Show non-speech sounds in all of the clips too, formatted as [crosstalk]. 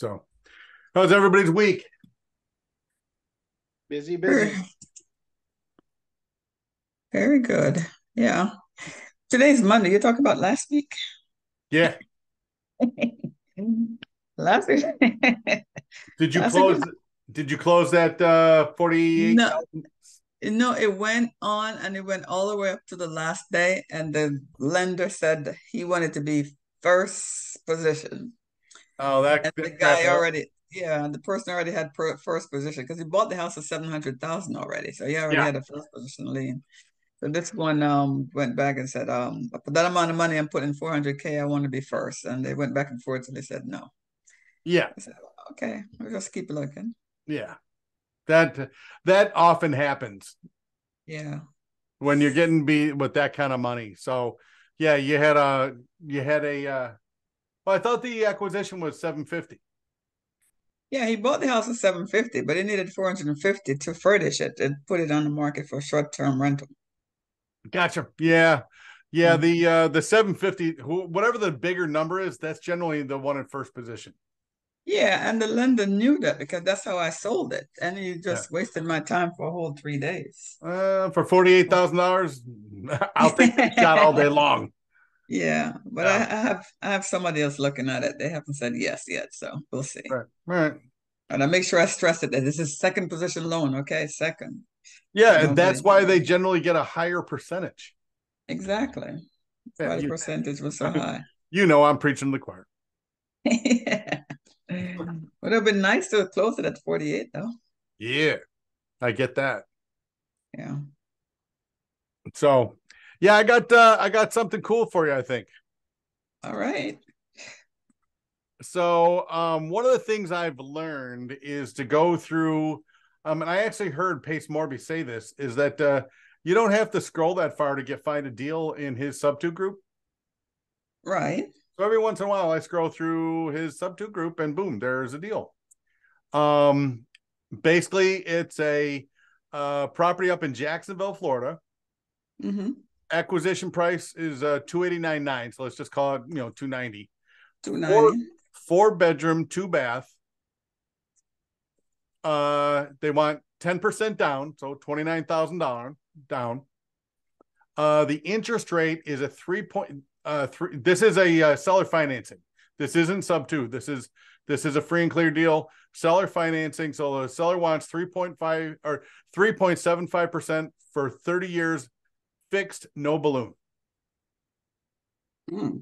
So, how's everybody's week? Busy, busy. [laughs] Very good. Yeah. Today's Monday. You talk about last week? Yeah. [laughs] last week. [laughs] Did you Last close? week- Did you close that uh forty-eight? No. No, it went on and it went all the way up to the last day, and the lender said he wanted to be first position. Oh, that And the guy already, yeah, the person already had per, first position because he bought the house at seven hundred thousand already, so he already Yeah. had a first position lien. So this one um went back and said, um, for that amount of money, I'm putting four hundred K, I want to be first. And they went back and forth and they said no. Yeah, I said, okay, we'll just keep looking. yeah. That that often happens Yeah. when you're getting beat with that kind of money. So, yeah, you had a you had a. uh Well, I thought the acquisition was seven fifty. Yeah, he bought the house at seven fifty, but he needed four hundred and fifty to furnish it and put it on the market for short-term rental. Gotcha. Yeah. Yeah, Mhm. the uh the 750 whatever the bigger number is, that's generally the one in first position. Yeah, and the lender knew that because that's how I sold it. And he just wasted my time for a whole three days. Uh for $48,000, [laughs] I'll take that shot all day [laughs] long. Yeah, but I, um, I have I have somebody else looking at it. They haven't said yes yet, so we'll see. Right. Right. And I make sure I stress it that this is second position loan, okay? Second. Yeah, and that's but- why they generally get a higher percentage. Exactly. That's Yeah, why the you- percentage was so high. You know I'm preaching to the choir. Yeah. [laughs] Would have been nice to close it at 48 though. Yeah. I get that. Yeah. So, yeah, I got uh I got something cool for you, I think. All right. So, um, one of the things I've learned is to go through, um, and I actually heard Pace Morby say this, is that uh, you don't have to scroll that far to get find a deal in his sub two group. Right. So every once in a while, I scroll through his sub two group, and boom, there's a deal. Um, basically, it's a uh property up in Jacksonville, Florida. Mm-hmm. Acquisition price is uh two eighty nine nine, so let's just call it you know two ninety. 290. four bedroom, two bath. Uh, they want 10% down, so $29,000 down. Uh, the interest rate is a three point, uh, three. This is a uh, seller financing. This isn't sub two. This is, this is a free and clear deal. Seller financing. So the seller wants 3.5 or 3.75% for 30 years fixed, no balloon. Hmm.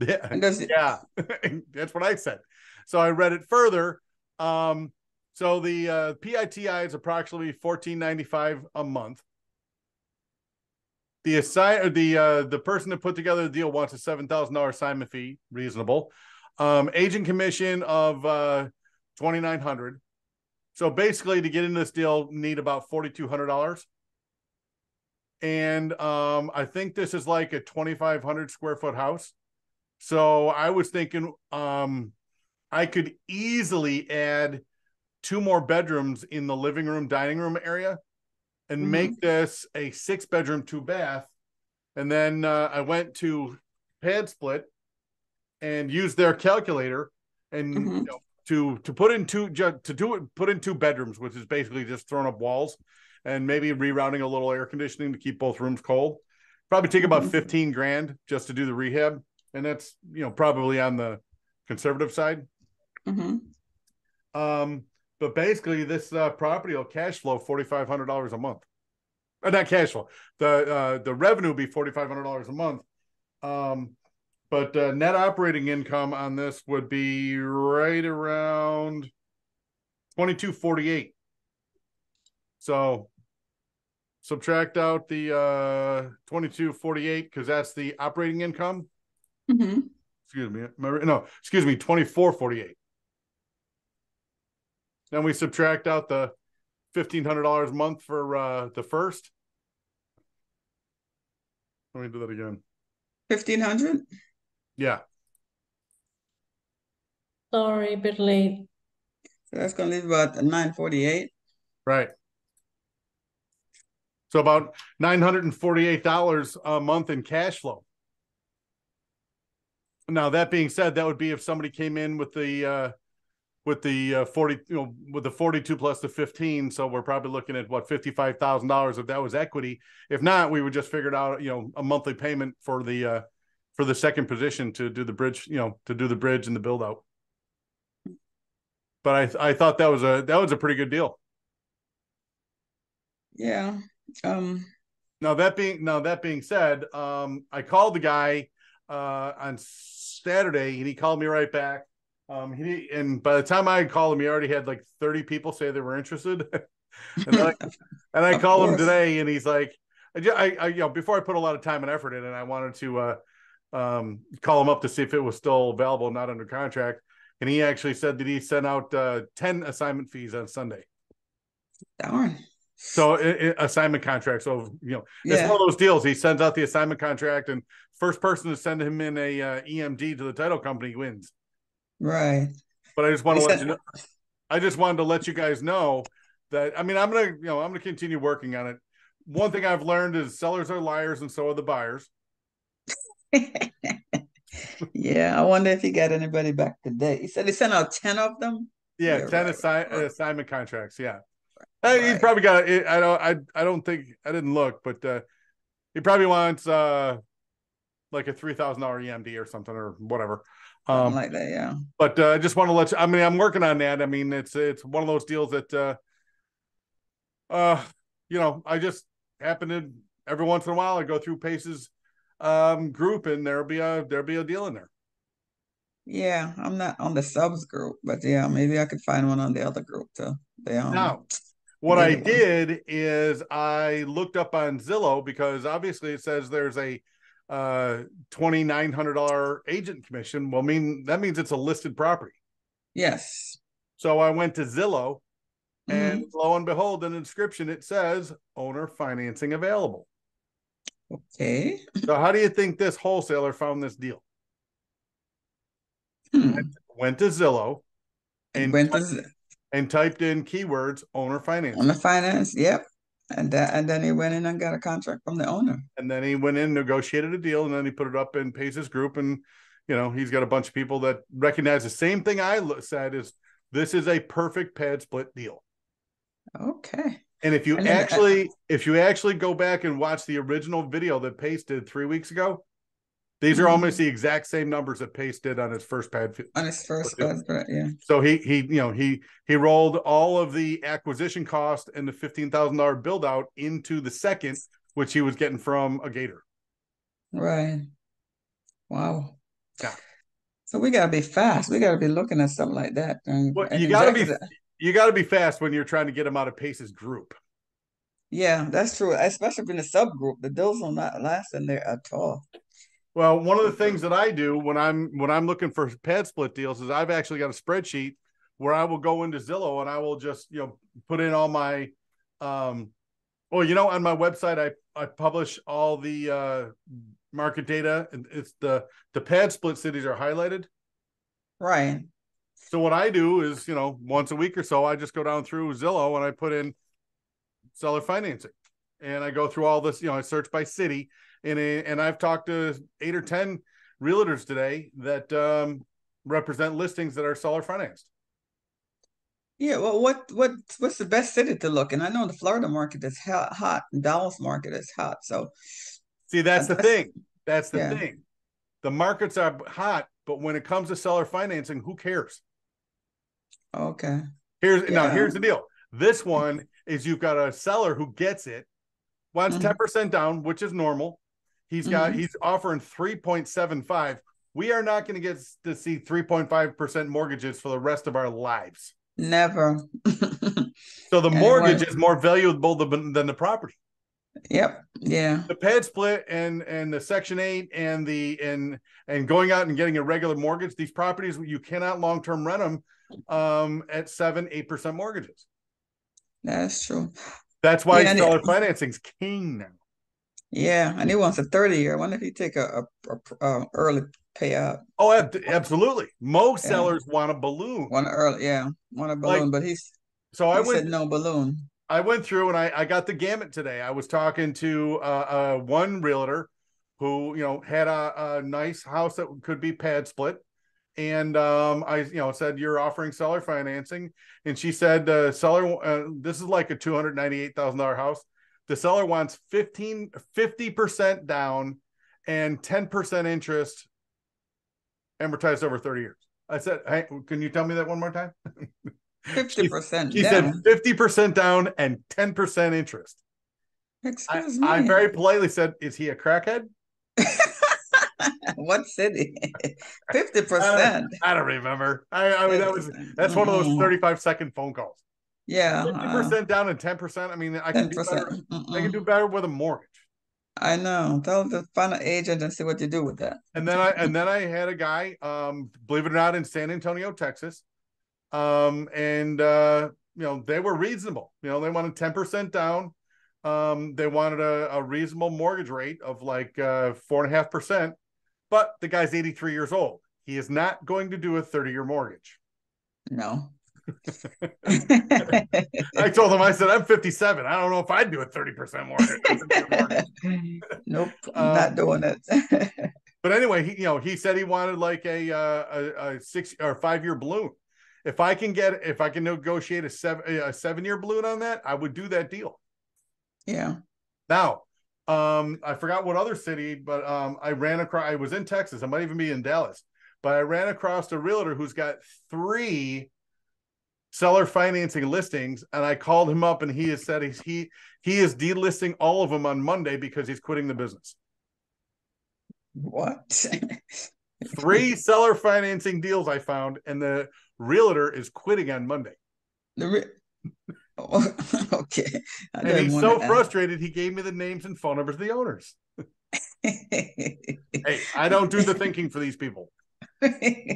Yeah. It, Yeah, [laughs] that's what I said. So I read it further. Um, so the uh, PITI is approximately fourteen ninety five a month. The assign the uh, the person that put together the deal wants a seven thousand dollar assignment fee, reasonable. Um, agent commission of uh, twenty nine hundred. So basically, to get into this deal, need about forty two hundred dollars. And um, I think this is like a twenty five hundred square foot house. So I was thinking um I could easily add two more bedrooms in the living room, dining room area and Mhm. make this a six bedroom, two bath. And then uh, I went to PadSplit and used their calculator and you Mhm. know, to to put in two to do it put in two bedrooms, which is basically just throwing up walls and maybe rerouting a little air conditioning to keep both rooms cold. Probably take about Mhm. 15 grand just to do the rehab and that's you know probably on the conservative side. hmm Um, but basically, this uh, property will cash flow forty five hundred dollars a month. Uh, not cash flow. The uh, the revenue will be forty five hundred dollars a month. Um, but uh, net operating income on this would be right around twenty two forty eight. So subtract out the uh, twenty two forty eight because that's the operating income. hmm excuse me, am no, excuse me, twenty four forty eight. Then we subtract out the fifteen hundred dollars a month for uh the first. Let me do that again. 1500 Yeah, Sorry, a bit late. So that's gonna leave about 948. right. So about nine hundred and forty eight dollars a month in cash flow. Now that being said, that would be if somebody came in with the uh with the uh, 40 you know with the 42 plus the 15 so we're probably looking at what $55,000 if that was equity if not we would just figure out you know a monthly payment for the uh for the second position to do the bridge you know to do the bridge and the build out but I I thought that was a that was a pretty good deal Yeah. Um, now that being now that being said um I called the guy uh on Saturday and he called me right back um, he and by the time I called him, he already had like 30 people say they were interested. [laughs] and, I, and I [laughs] called him today, and he's like, I, I, you know, before I put a lot of time and effort in, and I wanted to uh, um, call him up to see if it was still available, not under contract. And he actually said that he sent out uh, 10 assignment fees on Sunday. Darn. So it, it, assignment contract. So you know, it's one of those deals. He sends out the assignment contract, and first person to send him in a uh, EMD to the title company wins. Right. But I just want to let you know. I just wanted to let you guys know that I mean I'm gonna you know I'm gonna continue working on it. One thing I've learned is sellers are liars and so are the buyers. [laughs] yeah, I wonder if he got anybody back today. He said he sent out ten of them. Yeah, yeah ten right, assi- right. assignment contracts. Yeah, right. he probably got it. I don't. I I don't think I didn't look, but uh, he probably wants uh like a three thousand dollar EMD or something or whatever. Um, like that, yeah. But uh, I just want to let you. I mean, I'm working on that. I mean, it's it's one of those deals that, uh, uh, you know, I just happen to every once in a while I go through Pace's um group and there'll be a there'll be a deal in there. Yeah, I'm not on the subs group, but yeah, maybe I could find one on the other group too. They um, now, what I did is I looked up on Zillow because obviously it says there's a uh $2900 agent commission. Well mean that means it's a listed property. Yes. So i went to zillow and mm-hmm. lo and behold in the description it says owner financing available. Okay. So how do you think this wholesaler found this deal? Hmm. went to zillow and went to and typed in keywords owner finance owner finance yep and that, and then he went in and got a contract from the owner. And then he went in, negotiated a deal, and then he put it up in Pace's group. And you know, he's got a bunch of people that recognize the same thing I said is this is a perfect PadSplit deal. Okay. And if you and actually, then, uh, if you actually go back and watch the original video that Pace did three weeks ago, these are mm-hmm. almost the exact same numbers that Pace did on his first pad. On his first pad, yeah. So he he you know he he rolled all of the acquisition cost and the fifteen thousand dollar build out into the second, which he was getting from a Gator. Right. Wow. Yeah. So we gotta be fast. We gotta be looking at something like that. And, well, you gotta be that. you gotta be fast when you're trying to get him out of Pace's group. Yeah, that's true. Especially in the subgroup, the deals will not last in there at all. Well, one of the things that I do when I'm when I'm looking for PadSplit deals is I've actually got a spreadsheet where I will go into Zillow and I will just you know put in all my um well you know on my website I I publish all the uh market data and it's the the PadSplit cities are highlighted. Right. So what I do is, you know, once a week or so I just go down through Zillow and I put in seller financing. And I go through all this, you know, I search by city and and I've talked to eight or ten realtors today that um, represent listings that are seller financed. Yeah, well, what what what's the best city to look? And I know the Florida market is hot, hot and Dallas market is hot. So, see, that's the thing. That's the yeah. thing. The markets are hot, but when it comes to seller financing, who cares? Okay. Here's yeah. now. Here's the deal. This one is you've got a seller who gets it, wants mm-hmm. 10 mm-hmm. percent down, which is normal. He's got mm-hmm. he's offering 3.75. We are not going to get to see 3.5% mortgages for the rest of our lives. Never. [laughs] so the mortgage is more valuable than, than the property. Yep. Yeah. The PadSplit and and the section 8 and the and and going out and getting a regular mortgage, these properties you cannot long-term rent them um at 7 8% mortgages. That's true. That's why yeah, seller financing's king now. Yeah, and he wants a 30 year. I wonder if he take a, a, a, a early payout. Oh, absolutely. Most yeah. sellers want a balloon. Want an early, yeah, want a balloon, like, but he's so he I went, said no balloon. I went through and I, I got the gamut today. I was talking to uh, uh, one realtor who you know had a, a nice house that could be pad split, and um, I, you know, said you're offering seller financing, and she said uh, seller, uh, this is like a two hundred ninety eight thousand dollar house. The seller wants 15 50 percent down and ten percent interest, amortized over thirty years. I said, hey, can you tell me that one more time? [laughs] Fifty percent She said down. fifty percent down and ten percent interest. I, Excuse me. I very politely said, "Is he a crackhead?" [laughs] what city? [laughs] Fifty percent. I don't remember. I, I mean, that was that's one of those mm. 35 second phone calls. Yeah. 50% down and 10%. I mean, I can do better. I can do better with a mortgage. I know. Tell the find an agent and see what you do with that. And then I and then I had a guy, um, believe it or not, in San Antonio, Texas. Um, and uh, you know, they were reasonable. You know, they wanted 10% down. Um, they wanted a, a reasonable mortgage rate of like uh four and a half percent, but the guy's 83 years old. He is not going to do a 30-year mortgage. No. [laughs] I told him, I said, I'm 57. I don't know if I'd do a 30% mortgage. mortgage. nope, I'm not Um, doing it. [laughs] But anyway, he you know he said he wanted like a uh, a, a six or five year balloon. If I can get if I can negotiate a seven a seven year balloon on that, I would do that deal. yeah. Now, um, I forgot what other city, but um, I ran across. I was in Texas. I might even be in Dallas, but I ran across a realtor who's got three seller financing listings, and I called him up, and he has said he's he he is delisting all of them on Monday because he's quitting the business. What? [laughs] three seller financing deals I found, and the realtor is quitting on Monday. The re- Oh, [laughs] okay. I And he's so to frustrated, he gave me the names and phone numbers of the owners. [laughs] Hey, I don't do the thinking for these people.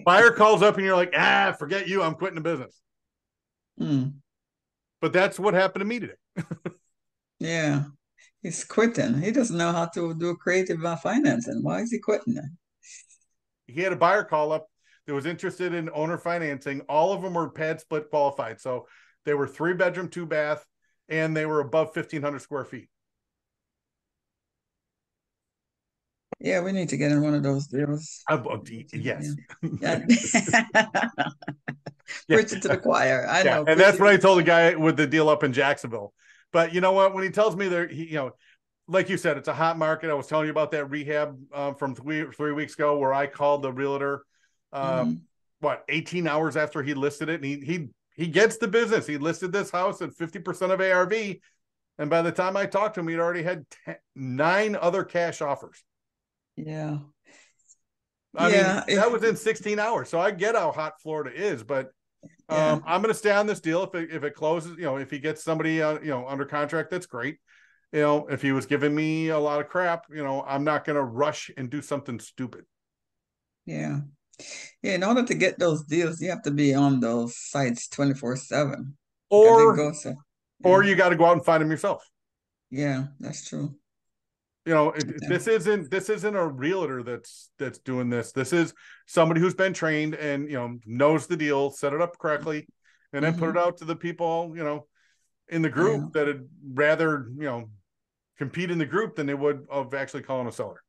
Buyer calls up and you're like, ah, forget you, I'm quitting the business. Hmm. But that's what happened to me today. [laughs] Yeah. He's quitting. He doesn't know how to do creative uh, financing. Why is he quitting? He had a buyer call up that was interested in owner financing. All of them were PadSplit qualified. So they were three bedroom, two bath, and they were above 1,500 square feet. Yeah, we need to get in one of those deals. Uh, yes. Yeah. [laughs] [laughs] Preach it to the choir. I yeah, know. and that's what I told the guy with the deal up in Jacksonville. But you know what? When he tells me there, he, you know, like you said, it's a hot market. I was telling you about that rehab um, from three three weeks ago, where I called the realtor, um, Mhm. what eighteen hours after he listed it, and he he he gets the business. He listed this house at fifty percent of ARV, and by the time I talked to him, he'd already had nine other cash offers. Yeah. I Yeah, mean, that was in 16 hours. So I get how hot Florida is, but um, Yeah. I'm going to stay on this deal. If it, if it closes, you know, if he gets somebody, uh, you know, under contract, that's great. You know, if he was giving me a lot of crap, you know, I'm not going to rush and do something stupid. Yeah. Yeah, in order to get those deals, you have to be on those sites 24/7. Or, go so, or you got to go out and find them yourself. Yeah, that's true. You know, it, this isn't this isn't a realtor that's that's doing this. This is somebody who's been trained and you know knows the deal, set it up correctly, and then put Mhm. it out to the people you know in the group that'd rather you know compete in the group than they would of actually calling a seller.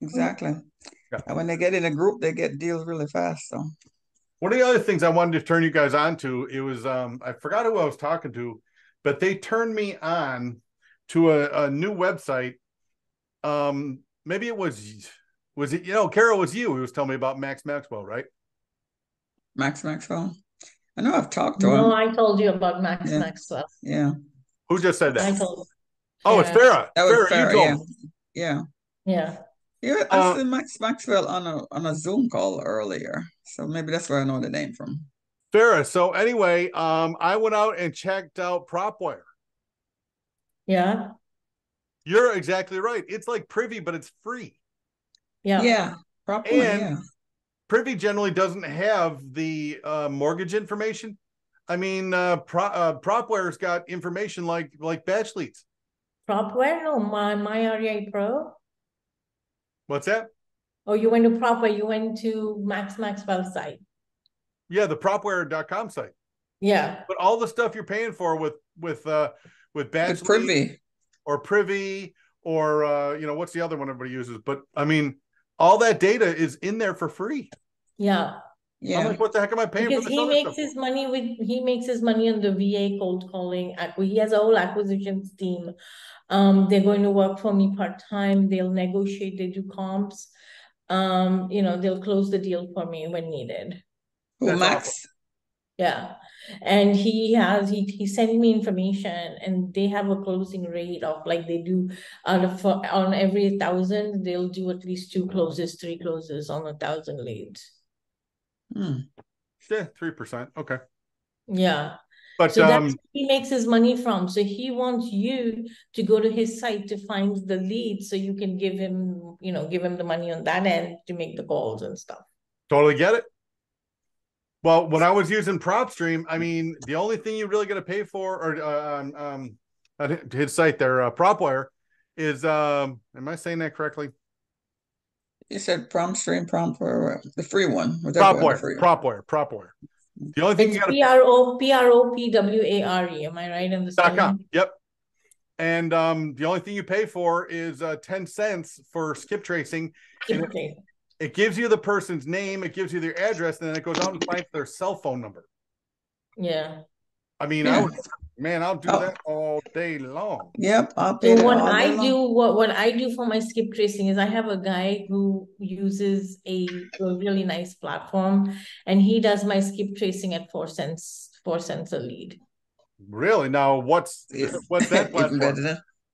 Exactly. Yeah. And when they get in a group, they get deals really fast. So One of the other things I wanted to turn you guys on to, it was um I forgot who I was talking to, but they turned me on to a, a new website. Um maybe it was was it you know, Carol was you who was telling me about Max Maxwell, right? Max Maxwell. I know I've talked to No, him. I told you about Max Yeah. Maxwell. Yeah. Who just said I that? told, Oh, it's Yeah. Farah. That was Farah, you fair. told Yeah. Yeah. yeah. Yeah, I Uh, seen Max Maxwell on a on a Zoom call earlier. So maybe that's where I know the name from. Farah. So anyway, um, I went out and checked out PropWire. Yeah. You're exactly right. It's like Privy, but it's free. Yeah. Yeah. Prop one, And- yeah. Privy generally doesn't have the uh, mortgage information. I mean, uh, Pro, uh, PropWire's got information like like batch leads. PropWire? No, my my REI Pro. What's that? Oh, you went to PropWire, you went to Max Maxwell site. Yeah, the PropWire.com site. Yeah. But all the stuff you're paying for with with uh, with batch It's leads privy. Or Privy or uh, you know what's the other one everybody uses? But I mean, all that data is in there for free. Yeah. I'm Yeah, like, what the heck am I paying Because for he makes stuff? his money with, he makes his money on the VA cold calling, he has a whole acquisitions team. Um, they're going to work for me part-time, they'll negotiate, they do comps. Um, you know, they'll close the deal for me when needed. who, That's Max? Yeah, and he has, he, he sent me information and they have a closing rate of like they do out of, for- on every thousand, they'll do at least two closes, three closes on a thousand leads. Hmm. Yeah, three percent. Okay, Yeah, but so that's um, where he makes his money from. So he wants you to go to his site to find the lead so you can give him, you know, give him the money on that end to make the calls and stuff. totally get it. Well, when I was using PropStream, I mean, the only thing you really got to pay for, or uh, um, um, his site there, uh, PropWire, is um, am I saying that correctly? You said PropStream, PropWire, the free one. whichever one, the PropWire, free one. PropWire, PropWire. The only thing It's you got to P R O P R O P W A R E. Am I right in the dot com. spelling? Yep. And um, the only thing you pay for is uh, ten cents for skip tracing. And Okay. It gives you the person's name, it gives you their address, and then it goes out and finds their cell phone number. Yeah. I mean, I Yeah. would, man, I'll do Oh. that all day long. Yep, I'll pay So it what I day long. do, what, what I do for my skip tracing is I have a guy who uses a, a really nice platform and he does my skip tracing at four cents, four cents a lead. Really? Now, what's Yeah. what's that [laughs] platform?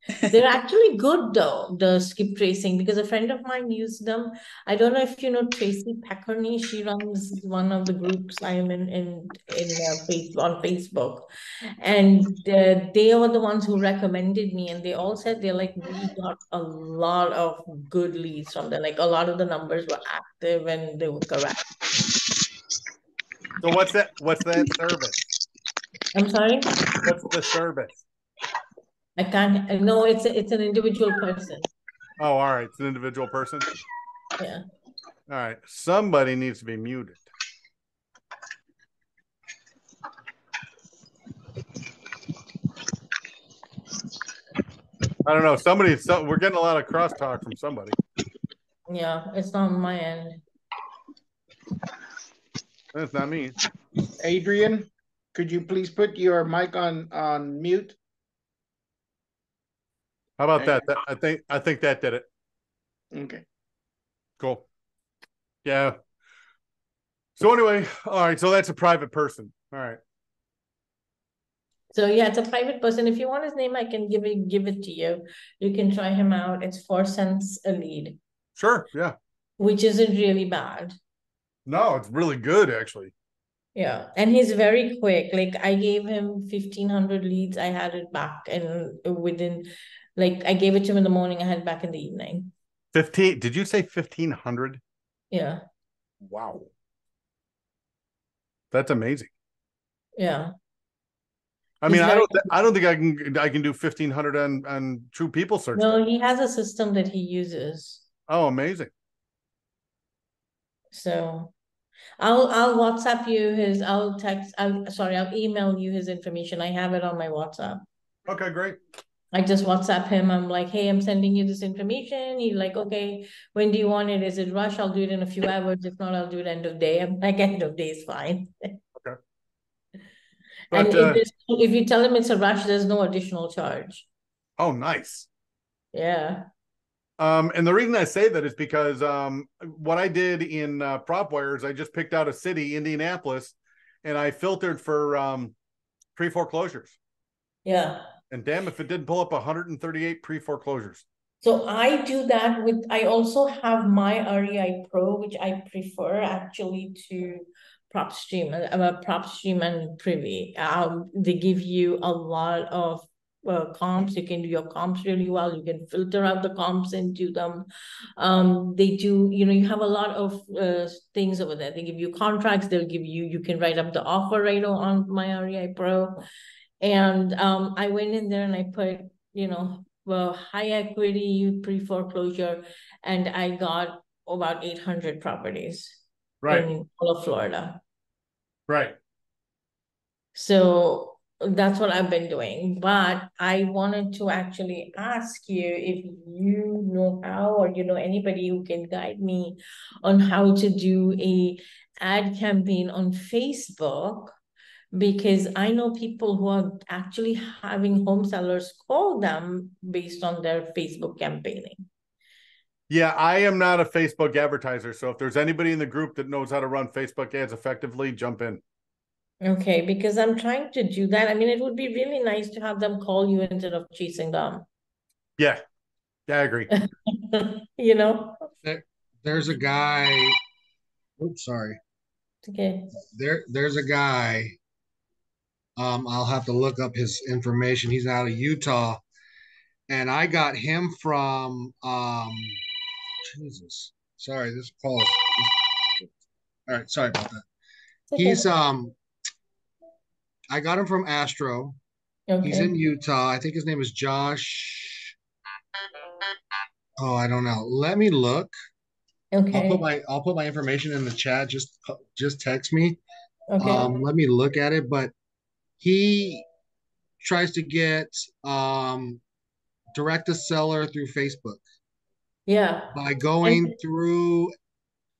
They're actually good though, the skip tracing, because a friend of mine used them. I don't know if you know Tracy Peckerney. She runs one of the groups I am in in in uh, face on Facebook, and uh, they were the ones who recommended me, and they all said they're like we got a lot of good leads from them. Like a lot of the numbers were active and they were correct. So what's that? What's that service? I'm sorry, What's the service? I can't. No, it's it's an individual person. Oh, all right. It's an individual person. Yeah. All right. Somebody needs to be muted. I don't know. Somebody, so, we're getting a lot of crosstalk from somebody. Yeah, it's not on my end. That's not me. Adrian, could you please put your mic on, on mute? How about that? That- I think I think that did it. Okay. Cool. Yeah. So anyway, all right. So that's a private person. All right. So yeah, it's a private person. If you want his name, I can give it give it to you. You can try him out. It's four cents a lead, Sure. Yeah. which isn't really bad. No, it's really good actually. Yeah, and he's very quick. Like I gave him fifteen hundred leads. I had it back and within, like I gave it to him in the morning. I had it back in the evening. Fifteen. Did you say fifteen hundred? Yeah, Wow. That's amazing. yeah. I He's mean, I don't. Th- I don't think I can. I can do fifteen hundred on on TruePeopleSearch. No, he has a system that he uses. Oh, amazing. So I'll I'll WhatsApp you his. I'll text. i'm sorry. I'll email you his information. I have it on my WhatsApp. Okay, great. I just WhatsApp him. I'm like, hey, I'm sending you this information. He's like, okay, when do you want it? Is it rush? I'll do it in a few hours. If not, I'll do it end of day. I'm like, end of day is fine. [laughs] And But if, uh, there's- if you tell him it's a rush, there's no additional charge. oh, nice. Yeah. Um, and the reason I say that is because um, what I did in uh, PropWire is I just picked out a city, Indianapolis, and I filtered for um, pre foreclosures. Yeah. And damn, if it didn't pull up 138 pre foreclosures. So I do that with, I also have my REI Pro, which I prefer actually to PropStream, uh, PropStream and Privy. Um, they give you a lot of uh, comps. You can do your comps really well. You can filter out the comps and do them. Um, they do, you know, you have a lot of uh, things over there. They give you contracts. They'll give you, you can write up the offer right on my REI Pro. And um, I went in there and I put, you know, well, high equity pre foreclosure, and I got about 800 properties Right, in all of Florida. right. So that's what I've been doing. But I wanted to actually ask you if you know how, or you know anybody who can guide me on how to do a ad campaign on Facebook because I know people who are actually having home sellers call them based on their Facebook campaigning. Yeah, I am not a Facebook advertiser. So if there's anybody in the group that knows how to run Facebook ads effectively, jump in. Okay, because I'm trying to do that. I mean, it would be really nice to have them call you instead of chasing them. Yeah. Yeah, I agree. [laughs] you know? There's a guy. Oops, sorry. Okay. There, there's a guy. Um, I'll have to look up his information. He's out of Utah, and I got him from. Um, Jesus, sorry, this pause. All right, sorry about that. Okay. He's um. I got him from Astro. okay. He's in Utah. I think his name is Josh. Oh, I don't know. Let me look. Okay. I'll put my I'll put my information in the chat. Just just text me. okay. Um, let me look at it. But he tries to get um direct a seller through Facebook yeah. by going through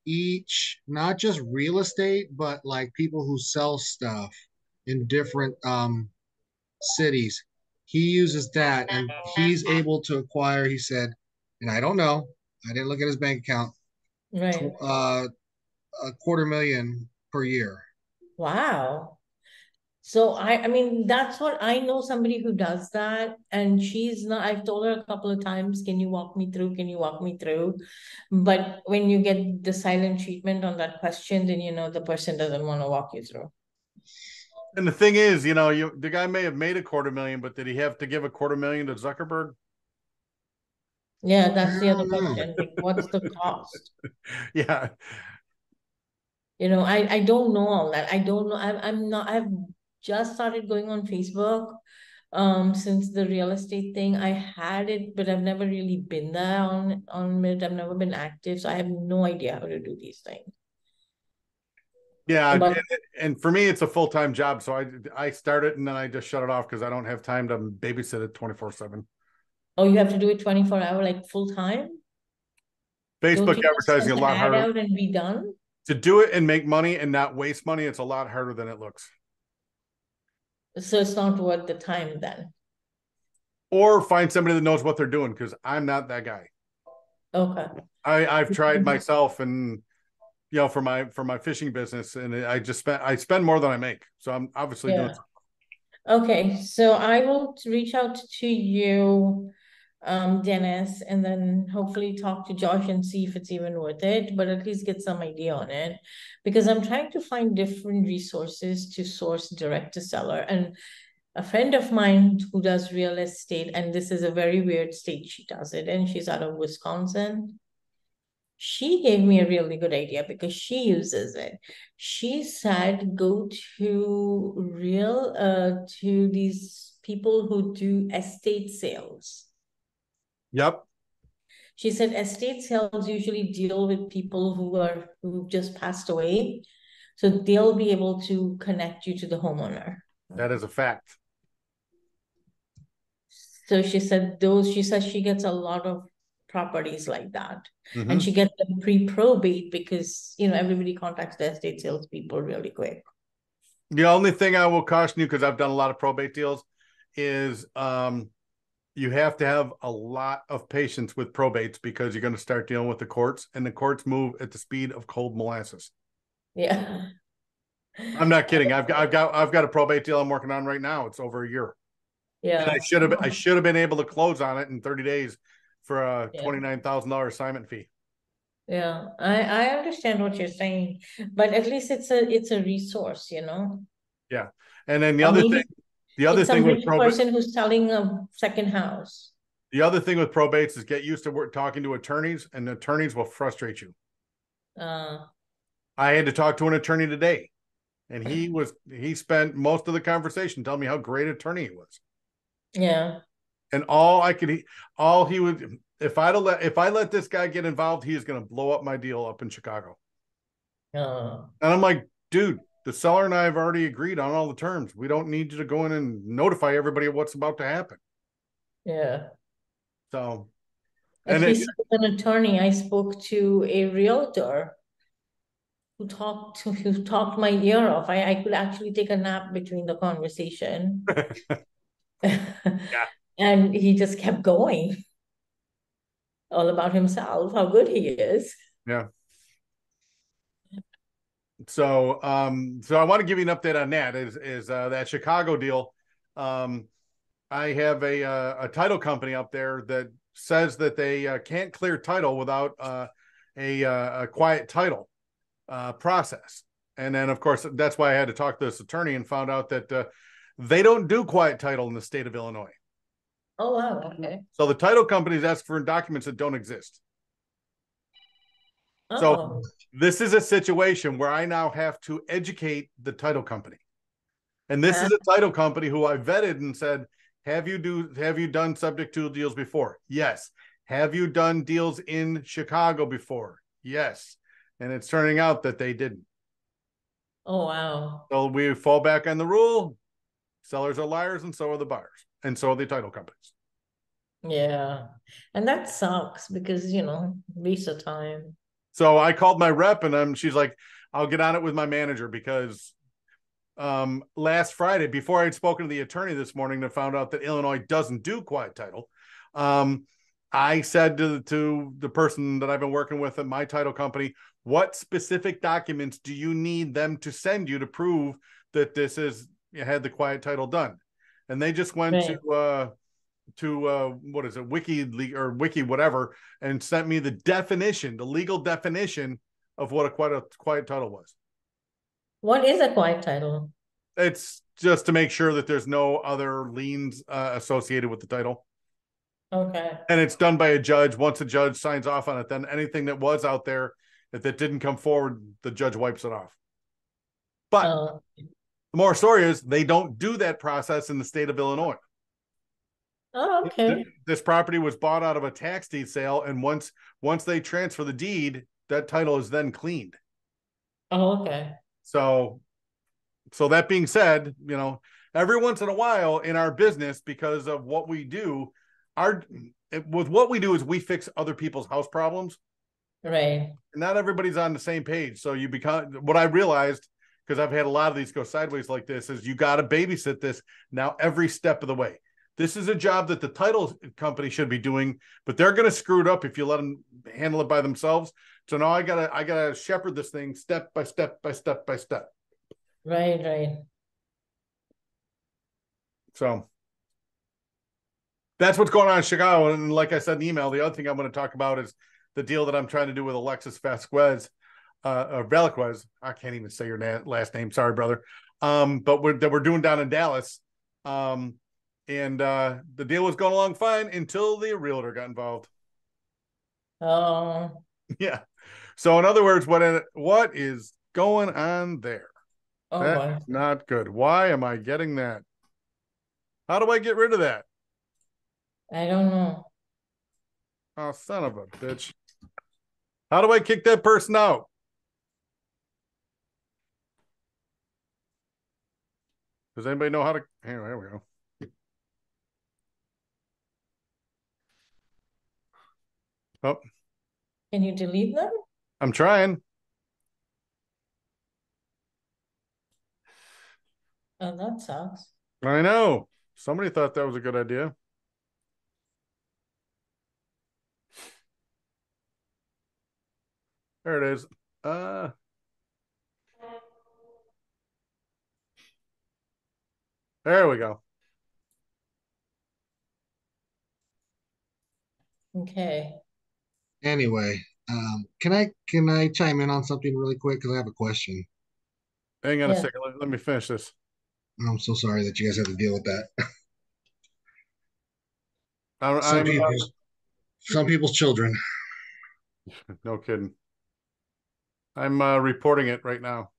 each not just real estate, but like people who sell stuff in different um cities. He uses that and he's able to acquire, he said, and I don't know, I didn't look at his bank account, Right. uh a quarter million per year. Wow. So I, I mean, that's what I know somebody who does that, and she's not. I've told her a couple of times, "Can you walk me through? Can you walk me through?" But when you get the silent treatment on that question, then you know the person doesn't want to walk you through. And the thing is, you know, you the guy may have made a quarter million, but did he have to give a quarter million to Zuckerberg? Yeah, that's the other I know. question. What's the cost? [laughs] Yeah. You know, I I don't know all that. I don't know. I'm I'm not. I've just started going on Facebook, um, since the real estate thing. I had it, but I've never really been there on on it. I've never been active, so I have no idea how to do these things. Yeah, But- and, and for me, it's a full time job. So I I start it and then I just shut it off because I don't have time to babysit it twenty four seven. Oh, you have to do it twenty four hour, like full time. Facebook advertising a lot harder out and be done. to do it and make money and not waste money. It's a lot harder than it looks. So it's not worth the time then. Or find somebody that knows what they're doing because I'm not that guy. Okay. I I've tried myself and you know for my for my fishing business and I just spend I spend more than I make. So I'm obviously doing Yeah. Okay, so I will reach out to you, um, Dennis, and then hopefully talk to Josh and see if it's even worth it, but at least get some idea on it. Because I'm trying to find different resources to source direct to seller. And a friend of mine who does real estate, and this is a very weird state she does it, and she's out of Wisconsin. She gave me a really good idea because she uses it. She said go to real uh to these people who do estate sales. Yep. She said estate sales usually deal with people who are who just passed away. So they'll be able to connect you to the homeowner. That is a fact. So she said those, she says she gets a lot of properties like that. Mhm. And she gets them pre-probate because, you know, everybody contacts the estate sales people really quick. The only thing I will caution you, because I've done a lot of probate deals, is um you have to have a lot of patience with probates because you're going to start dealing with the courts, and the courts move at the speed of cold molasses. Yeah. I'm not kidding. I've got I've got I've got a probate deal I'm working on right now. It's over a year. And Yeah. I should have I should have been able to close on it in 30 days for a Yeah. twenty nine thousand dollar assignment fee. Yeah, I I understand what you're saying, but at least it's a it's a resource, you know. Yeah. And then the Or other maybe thing, the other It's thing with probate, person who's selling a second house. the other thing with probates is get used to work, talking to attorneys, and the attorneys will frustrate you. Uh, I had to talk to an attorney today, and he [clears throat] was he spent most of the conversation telling me how great attorney he was, yeah, and all I could all he would if have let if I let this guy get involved, he is going to blow up my deal up in Chicago. uh, And I'm like, dude, the seller and I have already agreed on all the terms. We don't need you to go in and notify everybody of what's about to happen. yeah. So, and it, an attorney, I spoke to a realtor who talked to who talked my ear off. I, I could actually take a nap between the conversation. [laughs] [laughs] And he just kept going. All about himself, how good he is. So, um, so I want to give you an update on that. Is is uh, that Chicago deal? Um, I have a uh, a title company up there that says that they uh, can't clear title without uh, a uh, a quiet title uh, process. And then, of course, that's why I had to talk to this attorney and found out that uh, they don't do quiet title in the state of Illinois. Oh, wow, okay. So the title companies ask for documents that don't exist. Oh, So- This is a situation where I now have to educate the title company. And this is a uh-huh. title company who I vetted and said, have you do have you done subject to deals before? Yes. Have you done deals in Chicago before? Yes. And it's turning out that they didn't. oh, wow. So we fall back on the rule. Sellers are liars and so are the buyers. And so are the title companies. Yeah. And that sucks because, you know, of time. So I called my rep and um, she's like, I'll get on it with my manager because um, last Friday, before I had spoken to the attorney this morning and found out that Illinois doesn't do quiet title, um, I said to, to the person that I've been working with at my title company, what specific documents do you need them to send you to prove that this is you had the quiet title done? And they just went Right. to uh to uh what is it, wiki or wiki whatever, and sent me the definition, the legal definition of what a quiet quiet title was. What is a quiet title? It's just to make sure that there's no other liens uh, associated with the title. Okay. and it's done by a judge. Once the judge signs off on it, then anything that was out there that, that didn't come forward, the judge wipes it off. But Uh, the more story is they don't do that process in the state of Illinois. Oh, okay. Th- This property was bought out of a tax deed sale, and once once they transfer the deed, that title is then cleaned. Oh, okay. So, so that being said, you know, every once in a while in our business, because of what we do, our with what we do is we fix other people's house problems. Right. not everybody's on the same page. So you become what I realized because I've had a lot of these go sideways like this is you got to babysit this now every step of the way. This is a job that the title company should be doing, but they're going to screw it up if you let them handle it by themselves. So now I gotta I gotta shepherd this thing step by step by step by step. Right, right. So that's what's going on in Chicago. And like I said in the email, the other thing I'm going to talk about is the deal that I'm trying to do with Alexis Vasquez, uh, uh Velasquez. I can't even say your na- last name. Sorry, brother. Um, but we're, that we're doing down in Dallas. Um, and uh, the deal was going along fine until the realtor got involved. Oh, [laughs] yeah. So in other words, what what is going on there? oh That's not good. Why am I getting that? How do I get rid of that? I don't know. Oh, son of a bitch. How do I kick that person out? Does anybody know how to? Here, there we go. Oh, Can you delete them? I'm trying. Oh, that sucks. I know. Somebody thought that was a good idea. There it is. Uh, there we go. Okay. Anyway, um, can I can I chime in on something really quick? Because I have a question. Hang on a second. Let, let me finish this. I'm so sorry that you guys have to deal with that. [laughs] I, Some I'm, uh, people's some people's children. [laughs] no kidding. I'm uh, reporting it right now.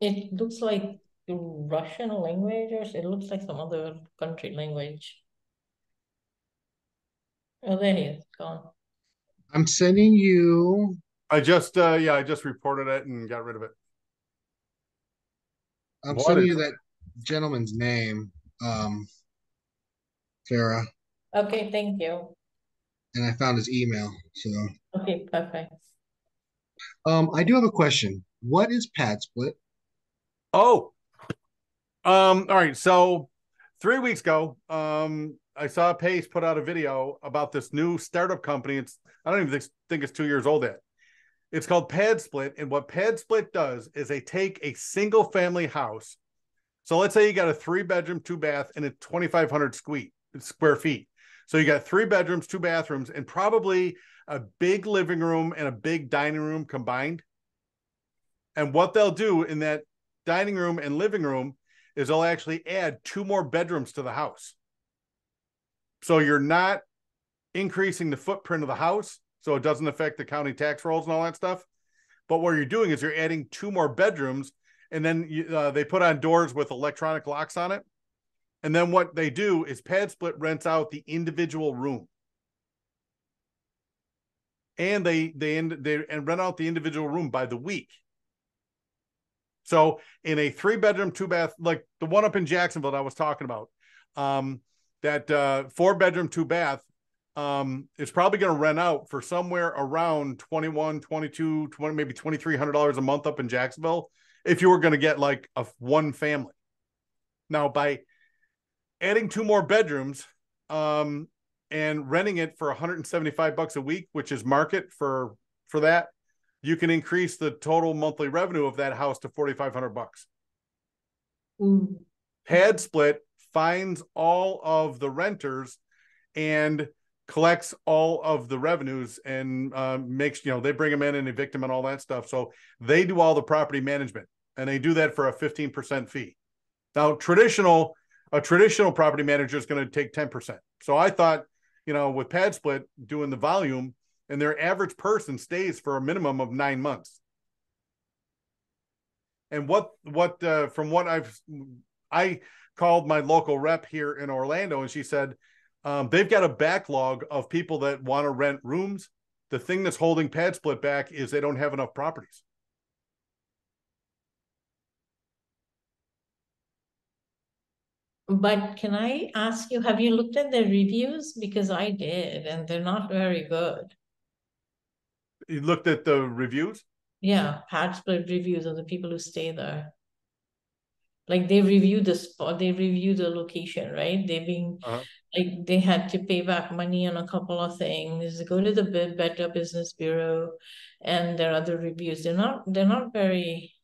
It looks like Russian language or it looks like some other country language. Oh, there he is. Gone. I'm sending you. I just, uh, yeah, I just reported it and got rid of it. I'm What sending is- you that gentleman's name, um, Farah. Okay, thank you. and I found his email. So, Okay, perfect. um, I do have a question. What is PadSplit? Oh, um, all right. So three weeks ago, um, I saw Pace put out a video about this new startup company. It's I don't even think, it's two years old yet. It's called PadSplit, and what PadSplit does is they take a single family house. So let's say you got a three bedroom, two bath, and a twenty five hundred square feet. So you got three bedrooms, two bathrooms, and probably a big living room and a big dining room combined. And what they'll do in that dining room and living room is they'll actually add two more bedrooms to the house. So you're not increasing the footprint of the house, so it doesn't affect the county tax rolls and all that stuff. But what you're doing is you're adding two more bedrooms, and then you, uh, they put on doors with electronic locks on it. And then what they do is PadSplit rents out the individual room. And they they end they and rent out the individual room by the week. So in a three bedroom, two bath, like the one up in Jacksonville that I was talking about, um, that uh, four bedroom, two bath, um, is probably going to rent out for somewhere around 21, 22, 20, maybe $2,300 a month up in Jacksonville. If you were going to get like a one family. Now by adding two more bedrooms um, and renting it for 175 bucks a week, which is market for for that, you can increase the total monthly revenue of that house to 4500 bucks. Ooh. PadSplit finds all of the renters and collects all of the revenues and uh, makes you know they bring them in and evict them and all that stuff so they do all the property management and they do that for a 15% fee now traditional a traditional property manager is going to take 10%. So I thought, you know, with PadSplit doing the volume and their average person stays for a minimum of nine months. And what, what, uh, from what I've, I called my local rep here in Orlando and she said, um, they've got a backlog of people that want to rent rooms. The thing that's holding PadSplit back is they don't have enough properties. But can I ask you, have you looked at the reviews? Because I did, and they're not very good. You looked at the reviews? Yeah, PadSplit reviews of the people who stay there. Like they review the spot, they review the location, right? They being Uh-huh. like they had to pay back money on a couple of things. Go to the Better Business Bureau, and their other reviews. They're not. They're not very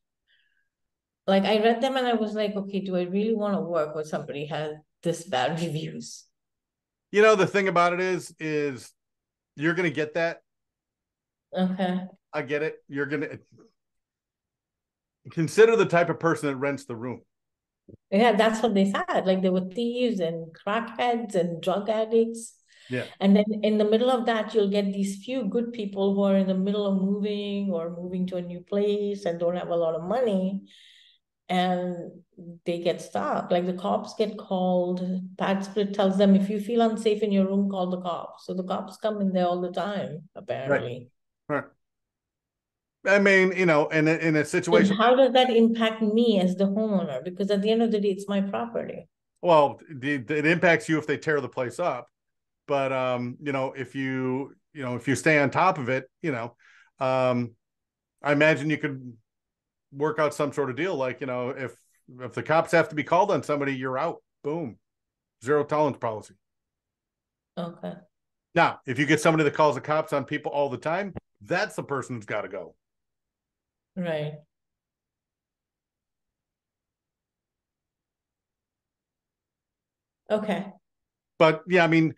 like I read them and I was like, okay, do I really want to work with somebody has this bad [laughs] reviews? You know, the thing about it is, is you're going to get that. Okay. I get it. You're going to consider the type of person that rents the room. Yeah, that's what they said. Like they were thieves and crackheads and drug addicts. Yeah. And then in the middle of that, you'll get these few good people who are in the middle of moving or moving to a new place and don't have a lot of money and they get stopped. Like the cops get called. PadSplit tells them if you feel unsafe in your room, call the cops. So the cops come in there all the time, apparently. Right. I mean, you know, in a, in a And situation, how does that impact me as the homeowner? Because at the end of the day, it's my property. well, the, it impacts you if they tear the place up. But um, you know, if you you know if you stay on top of it, you know, um, I imagine you could work out some sort of deal. Like you know, if if the cops have to be called on somebody, you're out. Boom, zero tolerance policy. Okay. Now, if you get somebody that calls the cops on people all the time, that's the person who's got to go. Right. Okay. But yeah, I mean,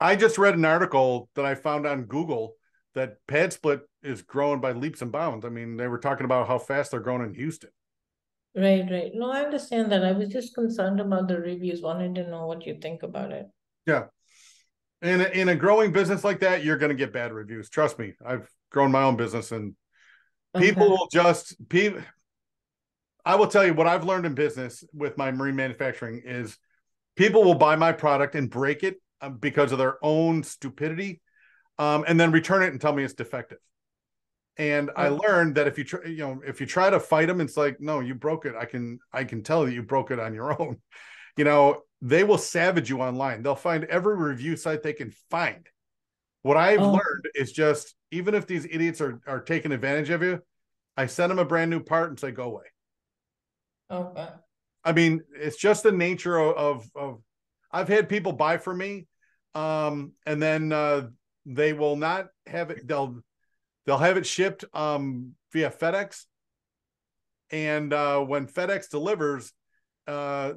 I just read an article that I found on Google that PadSplit is growing by leaps and bounds. I mean, they were talking about how fast they're growing in Houston. Right, right. No, I understand that. I was just concerned about the reviews, wanted to know what you think about it. Yeah. In a, in a growing business like that, you're going to get bad reviews. Trust me. I've grown my own business and people will just people I will tell you what I've learned in business with my marine manufacturing is people will buy my product and break it um, because of their own stupidity um, and then return it and tell me it's defective. And I learned that if you try, you know, if you try to fight them, it's like, no, you broke it. I can, I can tell that you broke it on your [laughs] own. You know, they will savage you online. They'll find every review site they can find. What I've Oh. learned is just even if these idiots are are taking advantage of you, I send them a brand new part and say go away. Okay. I mean, it's just the nature of of, of I've had people buy for me, um, and then uh, they will not have it. They'll they'll have it shipped um, via FedEx, and uh, when FedEx delivers, uh,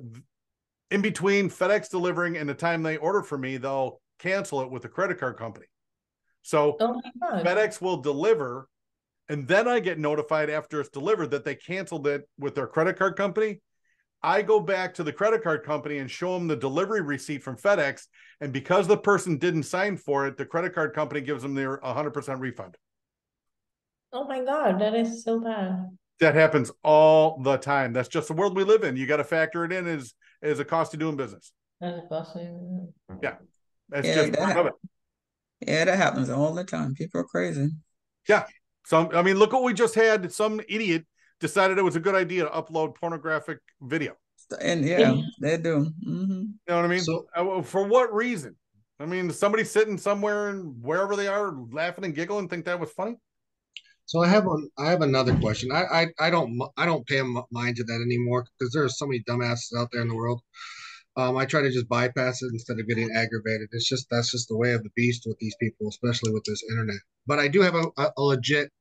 in between FedEx delivering and the time they order for me, they'll cancel it with the credit card company. So Oh. FedEx will deliver, and then I get notified after it's delivered that they canceled it with their credit card company. I go back to the credit card company and show them the delivery receipt from FedEx. And because the person didn't sign for it, the credit card company gives them their 100% refund. Oh my God, that is so bad. That happens all the time. That's just the world we live in. You got to factor it in as, as a cost of doing business. That's possible. That's Yeah, just that- part of it. Yeah, that happens all the time. People are crazy. Yeah. So, I mean, look what we just had. Some idiot decided it was a good idea to upload pornographic video. And yeah, they do. hmm You know what I mean? So- Uh, for what reason? I mean, somebody sitting somewhere and wherever they are, laughing and giggling, think that was funny. So I have one. I have another question. I I, I don't m- I don't pay m- mind to that anymore because there are so many dumbasses out there in the world. Um, I try to just bypass it instead of getting aggravated. It's just that's just the way of the beast with these people, especially with this internet. But I do have a, a, a legit,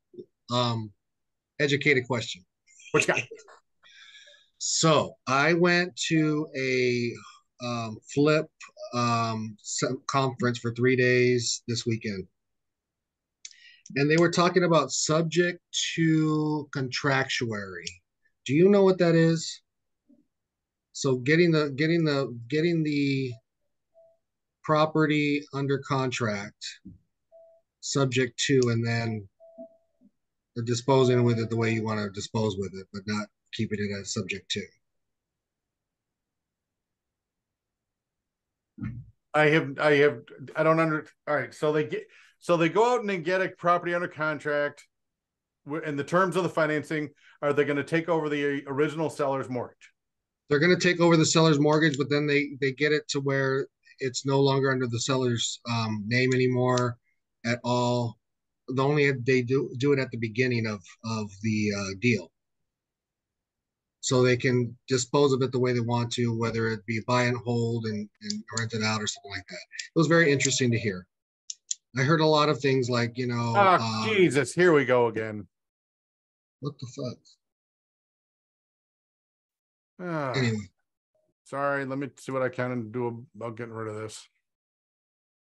um, educated question. Which guy? So I went to a um, flip um, conference for three days this weekend. And they were talking about subject to contractuary. Do you know what that is? So getting the getting the getting the property under contract, subject to, and then disposing with it the way you want to dispose with it, but not keeping it as subject to. I have, I have, I don't under. All right, so they get, so they go out and they get a property under contract, and the terms of the financing are they going to take over the original seller's mortgage? They're going to take over the seller's mortgage, but then they they get it to where it's no longer under the seller's um, name anymore at all. The only they do do it at the beginning of of the uh, deal, so they can dispose of it the way they want to, whether it be buy and hold and and rent it out or something like that. It was very interesting to hear. I heard a lot of things like you know, Oh, uh, Jesus, here we go again. what the fuck. Ah, Anyway. sorry, let me see what I can do about getting rid of this.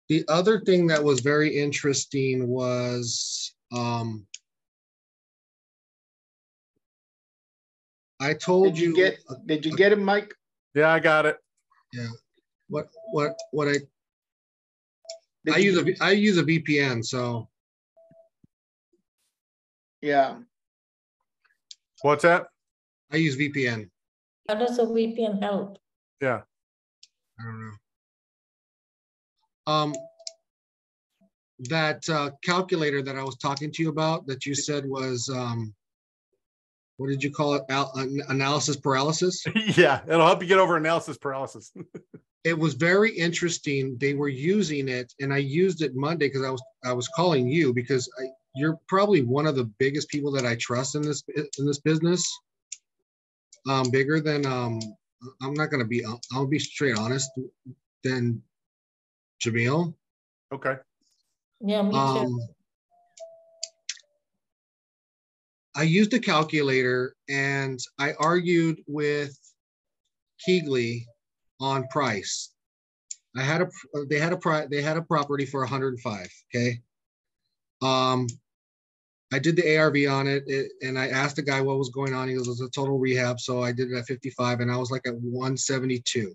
The other thing that was very interesting was um I told Did you get, did you get it, Mike? Yeah, I got it. Yeah. What what what I Did I you- use a V- I use a VPN, so Yeah, What's that? I use VPN. How does a VPN help? Yeah. I don't know. Um that uh calculator that I was talking to you about that you said was um what did you call it? Al- analysis paralysis? [laughs] yeah, it'll help you get over analysis paralysis. [laughs] it was very interesting. They were using it, and I used it Monday because I was I was calling you because I, you're probably one of the biggest people that I trust in this in this business. Um, bigger than um, I'm not gonna be. I'll, I'll be straight honest. Than Jamil. okay. Yeah, me too. Um, I used a calculator and I argued with Keegley on price. I had a they had a pri they had a property for 105. Okay. Um, I did the ARV on it, it, and I asked the guy what was going on. He goes, "It's a total rehab." So I did it at 55, and I was like at 172.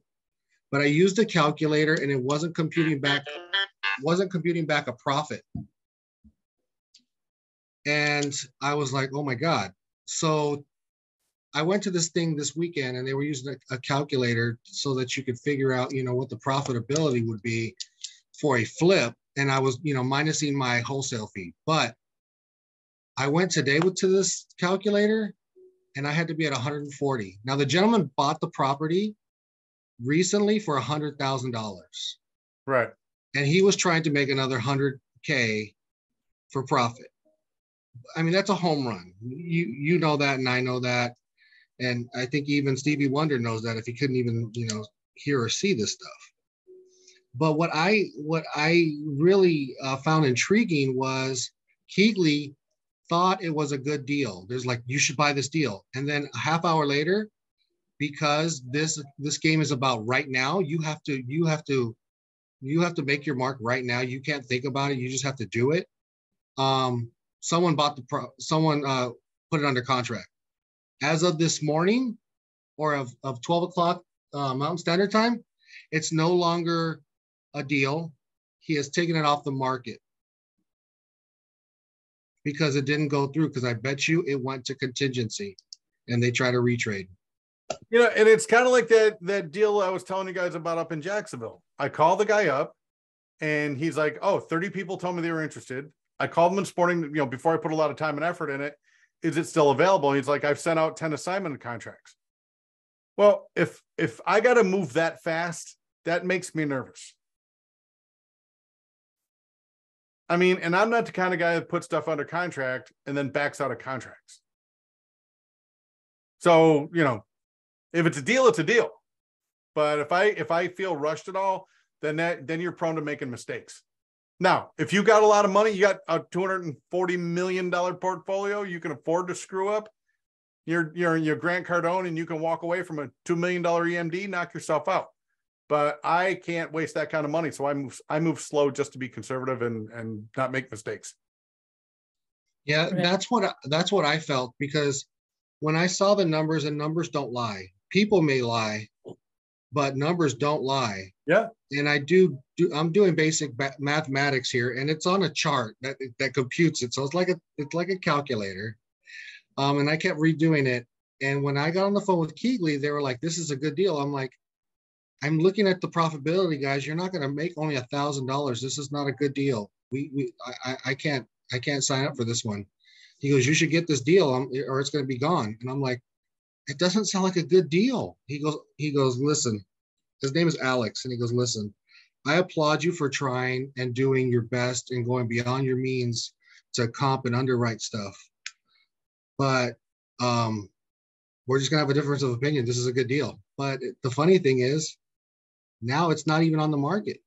But I used a calculator, and it wasn't computing back wasn't computing back a profit. And I was like, oh my God. So I went to this thing this weekend and they were using a, a calculator so that you could figure out, you know, what the profitability would be for a flip. And I was, you know, minusing my wholesale fee. But I went today with to this calculator and I had to be at 140. Now the gentleman bought the property recently for a hundred thousand dollars, Right. and he was trying to make another hundred k for profit. I mean, that's a home run. You you know that, and I know that, and I think even Stevie Wonder knows that if he couldn't even you know hear or see this stuff. But what I what I really uh, found intriguing was Keegley thought it was a good deal. There's like you should buy this deal, and then a half hour later, because this this game is about right now, you have to you have to you have to make your mark right now. You can't think about it. You just have to do it. Um, someone bought the pro, someone uh, put it under contract. As of this morning, or of, of 12 o'clock uh, Mountain Standard Time, it's no longer a deal. He has taken it off the market because it didn't go through. Because I bet you it went to contingency, and they try to retrade. You know, and it's kind of like that that deal I was telling you guys about up in Jacksonville. I call the guy up and he's like, Oh, 30 people told me they were interested. I called him this morning, you know, before I put a lot of time and effort in it. Is it still available? He's like, I've sent out 10 assignment contracts. Well, if if I gotta move that fast, that makes me nervous. I mean, and I'm not the kind of guy that puts stuff under contract and then backs out of contracts. So, you know, if it's a deal, it's a deal. But if I if I feel rushed at all, then that then you're prone to making mistakes. Now, if you got a lot of money, you got a 240 million dollar portfolio, you can afford to screw up. You're you're your Grant Cardone and you can walk away from a two million dollar EMD, knock yourself out. But I can't waste that kind of money, so I move I move slow just to be conservative and and not make mistakes. Yeah, Right. that's what I, that's what I felt because when I saw the numbers and numbers don't lie. People may lie, but numbers don't lie. Yeah. And I do do I'm doing basic ba- mathematics here and it's on a chart that that computes it. So it's like a it's like a calculator. Um and I kept redoing it and when I got on the phone with Keegley, they were like this is a good deal. I'm like I'm looking at the profitability guys. You're not going to make only a thousand dollars. This is not a good deal. We, we, I, I- can't, I can't sign up for this one. He goes, you should get this deal or it's going to be gone. And I'm like, it doesn't sound like a good deal. He goes, he goes, listen, his name is Alex. And he goes, listen, I applaud you for trying and doing your best and going beyond your means to comp and underwrite stuff. But um, we're just gonna have a difference of opinion. This is a good deal. But the funny thing is, now it's not even on the market.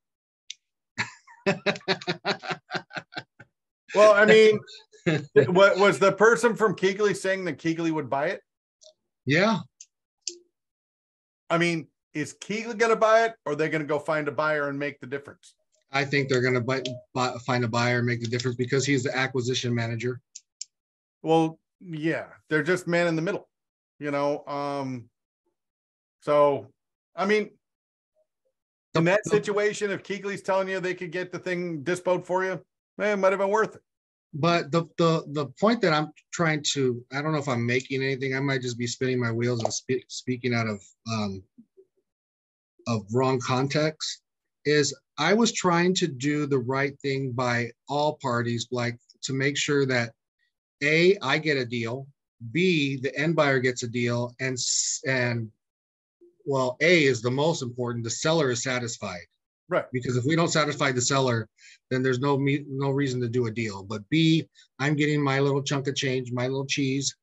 Well, I mean, [laughs] what was the person from Keegley saying that Keegley would buy it? yeah, I mean, is Keegley going to buy it or are they going to go find a buyer and make the difference? I think they're gonna buy, buy, find a buyer and make the difference because he's the acquisition manager. Well, yeah, they're just man in the middle, you know. Um, so I mean, in that situation, if Keegley's telling you they could get the thing dispoed for you, eh, it might have been worth it. But the the the point that I'm trying to, I don't know if I'm making anything. I might just be spinning my wheels and spe- speaking out of um, of wrong context. Is I was trying to do the right thing by all parties, like to make sure that a I get a deal, b the end buyer gets a deal, and and well, a is the most important. The seller is satisfied. Right. Because if we don't satisfy the seller, then there's no me- no reason to do a deal. But B, I'm getting my little chunk of change, my little cheese,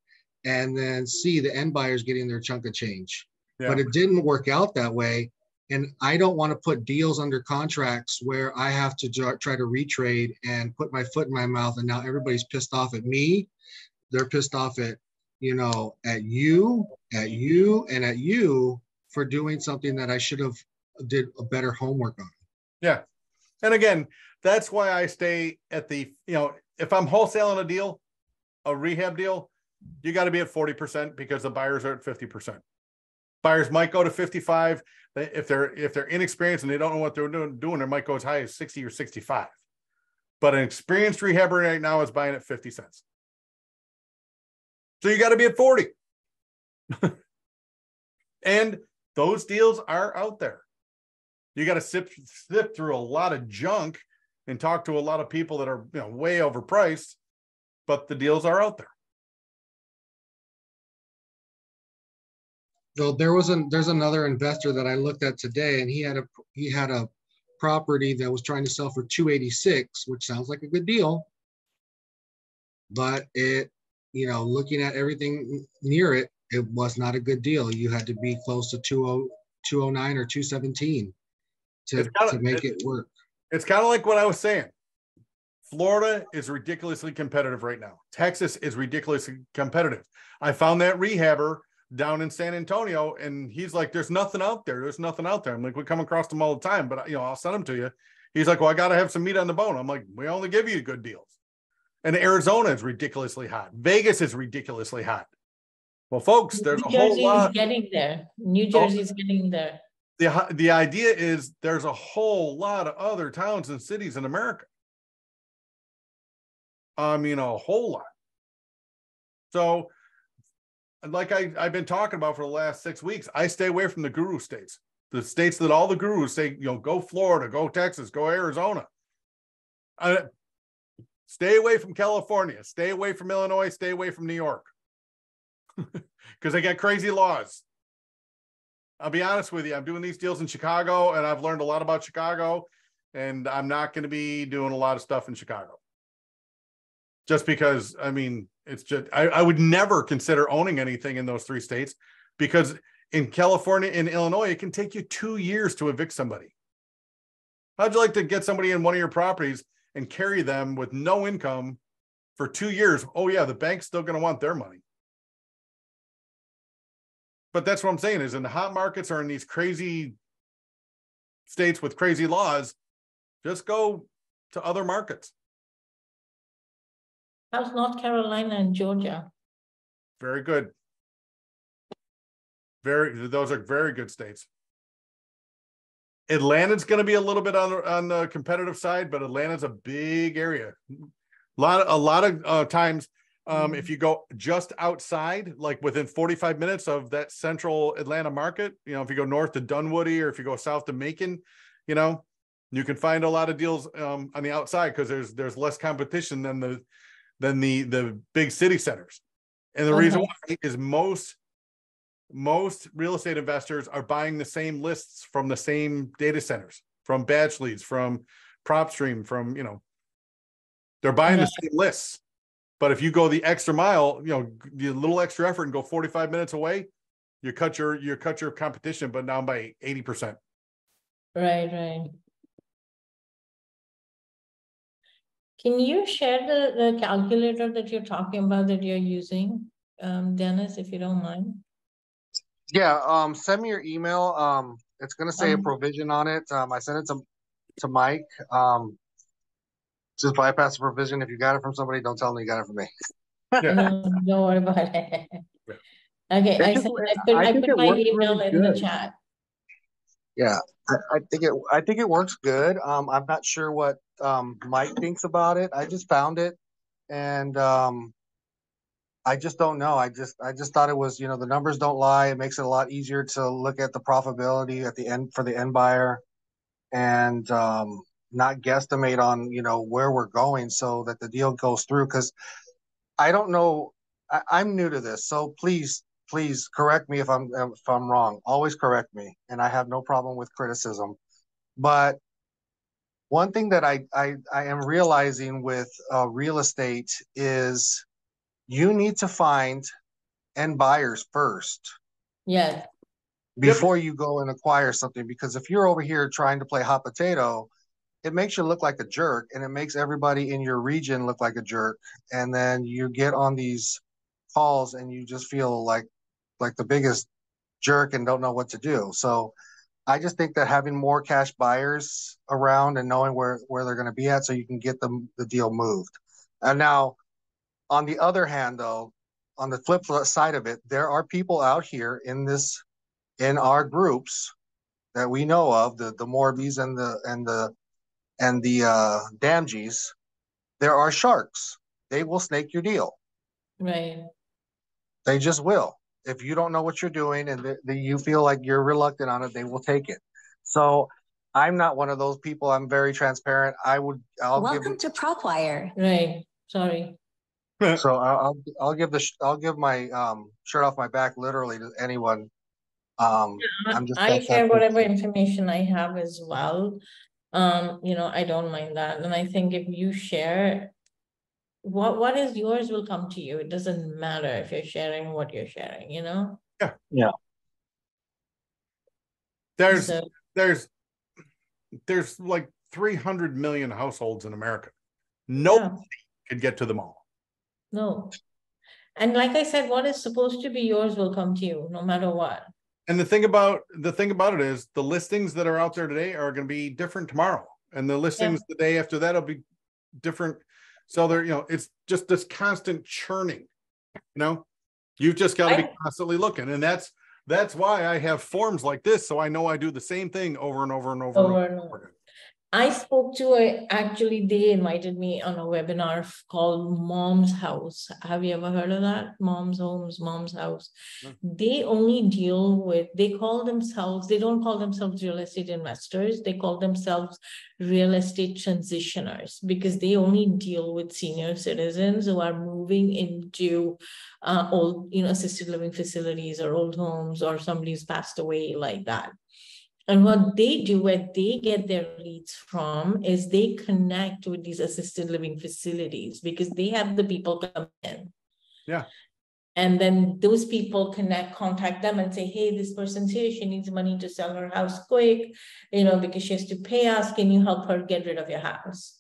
and then C, the end buyer's getting their chunk of change. Yeah. But it didn't work out that way, and I don't want to put deals under contracts where I have to try to retrade and put my foot in my mouth, and now everybody's pissed off at me. They're pissed off at you know at you, at you, and at you for doing something that I should have did a better homework on. Yeah. And again, that's why I stay at the, you know, if I'm wholesaling a deal, a rehab deal, you got to be at 40% because the buyers are at 50%. Buyers might go to 55. If they're if they're inexperienced and they don't know what they're doing, doing, they might go as high as 60 or 65. But an experienced rehabber right now is buying at 50 cents. So you got to be at 40. [laughs] and those deals are out there you got to sift sift through a lot of junk and talk to a lot of people that are you know way overpriced but the deals are out there though there was an there's another investor that I looked at today and he had a he had a property that was trying to sell for 286, which sounds like a good deal. But it, you know, looking at everything near it, it was not a good deal. You had to be close to 20 209 or 217 to, kinda- to make it- it work. It's kind of like what I was saying. Florida is ridiculously competitive right now. Texas is ridiculously competitive. I found that rehabber down in San Antonio, and he's like, "There's nothing out there. There's nothing out there." I'm like, "We come across them all the time, but you know, I'll send them to you." He's like, "Well, I got to have some meat on the bone." I'm like, "We only give you good deals." And Arizona is ridiculously hot. Vegas is ridiculously hot. Well, folks, there's a New whole Jersey is lot. getting there. New Oh. Jersey is getting there. the the idea is there's a whole lot of other towns and cities in America. I mean, a whole lot. So, like I, I've been talking about for the last six weeks, I stay away from the guru states, the states that all the gurus say, you know, go Florida, go Texas, go Arizona. I, stay away from California, stay away from Illinois, stay away from New York. [laughs] Because they got crazy laws. I'll be honest with you. I'm doing these deals in Chicago and I've learned a lot about Chicago and I'm not going to be doing a lot of stuff in Chicago. Just because, I mean, it's just, I, I would never consider owning anything in those three states because in California and Illinois, it can take you two years to evict somebody. How'd you like to get somebody in one of your properties and carry them with no income for two years? Oh, yeah, the bank's still going to want their money. But that's what I'm saying is in the hot markets or in these crazy states with crazy laws, just go to other markets. How's North Carolina and Georgia? Very good. Very, those are very good states. Atlanta's going to be a little bit on the- on the competitive side, but Atlanta's a big area. A lot, a lot of uh, times, um, if you go just outside, like within 45 minutes of that central Atlanta market, you know, if you go north to Dunwoody or if you go south to Macon, you know, you can find a lot of deals um, on the outside because there's there's less competition than the than the the big city centers. And the reason why is most most real estate investors are buying the same lists from the same data centers, from BatchLeads, from PropStream, from you know, they're buying the same lists. But if you go the extra mile, you know, the little extra effort and go 45 minutes away, you cut your you cut your competition, but down by 80%. Right, right. Can you share the, the calculator that you're talking about that you're using, um, Dennis, if you don't mind? Yeah, um, send me your email. Um, it's gonna say a Um, provision on it. Um, I sent it to to Mike. Um, just bypass the provision. If you got it from somebody, don't tell them you got it from me. Yeah. [laughs] No, don't worry about it. Okay, I just- sent, I put, I I think put it my works email really in the good. chat. Yeah, I, I think it. I think it works good. Um, I'm not sure what um Mike thinks about it. I just found it, and um, I just don't know. I just I just thought it was you know the numbers don't lie. It makes it a lot easier to look at the profitability at the end for the end buyer, and um, not guesstimate on you know where we're going so that the deal goes through. Because I don't know. I, I'm new to this, so please please correct me if I'm if I'm wrong. Always correct me, and I have no problem with criticism. But one thing that I I, I am realizing with uh, real estate is you need to find end buyers first Yes, before you go and acquire something. Because if you're over here trying to play hot potato, it makes you look like a jerk, and it makes everybody in your region look like a jerk. And then you get on these calls and you just feel like like the biggest jerk and don't know what to do. So I just think that having more cash buyers around and knowing where where they're going to be at so you can get them the deal moved. And now on the other hand though, on the flip side of it, there are people out here in this in our groups that we know of, the the Morbies and the and the and the uh Damjis, there are sharks. They will snake your deal. right. They just will. If you don't know what you're doing and that that you feel like you're reluctant on it, they will take it. So I'm not one of those people. I'm very transparent. I would, I'll give, Welcome to PropWire. Right, sorry. [laughs] [laughs] so I'll, I'll, I'll give the, sh- I'll give my, um, shirt off my back literally to anyone Um, I'm just I that share whatever information I have as well. Um, you know, I don't mind that, and I think if you share. What what is yours will come to you. It doesn't matter if you're sharing what you're sharing, you know? Yeah. Yeah. There's So, there's there's like 300 million households in America. Nobody yeah, could get to them all. no. And like I said, what is supposed to be yours will come to you, no matter what. And the thing about the thing about it is the listings that are out there today are going to be different tomorrow, and the listings the day after that will be different. So they're you know it's just this constant churning. You know, you've just got to be constantly looking, and that's that's why I have forms like this, so I know I do the same thing over and over and over. and Over over. and over. I spoke to a, actually, they invited me on a webinar called Mom's House. Have you ever heard of that? Mom's Homes, Mom's House. No. They only deal with, they call themselves, they don't call themselves real estate investors. They call themselves real estate transitioners because they only deal with senior citizens who are moving into uh, old, you know, assisted living facilities or old homes or somebody's passed away like that. And what they do, where they get their leads from, is they connect with these assisted living facilities because they have the people come in. Yeah. And then those people connect, contact them and say, hey, this person's here, she needs money to sell her house quick, you know, because she has to pay us, can you help her get rid of your house?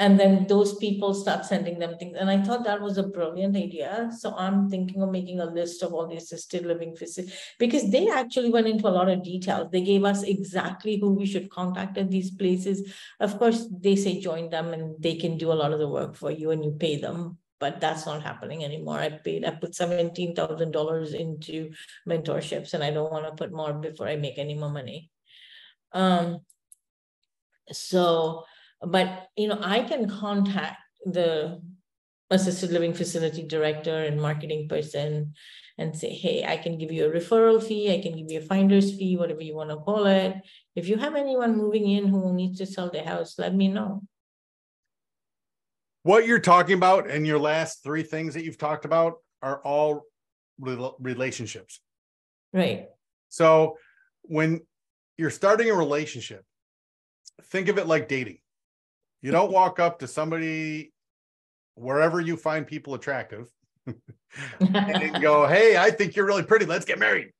And then those people start sending them things, and I thought that was a brilliant idea, so I'm thinking of making a list of all the assisted living facilities. Because they actually went into a lot of details, they gave us exactly who we should contact at these places. Of course, they say join them and they can do a lot of the work for you and you pay them. But that's not happening anymore. I paid, I put seventeen thousand dollars into mentorships and I don't wanna put more before I make any more money. Um. So, but, you know, I can contact the assisted living facility director and marketing person and say, hey, I can give you a referral fee, I can give you a finder's fee, whatever you want to call it. If you have anyone moving in who needs to sell their house, let me know. What you're talking about and your last three things that you've talked about are all rel- relationships. Right, So when you're starting a relationship, think of it like dating. You don't walk up to somebody wherever you find people attractive and go, [laughs] "Hey, I think you're really pretty. Let's get married."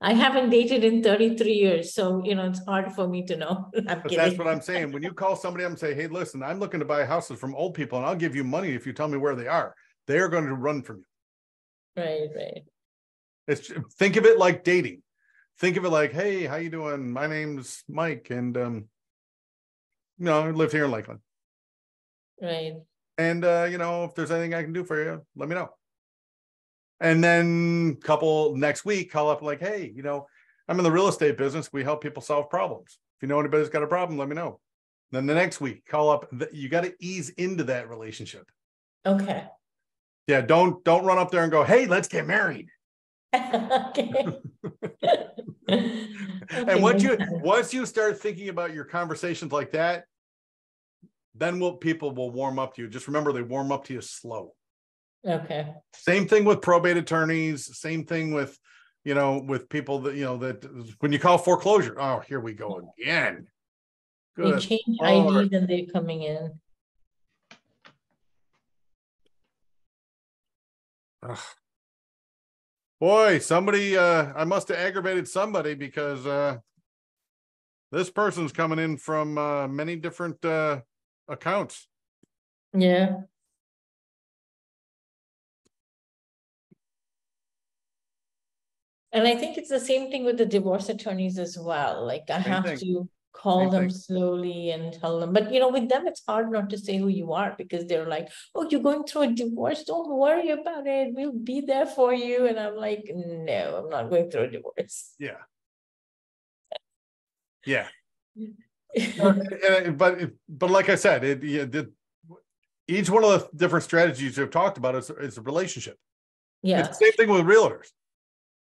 I haven't dated in thirty-three years, so you know, it's hard for me to know. [laughs] I'm But that's what I'm saying. When you call somebody up and say, "Hey, listen, I'm looking to buy houses from old people, and I'll give you money if you tell me where they are," they are going to run from you. Right, right, It's think of it like dating. Think of it like, "Hey, how you doing? My name's Mike, and um, you know, I live here in Lakeland." right. And uh, you know, if there's anything I can do for you, let me know. And then couple next week, call up like, hey, you know, I'm in the real estate business. We help people solve problems. If you know anybody's got a problem, let me know. Then the next week, call up. You got to ease into that relationship. Okay. Yeah, don't don't run up there and go, hey, let's get married. [laughs] Okay. [laughs] [laughs] And once you once you start thinking about your conversations like that, then will people will warm up to you. Just remember they warm up to you slow. Okay, Same thing with probate attorneys, same thing with, you know, with people that, you know, that when you call foreclosure, oh, here we go mm-hmm. again. they change Lord. IDs and they're coming in. Ugh. Boy, somebody, uh, I must have aggravated somebody because, uh, this person's coming in from, uh, many different, uh, accounts. Yeah. And I think it's the same thing with the divorce attorneys as well. Like I Same have thing. to call them slowly and tell them, but you know, with them, it's hard not to say who you are because they're like, oh, you're going through a divorce. Don't worry about it. We'll be there for you. And I'm like, no, I'm not going through a divorce. Yeah. Yeah. [laughs] But, but like I said, it, yeah, the, each one of the different strategies you've talked about is, is a relationship. Yeah, It's the same thing with realtors.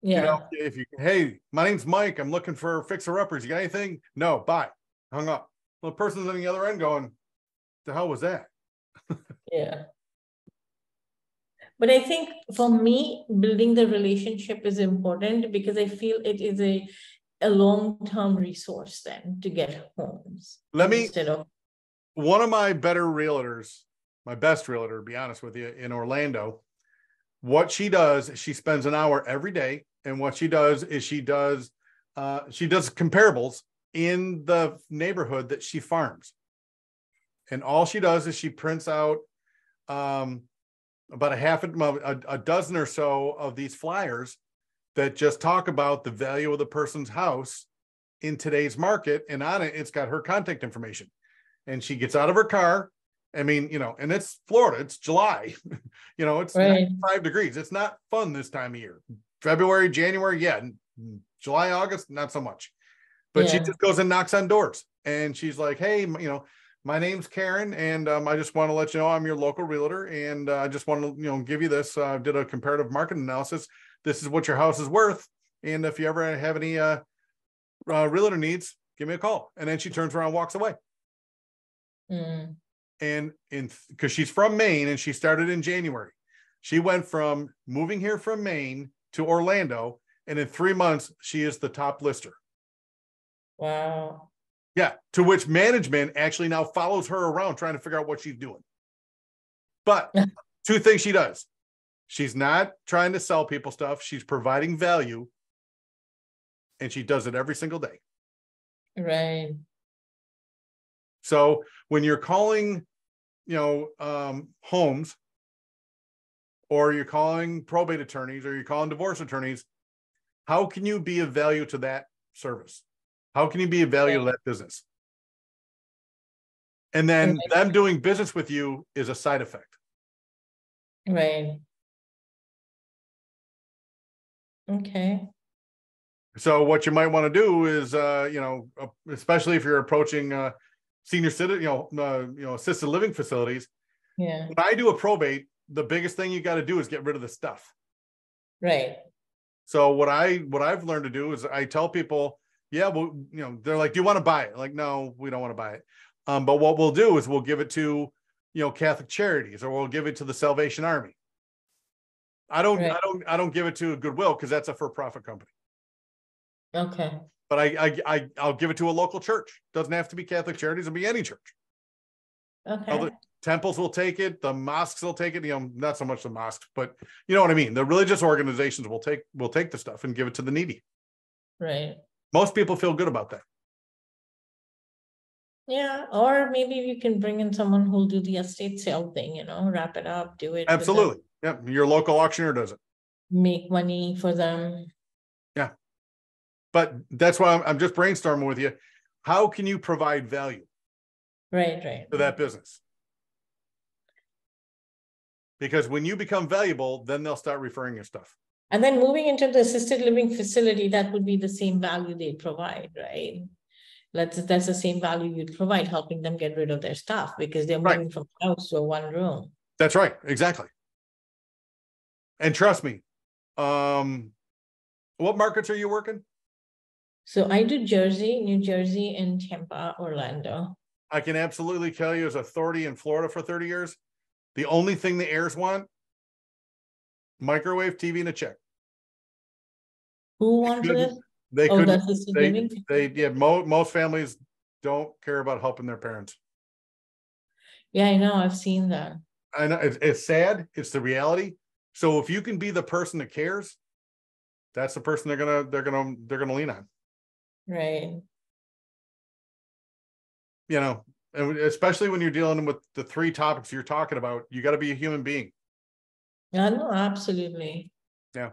You yeah, know, if you, hey, my name's Mike, I'm looking for fixer uppers. You got anything? No, bye. Hung up. Well, the person's on the other end going, the hell was that? yeah. But I think for me, building the relationship is important because I feel it is a a long-term resource then to get homes. Let me of one of my better realtors, my best realtor, to be honest with you, in Orlando, what she does, is she spends an hour every day. And what she does is she does uh, she does comparables in the neighborhood that she farms. And all she does is she prints out um, about a half a, a, dozen or so of these flyers that just talk about the value of the person's house in today's market. And on it, it's got her contact information. And she gets out of her car. I mean, you know, and it's Florida, it's July, [laughs] you know, it's Right. five degrees. It's not fun this time of year. February, January, yeah. July, August, not so much. But she just goes and knocks on doors and she's like, hey, you know, my name's Karen, and um, I just want to let you know I'm your local realtor, and uh, I just want to, you know, give you this. Uh, did a comparative market analysis. This is what your house is worth, and if you ever have any uh, uh, realtor needs, give me a call. And then she turns around, and walks away, Mm, and in because she's from Maine and she started in January, she went from moving here from Maine to Orlando, and in three months she is the top lister. wow. Yeah, to which management actually now follows her around trying to figure out what she's doing. But [laughs] two things she does. She's not trying to sell people stuff, she's providing value. And she does it every single day. Right. So when you're calling, you know, um, homes or you're calling probate attorneys or you're calling divorce attorneys, how can you be of value to that service? How can you be of value to that business? And then Right. them doing business with you is a side effect. Right. Okay. So what you might want to do is, uh, you know, uh, especially if you're approaching uh, senior citizen, you know, uh, you know, assisted living facilities. Yeah. When I do a probate, the biggest thing you got to do is get rid of the stuff. Right. So what I what I've learned to do is I tell people, yeah, well, you know, they're like, do you want to buy it? Like, no, we don't want to buy it. Um, but what we'll do is we'll give it to, you know, Catholic Charities or we'll give it to the Salvation Army. I don't, I don't, I don't give it to Goodwill because that's a for-profit company. Okay. But I, I, I, I'll give it to a local church. Doesn't have to be Catholic Charities; it'll be any church. Okay. Temples will take it. The mosques will take it. You know, not so much the mosques, but you know what I mean. The religious organizations will take will take the stuff and give it to the needy. Right. Most people feel good about that. Yeah. Or maybe you can bring in someone who'll do the estate sale thing, you know, wrap it up, do it. Absolutely. Yeah. Your local auctioneer does it. Make money for them. Yeah but that's why I'm, I'm just brainstorming with you. How can you provide value Right, right. to that business? Because when you become valuable, then they'll start referring your stuff. And then moving into the assisted living facility, that would be the same value they provide, right? That's, that's the same value you'd provide, helping them get rid of their stuff because they're Right. moving from house to a one room. That's right. Exactly. And trust me, um, what markets are you working? So I do Jersey, New Jersey, and Tampa, Orlando. I can absolutely tell you as authority in Florida for 30 years, the only thing the heirs want, microwave TV and a check. Who wanted it? They Oh, couldn't, they, they, yeah, mo- most families don't care about helping their parents. Yeah, I know, I've seen that. I know it's, it's sad. It's the reality. So if you can be the person that cares, that's the person they're gonna, they're gonna, they're gonna lean on, Right, you know, and especially when you're dealing with the three topics you're talking about, you gotta be a human being. yeah, no, absolutely. Yeah.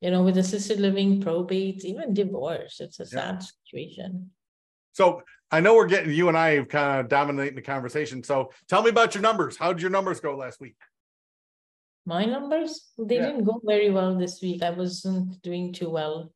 You know, with assisted living, probates, even divorce, it's a Yeah. sad situation. So I know we're getting you and I have kind of dominating the conversation. So tell me about your numbers. How did your numbers go last week? My numbers, they Yeah. didn't go very well this week. I wasn't doing too well.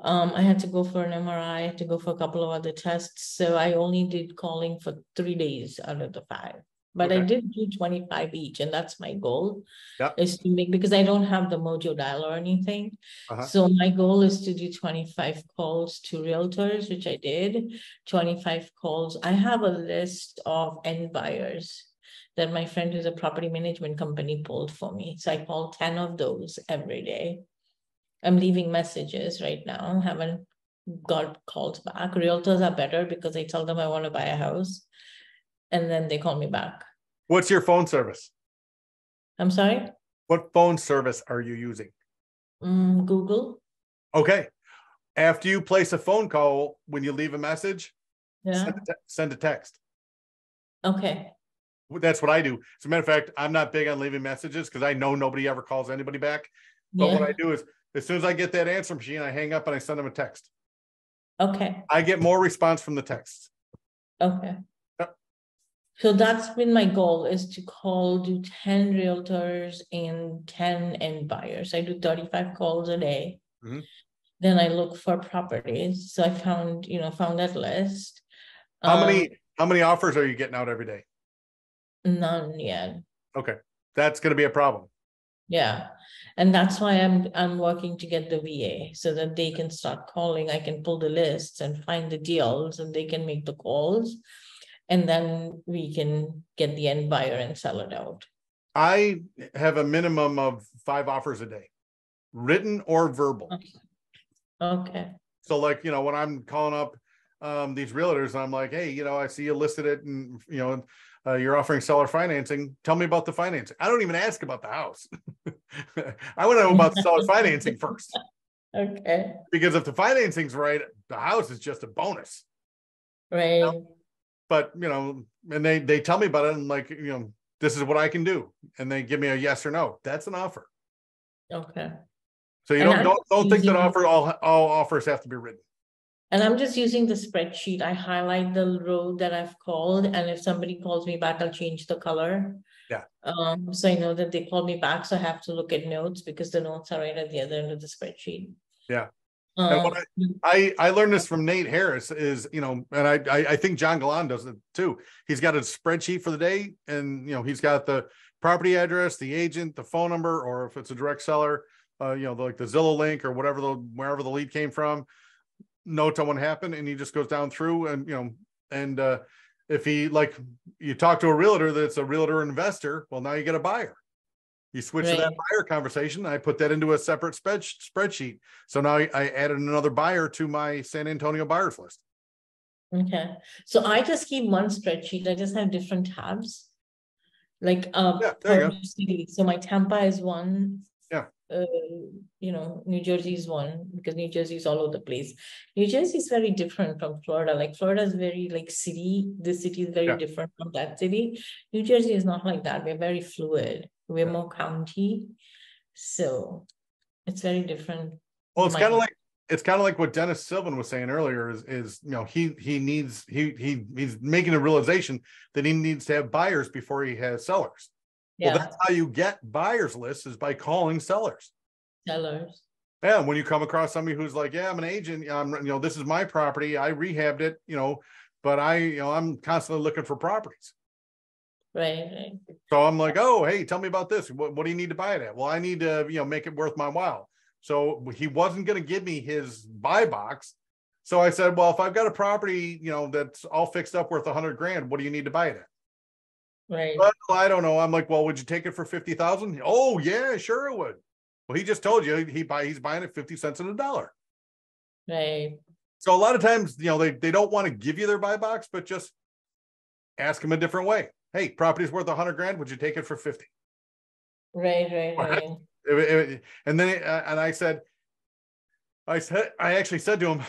Um, I had to go for an MRI, I had to go for a couple of other tests, so I only did calling for three days out of the five. But I did do twenty-five each, and that's my goal. Yep. Is to make, because I don't have the mojo dial or anything. Uh-huh. So my goal is to do twenty-five calls to realtors, which I did, twenty-five calls. I have a list of end buyers that my friend who's a property management company pulled for me. So I call 10 of those every day. I'm leaving messages right now, haven't got calls back. Realtors are better because I tell them I want to buy a house and then they call me back. What's your phone service? I'm sorry, What phone service are you using? mm, Google. Okay. After you place a phone call, when you leave a message, Yeah, send a, te- send a text. okay, That's what I do. As a matter of fact, I'm not big on leaving messages because I know nobody ever calls anybody back. But what I do is, as soon as I get that answer machine, I hang up and I send them a text. okay, I get more response from the text. okay. Yep. So that's been my goal is to call, do ten realtors and ten end buyers. I do thirty-five calls a day. Mhm. Then I look for properties. So I found, you know, found that list. How Um, many, how many offers are you getting out every day? None yet. Okay, that's gonna be a problem. Yeah, and that's why I'm I'm working to get the VA so that they can start calling. I can pull the lists and find the deals and they can make the calls. And then we can get the end buyer and sell it out. I have a minimum of five offers a day, written or verbal. Okay, okay. So like, you know, when I'm calling up um these realtors, I'm like, hey, you know, I see you listed it and you know, uh, you're offering seller financing. Tell me about the financing. I don't even ask about the house. [laughs] I want to know about the seller financing [laughs] first, okay, because if the financing's right, the house is just a bonus. right, But you know, and they they tell me about it and like, you know, this is what I can do, and they give me a yes or no. That's an offer. okay. So you And don't don't, don't think that offer all all offers have to be written. And I'm just using the spreadsheet. I highlight the row that I've called, and if somebody calls me back, I'll change the color. Yeah. Um, so I know that they called me back, so I have to look at notes because the notes are right at the other end of the spreadsheet. Yeah. And what Um, I I learned this from Nate Harris is you know, and I I, I think John Galan does it too. He's got a spreadsheet for the day, and you know he's got the property address, the agent, the phone number, or if it's a direct seller, uh, you know, the, like the Zillow link or whatever the wherever the lead came from, notes on what happened, and he just goes down through and you know, and uh, if he like you talk to a realtor that's a realtor investor, well now you get a buyer. You switch to that Right. buyer conversation. I put that into a separate spread spreadsheet. So now I I added another buyer to my San Antonio buyers list. Okay, so I just keep one spreadsheet, I just have different tabs. Like, uh, Yeah, there you per so my Tampa is one. Yeah. Uh, you know, New Jersey is one, because New Jersey is all over the place. New Jersey is very different from Florida, like Florida is very like city, this city is Yeah. very different from that city. New Jersey is not like that, we're very fluid, we're Yeah. more county. So, it's very different. Well, it's kind of like it's kind of like what Dennis Sylvan was saying earlier is is you know he he needs he he he's making a realization that he needs to have buyers before he has sellers. Well, that's how you get buyers lists is by calling sellers. sellers, Yeah, when you come across somebody who's like, yeah, I'm an agent, I'm you know this is my property, I rehabbed it, you know, but I you know I'm constantly looking for properties. right, right, So I'm like, oh, hey, tell me about this. What, what do you need to buy it at? Well, I need to, you know, make it worth my while. So he wasn't going to give me his buy box. So I said, well, if I've got a property, you know, that's all fixed up worth a hundred grand, what do you need to buy it at? Right, Well, I don't know. I'm like, well, would you take it for 50,000? Oh yeah, sure it would. Well, he just told you he buy, he's buying it 50 cents in a dollar. right, So a lot of times, you know, they, they don't want to give you their buy box, but just ask them a different way. Hey, property's worth a hundred grand. Would you take it for 50? right, right, right. It- it- it- and then, uh, and I said, I said, I actually said to him,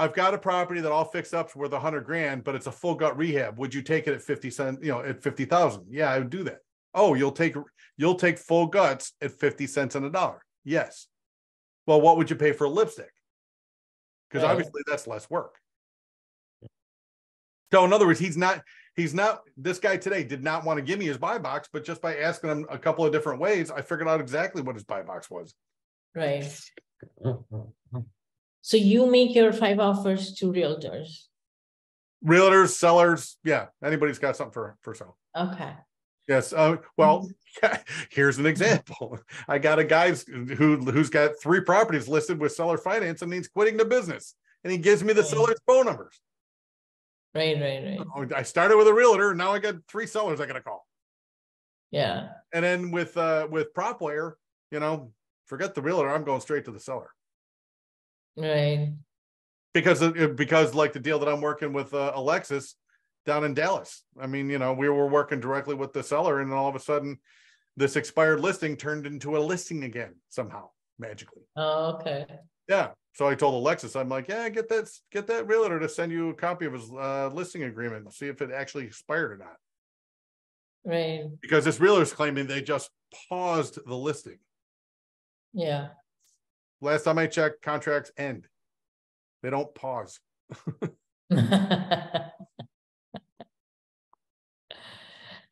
I've got a property that all fixed up's worth a hundred grand, but it's a full gut rehab. Would you take it at 50 cent, you know, at 50,000? Yeah, I would do that. Oh, you'll take, you'll take full guts at 50 cents on a dollar. Yes. Well, what would you pay for a lipstick? Because Right. Uh-huh. obviously that's less work. So in other words, he's not, he's not, this guy today did not want to give me his buy box, but just by asking him a couple of different ways, I figured out exactly what his buy box was. Right. [laughs] So you make your five offers to realtors. Realtors, sellers, yeah, anybody's got something for, for sale. Okay. Yes, uh, well, [laughs] here's an example. I got a guy who, who's got three properties listed with seller finance and he's quitting the business. And he gives me the Oh. seller's phone numbers. Right, right, right. Oh, I started with a realtor, now I got three sellers I gotta call. Yeah. And then with uh with PropWire, you know, forget the realtor, I'm going straight to the seller. Right. Because because like the deal that I'm working with uh, Alexis down in Dallas. I mean, you know, we were working directly with the seller and then all of a sudden this expired listing turned into a listing again somehow magically. Oh, okay. Yeah. So I told Alexis, I'm like, yeah, get that get that realtor to send you a copy of his uh, listing agreement, see if it actually expired or not. Right. Because this realtor's claiming they just paused the listing. Yeah. Last time I checked, contracts end. They don't pause. [laughs]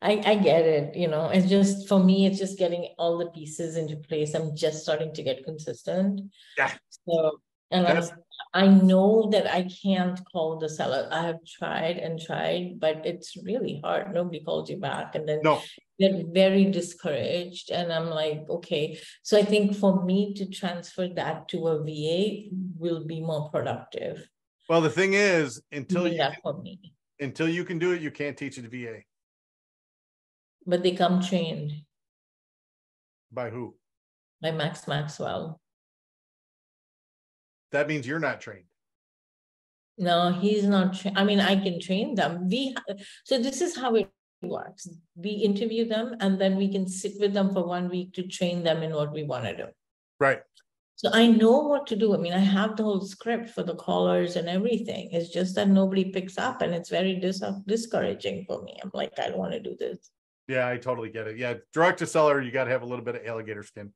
I, I get it, you know, it's just for me, it's just getting all the pieces into place. I'm just starting to get consistent. Yeah. So, and That's- I know that I can't call the seller. I have tried and tried, but it's really hard. Nobody calls you back and then No, they're very discouraged. And I'm like, okay, so I think for me to transfer that to a VA will be more productive. well, the thing is, until you that for me, until you can do it, you can't teach it to VA. but they come trained By who? by Max Maxwell. That means you're not trained. No, he's not, tra- I mean, I can train them. We, so this is how it works. We interview them and then we can sit with them for one week to train them in what we want to do. Right. So I know what to do. I mean, I have the whole script for the callers and everything. It's just that nobody picks up and it's very dis- discouraging for me. I'm like, I don't want to do this. Yeah, I totally get it. Yeah, direct to seller, you got to have a little bit of alligator skin.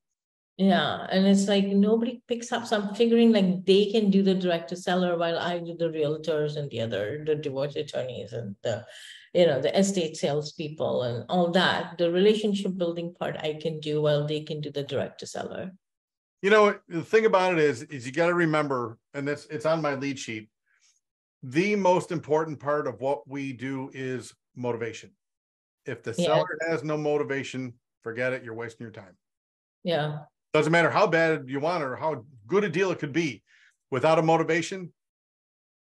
Yeah, and it's like nobody picks up. So I'm figuring like they can do the direct to seller while I do the realtors and the other, the divorce attorneys and the, you know, the estate salespeople and all that. The relationship building part I can do while they can do the direct to seller. You know, the thing about it is, is you got to remember, and it's it's on my lead sheet. The most important part of what we do is motivation. If the Yeah. seller has no motivation, forget it. You're wasting your time. Yeah, Doesn't matter how bad you want it or how good a deal it could be. Without a motivation,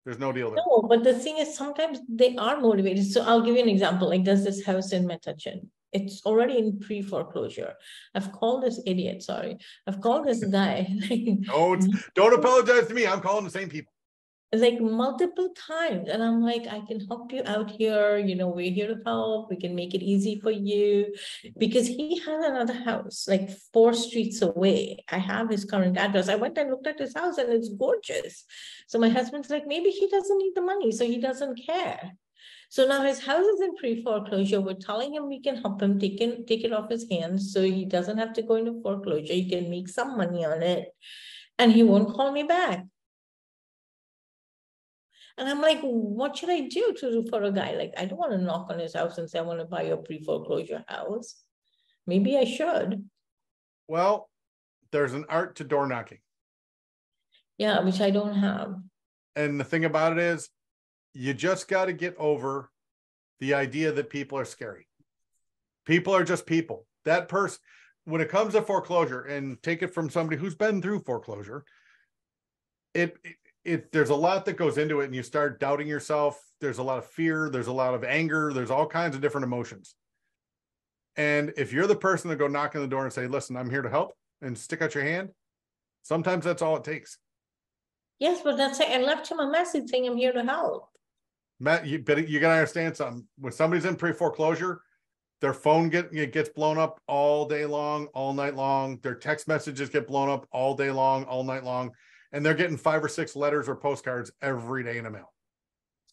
there's no deal there. no, but the thing is sometimes they are motivated. So I'll give you an example. Like there's this house in Metuchen. It's already in pre foreclosure. I've called this idiot, sorry. I've called this guy. [laughs] like, Don't don't apologize to me. I'm calling the same people. Like multiple times and i'm like i can help you out here you know we're here to help we can make it easy for you because he has another house like four streets away i have his current address i went and looked at his house and it's gorgeous so my husband's like maybe he doesn't need the money so he doesn't care so now his house is in pre-foreclosure. We're telling him we can help him take it, take it off his hands so he doesn't have to go into foreclosure. He can make some money on it. And he won't call me back. And I'm like, what should I do to for a guy? Like, I don't want to knock on his house and say, I want to buy your pre-foreclosure house. Maybe I should. Well, there's an art to door knocking. Yeah, which I don't have. And the thing about it is, you just got to get over the idea that people are scary. People are just people. That person, when it comes to foreclosure, and take it from somebody who's been through foreclosure, it, it, it there's a lot that goes into it, and you start doubting yourself. There's a lot of fear. There's a lot of anger. There's all kinds of different emotions. And if you're the person to go knock on the door and say, "Listen, I'm here to help," and stick out your hand, sometimes that's all it takes. Yes, but that's it. I left him a message saying I'm here to help. Matt, you but you gotta understand something. When somebody's in pre-foreclosure, their phone get it gets blown up all day long, all night long. Their text messages get blown up all day long, all night long, and they're getting five or six letters or postcards every day in the mail.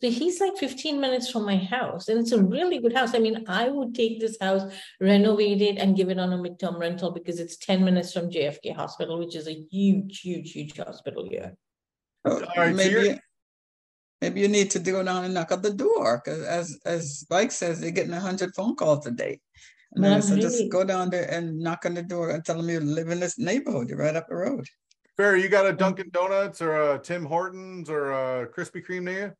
So he's like 15 minutes from my house, and it's a really good house. I mean, I would take this house, renovate it, and give it on a midterm rental because it's 10 minutes from JFK Hospital, which is a huge, huge, huge hospital here. Oh, right, Maybe, you're- maybe you need to go down and knock at the door, because as, as Mike says, they're getting a hundred phone calls a day. And Well, then I'm so just go down there and knock on the door and tell them you live in this neighborhood, you're right up the road. Fair, you got a Dunkin' Donuts or a Tim Hortons or a Krispy Kreme near you?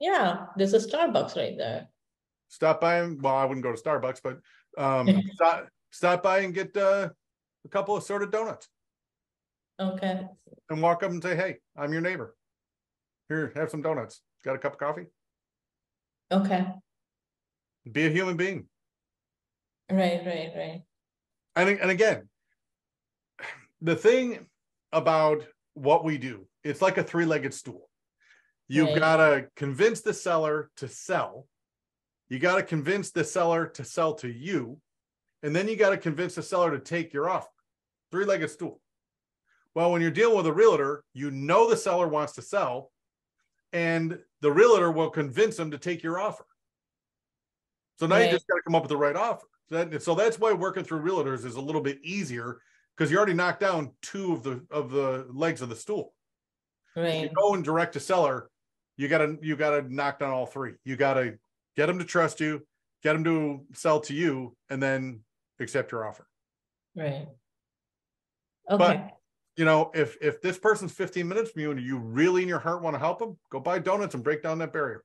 Yeah, there's a Starbucks right there. Stop by and well, I wouldn't go to Starbucks, but um [laughs] stop stop by and get uh, a couple of assorted donuts Okay. and walk up and say, Hey, I'm your neighbor. Here, have some donuts. Got a cup of coffee? Okay, Be a human being. right, right, right. And, and again, the thing about what we do, it's like a three-legged stool. You've Right. got to convince the seller to sell. You got to convince the seller to sell to you. And then you got to convince the seller to take your offer. Three-legged stool. Well, when you're dealing with a realtor, you know the seller wants to sell, and the realtor will convince them to take your offer. So now you Right. just got to come up with the right offer. So, that, so that's why working through realtors is a little bit easier because you already knocked down two of the of the legs of the stool. right? You go and direct to seller, you gotta you gotta knock down all three. You gotta get them to trust you, get them to sell to you, and then accept your offer. right. But- Okay, You know, if if this person's 15 minutes from you and you really in your heart want to help them, go buy donuts and break down that barrier.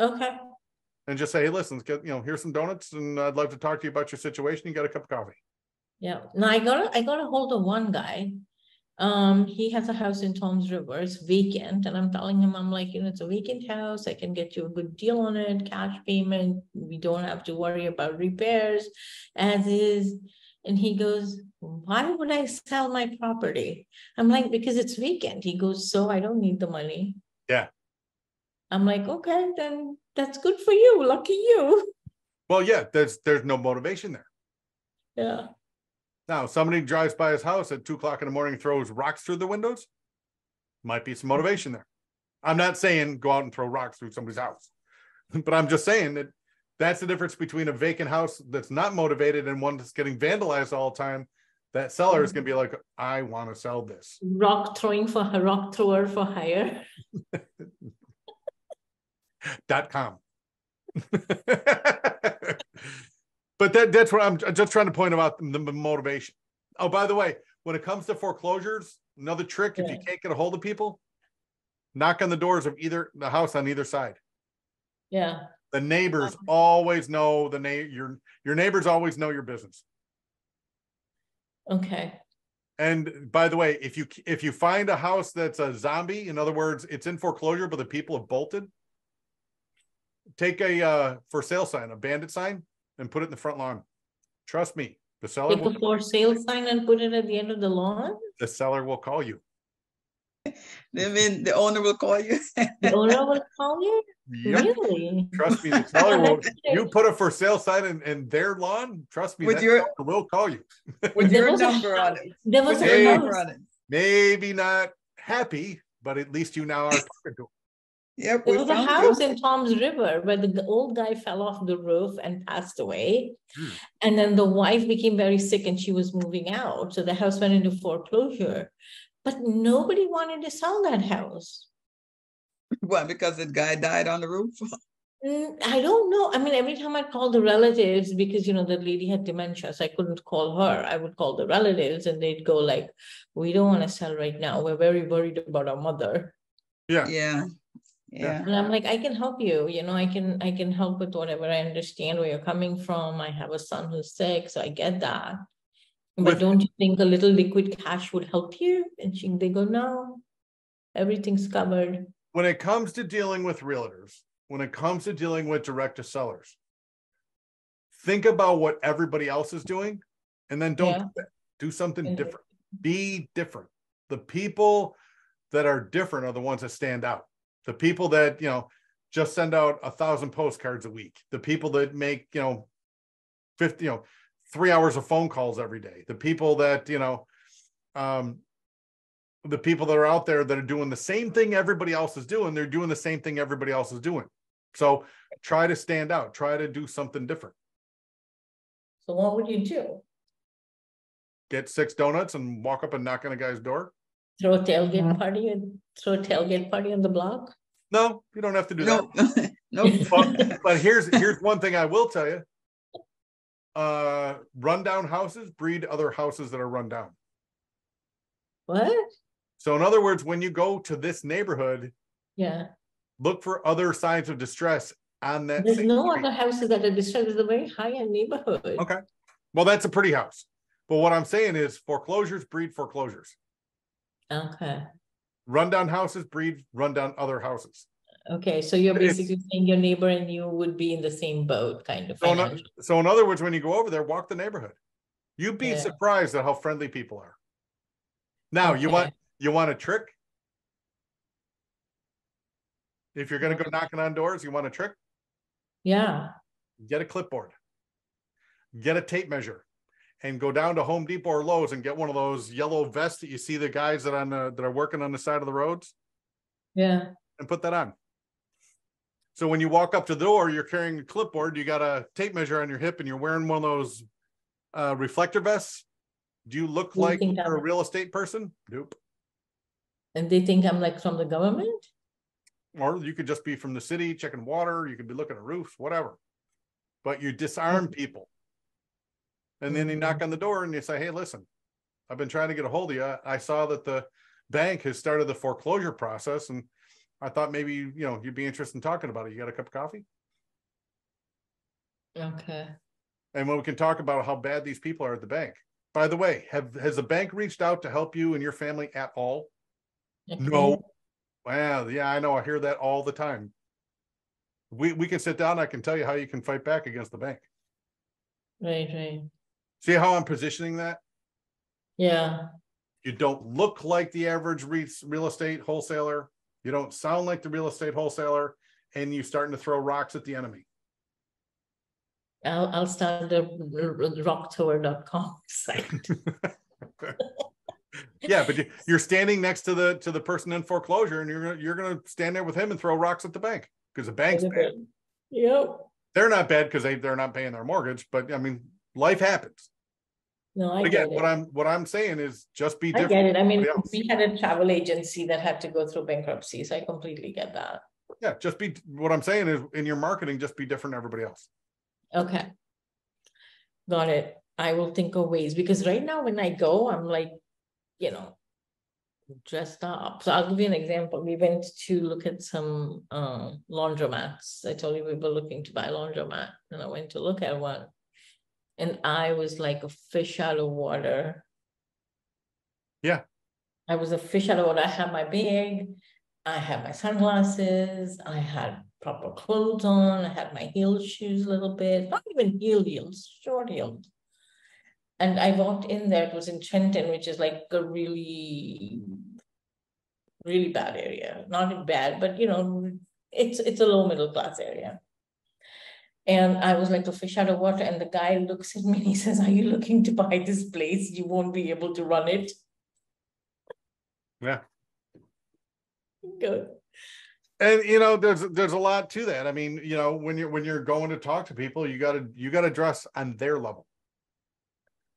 okay, And just say, hey, listen, get you know, here's some donuts, and I'd love to talk to you about your situation. You got a cup of coffee. Yeah. Now I got, a I got a hold of one guy. Um, he has a house in Toms River, it's vacant, and I'm telling him, I'm like, you know, it's a vacant house, I can get you a good deal on it, cash payment. We don't have to worry about repairs as is. And he goes, why would I sell my property? I'm like, because it's vacant. He goes, so I don't need the money. Yeah. I'm like, okay, then that's good for you, lucky you. Well, yeah, there's there's no motivation there. Yeah, Now, somebody drives by his house at two o'clock in the morning, throws rocks through the windows. Might be some mm-hmm. motivation there. I'm not saying go out and throw rocks through somebody's house, [laughs] but I'm just saying that that's the difference between a vacant house that's not motivated and one that's getting vandalized all the time. That seller is going to be like, I want to sell this. rock throwing for, a rock thrower for hire. [laughs] Dot com. [laughs] but that that's what I'm just trying to point about the motivation. Oh, by the way, when it comes to foreclosures, another trick if you can't get a hold of people, knock on the doors of either the house on either side. Yeah, The neighbors Uh-huh. always know the name your your neighbors always know your business. okay, And by the way, if you if you find a house that's a zombie, in other words, it's in foreclosure, but the people have bolted, take a uh, for sale sign, a bandit sign, and put it in the front lawn. Trust me, the seller take will, a for sale sign and put it at the end of the lawn? the seller will call you. I mean, the owner will call you. The owner will call you? Yep. Really? Trust me, the seller will. [laughs] You put a for sale sign in, in their lawn. Trust me, With your- seller will call you. [laughs] With There your was a number on it. There was With a your number on it. Maybe not happy, but at least you now are talking to 'em. Yep. there was a house you. in Toms River where the old guy fell off the roof and passed away. Hmm. And then the wife became very sick and she was moving out, so the house went into foreclosure. But nobody wanted to sell that house. [laughs] Why? Because the guy died on the roof? [laughs] I don't know. I mean, every time I call the relatives, because you know, the lady had dementia, so I couldn't call her. I would call the relatives and they'd go like, we don't want to sell right now. We're very worried about our mother. Yeah. Yeah. Yeah. And I'm like, I can help you, you know, I can, I can help with whatever. I understand where you're coming from. I have a son who's sick, so I get that. But With- don't you think a little liquid cash would help you? And she, they go, no, everything's covered. when it comes to dealing with realtors, when it comes to dealing with direct to sellers, think about what everybody else is doing and then don't Yeah. do do something different. Be different. The people that are different are the ones that stand out. The people that, you know, just send out a thousand postcards a week. The people that make, you know, 50, you know, three hours of phone calls every day. The people that, you know, um, the people that are out there that are doing the same thing everybody else is doing, they're doing the same thing everybody else is doing. So try to stand out, try to do something different. So what would you do? Get six donuts and walk up and knock on a guy's door. Throw a tailgate party and throw a tailgate party on the block? No, you don't have to do that. No, [laughs] no. But, but here's here's one thing I will tell you. Uh rundown houses breed other houses that are run down. What? So in other words, when you go to this neighborhood, Yeah, look for other signs of distress on that. there's no street. other houses that are distressed. It's a very high-end neighborhood. Okay. Well, that's a pretty house. But what I'm saying is foreclosures breed foreclosures. Okay, Rundown houses breed rundown other houses. Okay, so you're It's- basically saying your neighbor and you would be in the same boat, kind of So in, so in other words, when you go over there, walk the neighborhood. You'd be Yeah. surprised at how friendly people are. Now, you want you want a trick? If you're gonna go knocking on doors, you want a trick? Yeah, Get a clipboard. Get a tape measure. And go down to Home Depot or Lowe's and get one of those yellow vests that you see the guys that on the, that are working on the side of the roads yeah, and put that on. So when you walk up to the door, you're carrying a clipboard, you got a tape measure on your hip and you're wearing one of those uh, reflector vests. Do you look you like you're a real estate person? Nope. and they think I'm like from the government? Or you could just be from the city checking water, you could be looking at roofs, whatever. But you disarm people. And then you mm-hmm. knock on the door and you say, hey, listen, I've been trying to get a hold of you. I saw that the bank has started the foreclosure process and I thought maybe, you know, you'd be interested in talking about it. You got a cup of coffee? Okay, And when we can talk about how bad these people are at the bank. By the way, have has the bank reached out to help you and your family at all? No. Well, yeah, I know. I hear that all the time. We we can sit down. I can tell you how you can fight back against the bank. Right, right, See how I'm positioning that? yeah, You don't look like the average re- real estate wholesaler. You don't sound like the real estate wholesaler, and you're starting to throw rocks at the enemy. I'll, I'll start the rockthrower.com [laughs] site. [laughs] Yeah, but you, you're standing next to the to the person in foreclosure, and you're gonna you're gonna stand there with him and throw rocks at the bank because the bank's bad. Yep, They're not bad because they they're not paying their mortgage, but I mean, life happens. no, I Again, what I'm what I'm saying is just be I get it. I mean, we had a travel agency that had to go through bankruptcy, so I completely get that. Yeah, just be what I'm saying is in your marketing, just be different than everybody else. Okay. Got it. I will think of ways because right now when I go, I'm like, you know, dressed up. So I'll give you an example. We went to look at some um laundromats. I told you we were looking to buy a laundromat and I went to look at one. And I was like a fish out of water. Yeah. I was a fish out of water. I had my bag, I had my sunglasses, I had proper clothes on, I had my heel shoes a little bit, not even heel heels, short heels. And I walked in there, it was in Trenton, which is like a really, really bad area, not bad, but you know, it's, it's a low middle class area. And I was like a fish out of water, and the guy looks at me and he says, are you looking to buy this place? You won't be able to run it. Yeah. Good. And you know, there's there's a lot to that. I mean, you know, when you're when you're going to talk to people, you gotta you gotta dress on their level.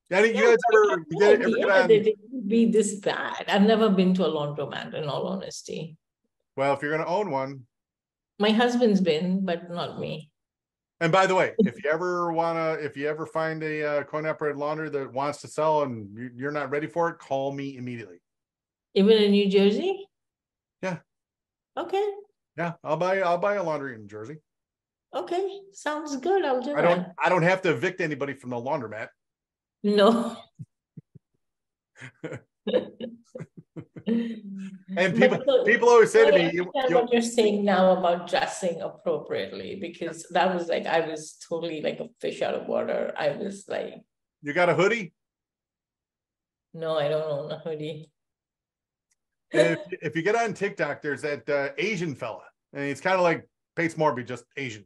Yeah, you guys ever, you get, ever get on, be this bad. I've never been to a laundromat, in all honesty. well, if you're gonna own one, My husband's been, but not me. And by the way, if you ever wanna, if you ever find a uh, coin operated laundry that wants to sell and you- you're not ready for it, call me immediately. Even in New Jersey? Yeah. Okay, Yeah, I'll buy I'll buy a laundry in Jersey. okay, sounds good. I'll do I don't. I don't have to evict anybody from the laundromat. No. [laughs] [laughs] And people so- people always say to I me, you, you what you're saying now about dressing appropriately, because that was like, I was totally like a fish out of water. I was like, you got a hoodie? no, I don't own a hoodie. if, if you get on TikTok, there's that uh, Asian fella, and he's kind of like Pace Morby, just Asian,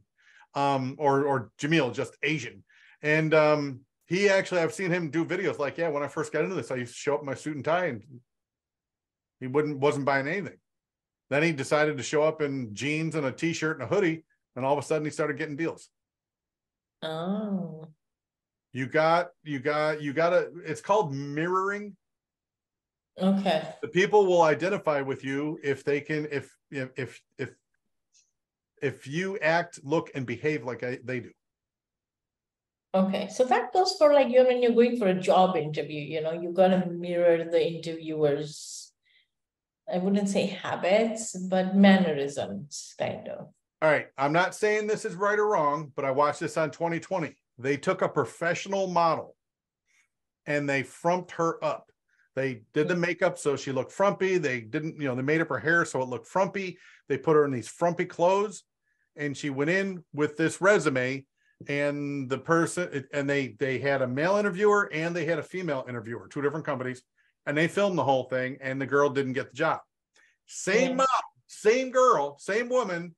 um, or or Jamil, just Asian. And um, he actually, I've seen him do videos like, yeah, when I first got into this, I used to show up in my suit and tie, and he wouldn't wasn't buying anything. Then he decided to show up in jeans and a t-shirt and a hoodie, and all of a sudden he started getting deals. Oh, You got, you got, you got to. It's called mirroring. okay. the people will identify with you if they can if if if if if you act look and behave like I, they do Okay, so that goes for like you when you're going for a job interview, you know, you gotta mirror the interviewer's. I wouldn't say habits, but mannerisms, kind of. all right i'm not saying this is right or wrong but i watched this on 20/20 they took a professional model and they frumped her up They did the hmm. makeup so she looked frumpy. They didn't, you know, they made up her hair so it looked frumpy. They put her in these frumpy clothes and she went in with this resume and the person and they they had a male interviewer and they had a female interviewer, two different companies, and they filmed the whole thing and the girl didn't get the job. Same Yeah. mom, same girl, same woman,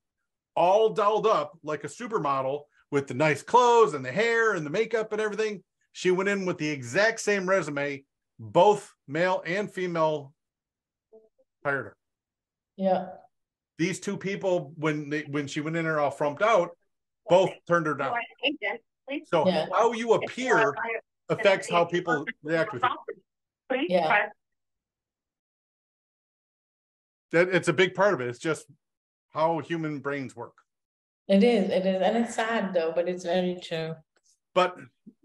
all dolled up like a supermodel with the nice clothes and the hair and the makeup and everything. She went in with the exact same resume. Both male and female hired her. Yeah. These two people, when they when she went in there all frumped out, both turned her down. So Yeah. how you appear affects how people [laughs] react with you. Yeah. That it's a big part of it. It's just how human brains work. It is, it is, and it's sad though, but it's very true. But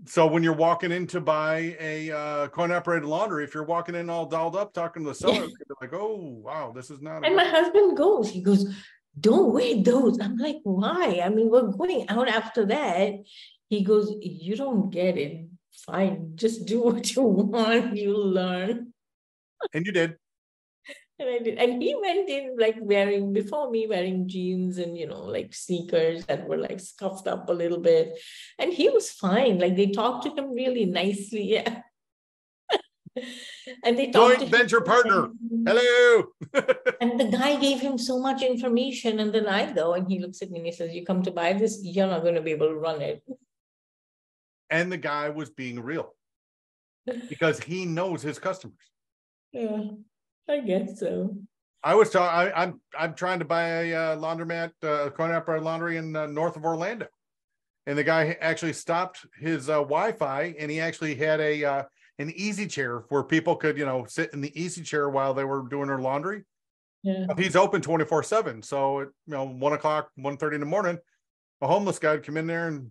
so when you're walking in to buy a uh, coin operated laundry, if you're walking in all dolled up talking to the seller, [laughs] you're like, oh wow, this is not. And my husband goes, he goes, don't wear those. I'm like, why? I mean, we're going out after that. He goes, you don't get it. Fine, just do [laughs] what you want. You learn. And you did. And I did. And he went in like wearing, before me, wearing jeans and, you know, like sneakers that were like scuffed up a little bit. And he was fine. Like they talked to him really nicely. [laughs] Yeah. and they talked Joint to him venture partner. and- Hello. [laughs] And the guy gave him so much information. And then I go and he looks at me and he says, You come to buy this, you're not going to be able to run it. And the guy was being real because he knows his customers. Yeah, I guess so. I was talking. I'm I'm trying to buy a uh, laundromat, uh, coin operated laundry in uh, north of Orlando, and the guy actually stopped his uh, Wi-Fi, and he actually had a uh, an easy chair where people could you know sit in the easy chair while they were doing their laundry. Yeah. He's open twenty four seven, so at you know one o'clock, one thirty in the morning, a homeless guy would come in there and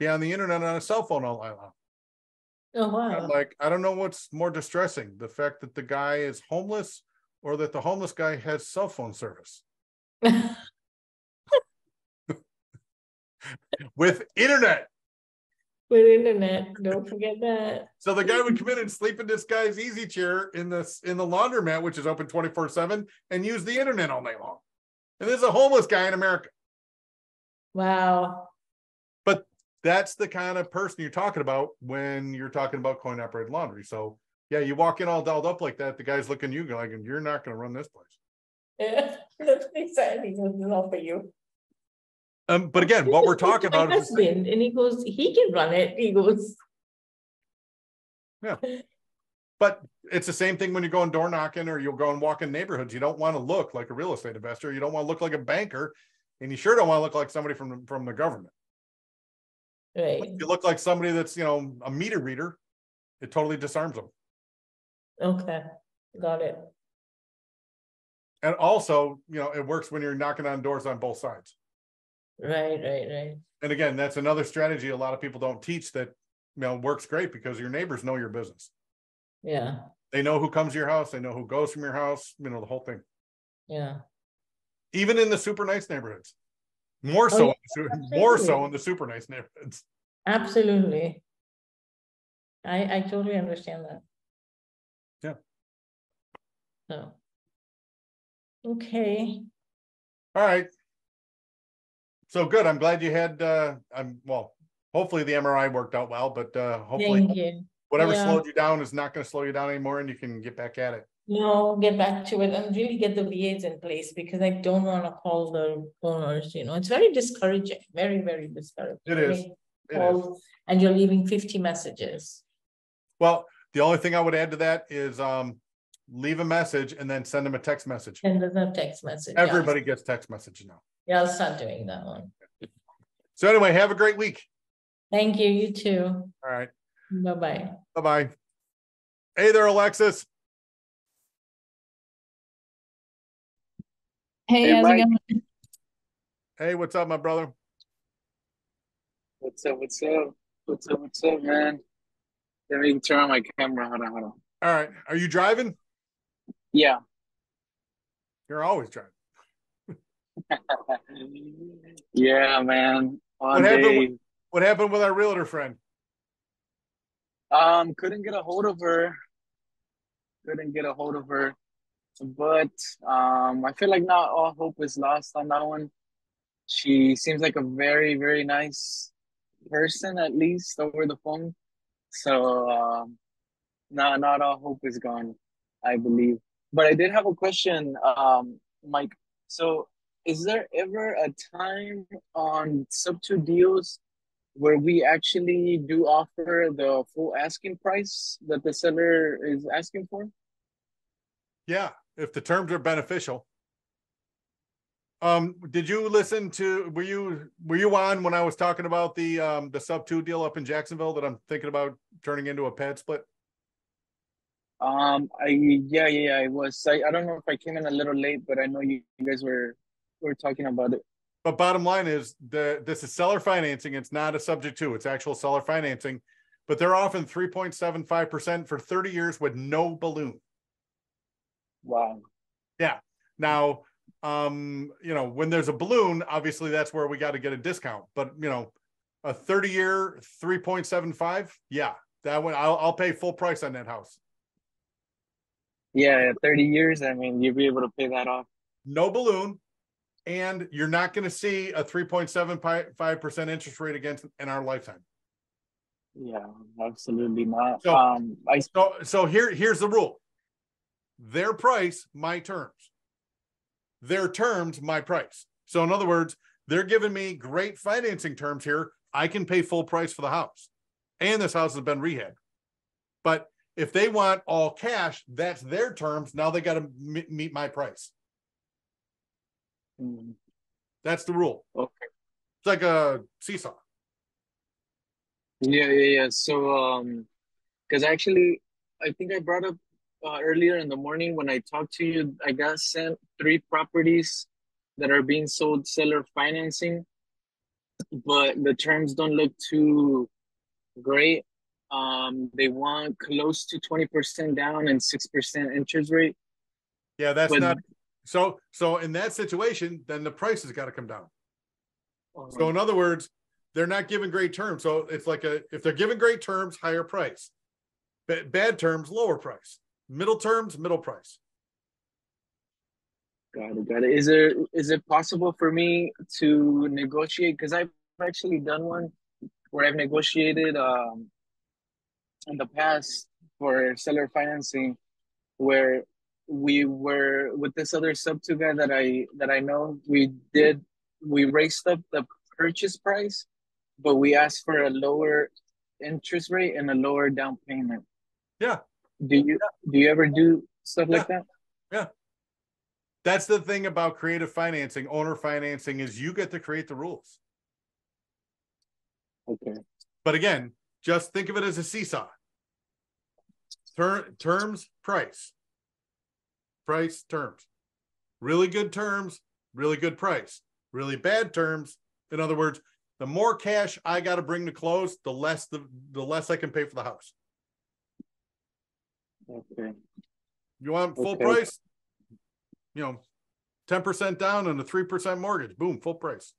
be on the internet on a cell phone all night long. Oh, I'm wow. like, I don't know what's more distressing, the fact that the guy is homeless or that the homeless guy has cell phone service [laughs] with internet. With internet, don't forget that. So the guy would come in and sleep in this guy's easy chair in this in the laundromat, which is open 24-7, and use the internet all night long. And there's a homeless guy in America. Wow. That's the kind of person you're talking about when you're talking about coin operated laundry. So yeah, you walk in all dolled up like that, the guy's looking at you like, you're not gonna run this place. Yeah, that's what he said. He not for you. Um, but again, what we're talking to about is [laughs] husband, and he goes, he can run it. He goes, yeah. But it's the same thing when you're going door knocking or you'll go and walk in neighborhoods. You don't want to look like a real estate investor. You don't want to look like a banker, and you sure don't want to look like somebody from from the government. Right. If you look like somebody that's you know a meter reader, it totally disarms them. Okay, got it. And also, you know, it works when you're knocking on doors on both sides. Right, right, right. And again, that's another strategy a lot of people don't teach that you know works great because your neighbors know your business. Yeah, They know who comes to your house. They know who goes from your house. You know the whole thing. yeah. even in the super nice neighborhoods. More so, yeah, in the su- more so in the super nice neighborhoods. Absolutely. I I totally understand that. Yeah. So. Okay, All right. So good. I'm glad you had. uh I'm well. Hopefully the MRI worked out well, but uh hopefully whatever Yeah. slowed you down is not going to slow you down anymore, and you can get back at it. No, get back to it and really get the VAs in place because I don't want to call the owners, you know, it's very discouraging, very, very discouraging. It is. is. And you're leaving fifty messages. Well, the only thing I would add to that is um leave a message and then send them a text message. And there's a text message. Yeah, Everybody gets text messages now. Yeah, I'll start doing that one. So anyway, have a great week. Thank you, you too. All right. Bye-bye. Bye bye. Hey there, Alexis. Hey, Hey, how's it Mike. going? Hey, what's up, my brother? What's up? What's up? What's up? What's up, man? Let me turn on my camera. Hold on, hold on. All right. Are you driving? Yeah. You're always driving. [laughs] Yeah, man. On What happened day, with- What happened with our realtor friend? um, couldn't get a hold of her. couldn't get a hold of her, but um, I feel like not all hope is lost on that one. She seems like a very very nice person, at least over the phone. So um, not not all hope is gone, I believe. But I did have a question, um, Mike. So is there ever a time on sub two deals where we actually do offer the full asking price that the seller is asking for? Yeah, if the terms are beneficial. Um, did you listen to, were you, were you on when I was talking about the, um, the sub two deal up in Jacksonville that I'm thinking about turning into a PadSplit? Um, I yeah, yeah, I was. I, I don't know if I came in a little late, but I know you, you guys were were talking about it. But bottom line is the, this is seller financing. It's not a subject to, it's actual seller financing. But they're often three point seven five percent for thirty years with no balloon. Wow. Yeah. Now, um, you know, when there's a balloon, obviously that's where we got to get a discount. But you know, a 30 year 3.75, yeah, that one I'll I'll pay full price on that house. Yeah, 30 years. I mean, you'll be able to pay that off. No balloon, and you're not going to see a 3.75% interest rate against in our lifetime. Yeah, absolutely not. So- um, I So so here here's the rule. Their price, my terms. Their terms, my price. So in other words, they're giving me great financing terms here. I can pay full price for the house. And this house has been rehabbed. But if they want all cash, that's their terms. Now they got to meet my price. mm, That's the rule. okay. It's like a seesaw. Yeah, yeah, yeah. So, um, because actually, I think I brought up uh, earlier in the morning when I talked to you, I got sent three properties that are being sold seller financing, but the terms don't look too great. Um, they want close to 20% down and 6% interest rate. Yeah, that's But- not so so in that situation, then the price has got to come down. So in other words, they're not giving great terms. So it's like a if they're giving great terms, higher price. Ba- bad terms, lower price. Middle terms, middle price. Got it, got it. Is there is it possible for me to negotiate? Because I've actually done one where I've negotiated um in the past for seller financing where we were with this other sub two guy that I that I know, we did we raised up the purchase price, but we asked for a lower interest rate and a lower down payment. Yeah. Do you do you ever do stuff like that? Yeah that's the thing about creative financing, owner financing is you get to create the rules. Okay. But again, just think of it as a seesaw. Ter- terms, price. Price, terms. Really good terms, really good price. Really bad terms. In other words, the more cash I got to bring to close, the less the, the less I can pay for the house. Okay. You want full Okay. price? You know, 10% down and a 3% mortgage. Boom, full price.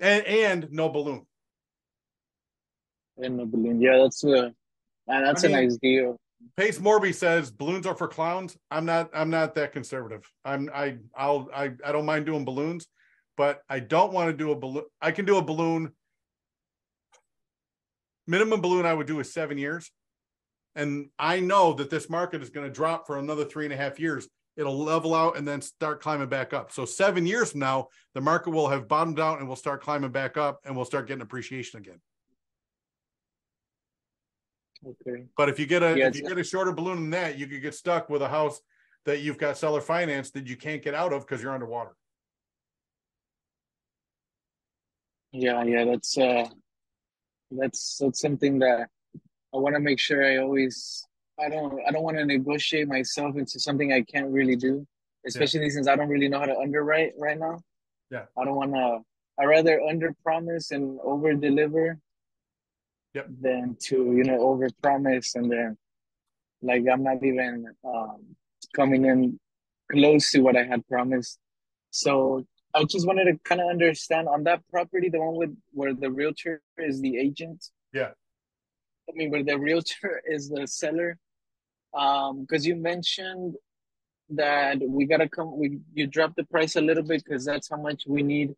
And and no balloon. In the balloon. Yeah, that's a and that's I a mean- nice deal. Pace Morby says balloons are for clowns. I'm not I'm not that conservative. I'm I I'll I I don't mind doing balloons, but I don't want to do a balloon. I can do a balloon. Minimum balloon I would do is seven years. And I know that this market is going to drop for another three and a half years. It'll level out and then start climbing back up. So seven years from now, the market will have bottomed out and we'll start climbing back up and we'll start getting appreciation again. Okay. But if you get a Yeah, if you get a shorter balloon than that, you could get stuck with a house that you've got seller finance that you can't get out of because you're underwater. Yeah, yeah, that's uh that's that's something that I want to make sure I always I don't I don't want to negotiate myself into something I can't really do, especially since I don't really know how to underwrite right now. Yeah. I don't want to I rather under promise and over deliver Yep. than to, you know, over promise and then like I'm not even um coming in close to what I had promised. So I just wanted to kind of understand on that property, the one with where the realtor is the agent. Yeah. I mean, where the realtor [laughs] is the seller. Um, because you mentioned that we gotta come. We you drop the price a little bit because that's how much we need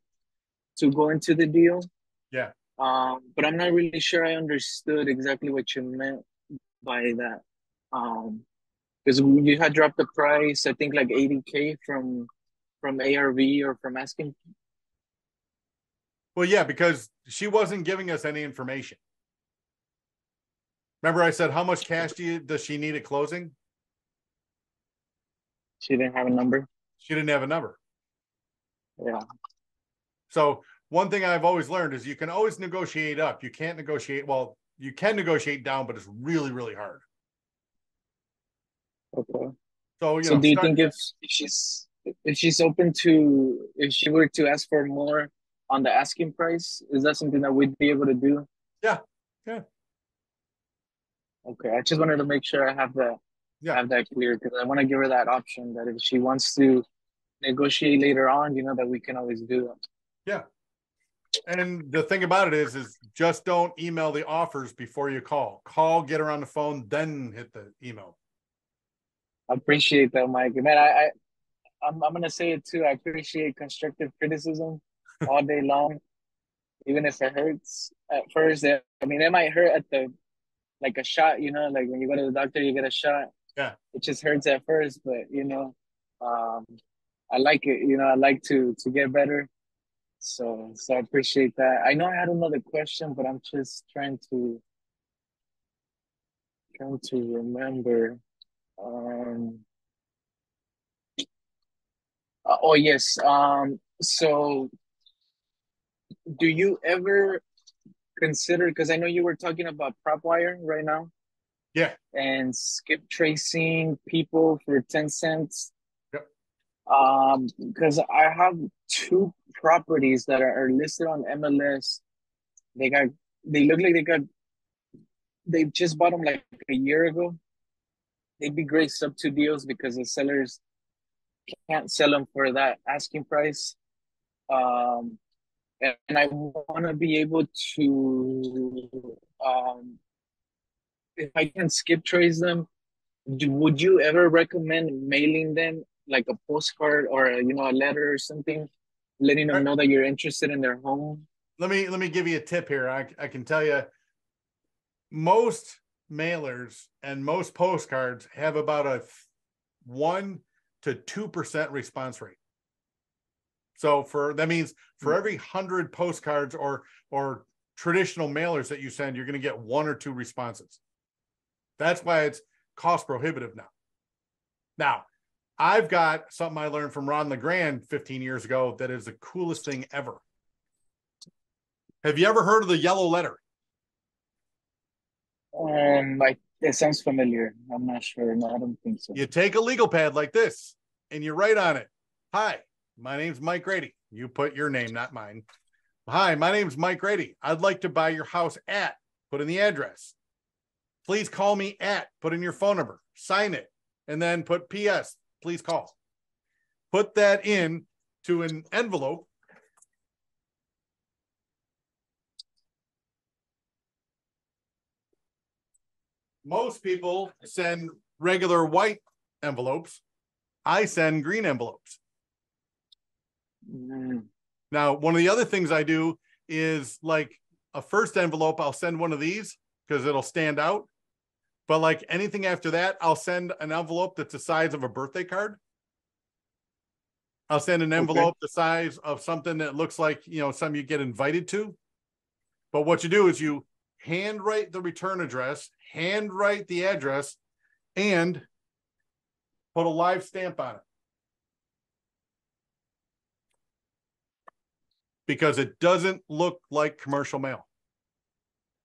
to go into the deal. Yeah. Um, but I'm not really sure I understood exactly what you meant by that. Um, because you had dropped the price, I think like 80k from from ARV or from asking. Well, yeah, because she wasn't giving us any information. Remember, I said how much cash do you, does she need at closing? She didn't have a number. She didn't have a number. Yeah. So one thing I've always learned is you can always negotiate up. You can't negotiate. Well, you can negotiate down, but it's really, really hard. Okay. So you So know, do you start- think if if she's if she's open to if she were to ask for more on the asking price, is that something that we'd be able to do? Yeah. Yeah. Okay, I just wanted to make sure I have that Yeah. have that clear because I want to give her that option that if she wants to negotiate later on, you know that we can always do that. Yeah. And the thing about it is, is just don't email the offers before you call. Call, get her on the phone, then hit the email. I appreciate that, Mike. Man, I, I I'm I'm gonna say it too. I appreciate constructive criticism [laughs] all day long, even if it hurts at first. I mean, it might hurt at the like a shot, you know, like when you go to the doctor, you get a shot. Yeah. It just hurts at first, but you know, um, I like it. You know, I like to to get better. So so I appreciate that. I know I had another question, but I'm just trying to trying to remember. Um, uh, oh yes. Um, so do you ever consider, because I know you were talking about PropWire right now Yeah. and skip tracing people for 10 cents. Yep. Um, because I have two properties that are, are listed on MLS. They got, they look like they got, they just bought them like a year ago. They'd be great sub two deals because the sellers can't sell them for that asking price. Um, and, I want to be able to, um, if I can skip trace them, do, would you ever recommend mailing them like a postcard or a, you know a letter or something, letting them know that you're interested in their home? Let me let me give you a tip here. I, I can tell you most mailers and most postcards have about a one to two percent response rate. So for that means for every hundred postcards or or traditional mailers that you send, you're going to get one or two responses. That's why it's cost prohibitive now. Now, I've got something I learned from Ron LeGrand 15 years ago that is the coolest thing ever. Have you ever heard of the yellow letter? Um, like it sounds familiar. I'm not sure. No, I don't think so. You take a legal pad like this and you write on it, Hi, my name's Mike Grady. You put your name, not mine. Hi, my name's Mike Grady. I'd like to buy your house at, put in the address. Please call me at, put in your phone number, sign it, and then put PS, please call. Put that in to an envelope. Most people send regular white envelopes. I send green envelopes. Mm, Now, one of the other things I do is like a first envelope, I'll send one of these because it'll stand out. But like anything after that, I'll send an envelope that's the size of a birthday card. I'll send an Okay. envelope the size of something that looks like, you know, something you get invited to. But what you do is you handwrite the return address, handwrite the address, and put a live stamp on it. Because it doesn't look like commercial mail.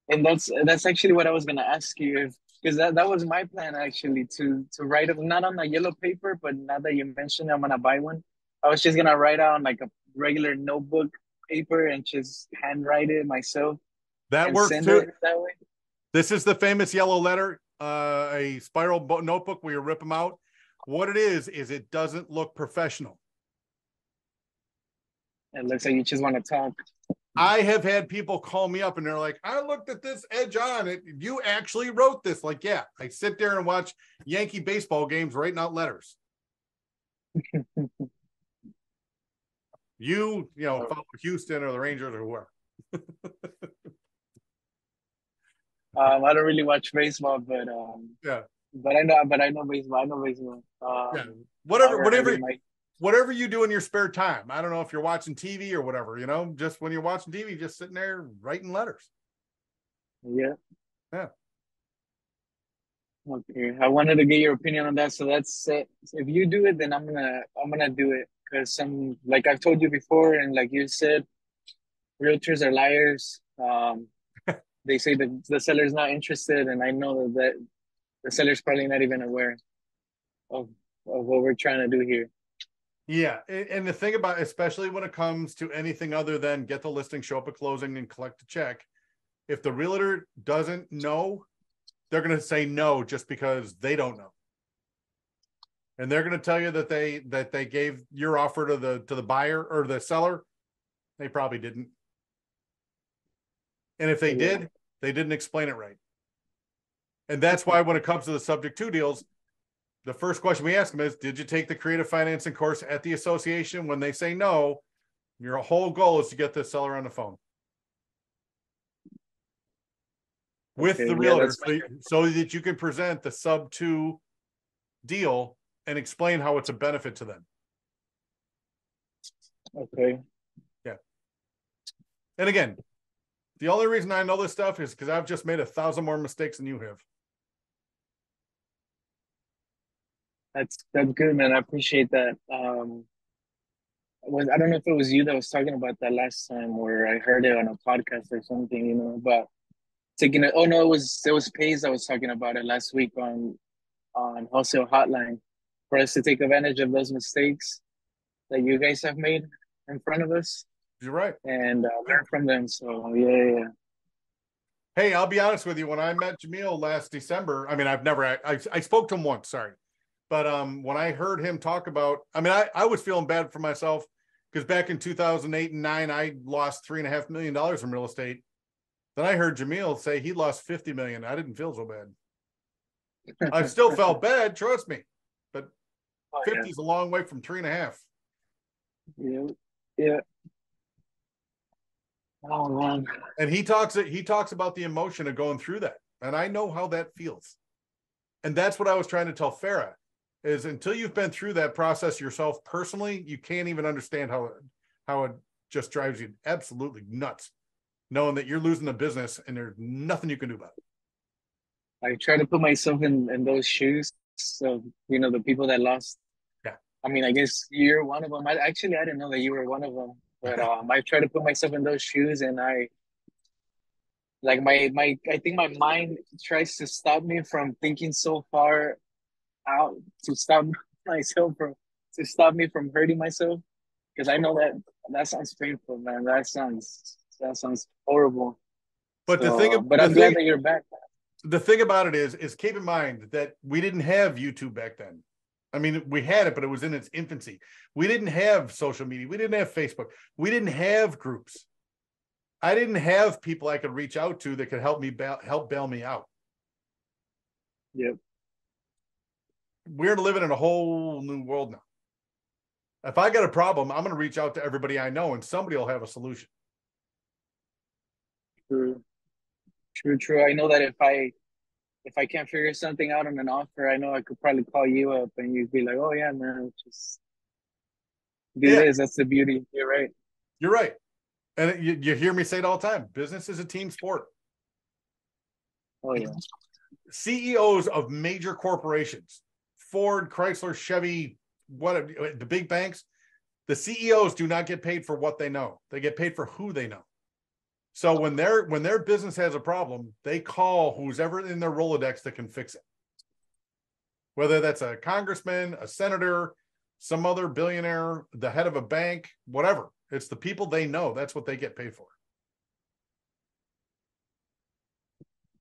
And that's that's actually what I was gonna ask you if because that, that was my plan actually to to write it not on a yellow paper, but now that you mentioned it, I'm gonna buy one. I was just gonna write on like a regular notebook paper and just handwrite it myself That works too. that way. This is the famous yellow letter, uh, a spiral notebook where you rip them out. What it is, is it doesn't look professional. It looks like you just want to talk. I have had people call me up and they're like, I looked at this edge on it. You actually wrote this. Like, yeah, I sit there and watch Yankee baseball games writing out letters. [laughs] you, you know, follow Houston or the Rangers or whoever. Um, I don't really watch baseball, but um, Yeah. but I know, but I know baseball. I know baseball. Um, Yeah. Whatever, whatever, whatever you do in your spare time. I don't know if you're watching TV or whatever, you know, just when you're watching TV, just sitting there writing letters. yeah. Yeah. Okay, I wanted to get your opinion on that. So that's it. If you do it, then I'm gonna I'm gonna do it because some like I've told you before, and like you said, realtors are liars. Um, [laughs] they say that the seller's not interested, and I know that, that the seller's probably not even aware of of what we're trying to do here. Yeah, and, the thing about, especially when it comes to anything other than get the listing, show up at closing, and collect a check, if the realtor doesn't know, they're going to say no just because they don't know, and they're going to tell you that they that they gave your offer to the to the buyer or the seller. They probably didn't, and if they Yeah. did, they didn't explain it right. And that's why when it comes to the subject two deals, the first question we ask them is, did you take the creative financing course at the association? When they say no, your whole goal is to get the seller on the phone. With Okay, the realtor, that's so, so that you can present the sub two deal and explain how it's a benefit to them. Okay. Yeah. And again, the only reason I know this stuff is because I've just made a thousand more mistakes than you have. That's that's good, man. I appreciate that. Um, was I don't know if it was you that was talking about that last time, where I heard it on a podcast or something, you know. But taking it. Oh no, it was it was Pace that was talking about it last week on on wholesale hotline for us to take advantage of those mistakes that you guys have made in front of us You're right. and uh, learn from them. So yeah, yeah, yeah. Hey, I'll be honest with you. When I met Jamil last December, I mean, I've never, I, I spoke to him once, sorry. But um, when I heard him talk about, I mean, I, I was feeling bad for myself because back in 2008 and nine, I lost three and a half million dollars from real estate. Then I heard Jamil say he lost 50 million. I didn't feel so bad. I [laughs] still felt bad, trust me. Oh, 50 is a long way from three and a half. yeah, yeah. yeah. Oh man. And he talks, he talks about the emotion of going through that. And I know how that feels. And that's what I was trying to tell Farah is until you've been through that process yourself personally, you can't even understand how it, how it just drives you absolutely nuts, knowing that you're losing the business and there's nothing you can do about it. I try to put myself in in those shoes. So you know the people that lost. Yeah. I mean, I guess you're one of them. I actually I didn't know that you were one of them. But [laughs] um, I try to put myself in those shoes, and I like my my. I think my mind tries to stop me from thinking so far out to stop [laughs] myself from to stop me from hurting myself because I know that that sounds painful, man. That sounds that sounds horrible. But the thing, but the I'm glad that you're back. the thing about it is, is keep in mind that we didn't have YouTube back then. I mean, we had it, but it was in its infancy. We didn't have social media. We didn't have Facebook. We didn't have groups. I didn't have people I could reach out to that could help me bail, help bail me out. Yep. We're living in a whole new world now. If I got a problem, I'm going to reach out to everybody I know, and somebody will have a solution. True. True, true. I know that if I if I can't figure something out on an offer, I know I could probably call you up and you'd be like, "Oh yeah, man, just do Yeah. this." That's the beauty. You're right. You're right, and you, you hear me say it all the time. Business is a team sport. Oh yeah. CEOs of major corporations, Ford, Chrysler, Chevy, what the big banks, the CEOs do not get paid for what they know. They get paid for who they know. So when their when their business has a problem, they call who's ever in their Rolodex that can fix it. Whether that's a congressman, a senator, some other billionaire, the head of a bank, whatever. It's the people they know. That's what they get paid for.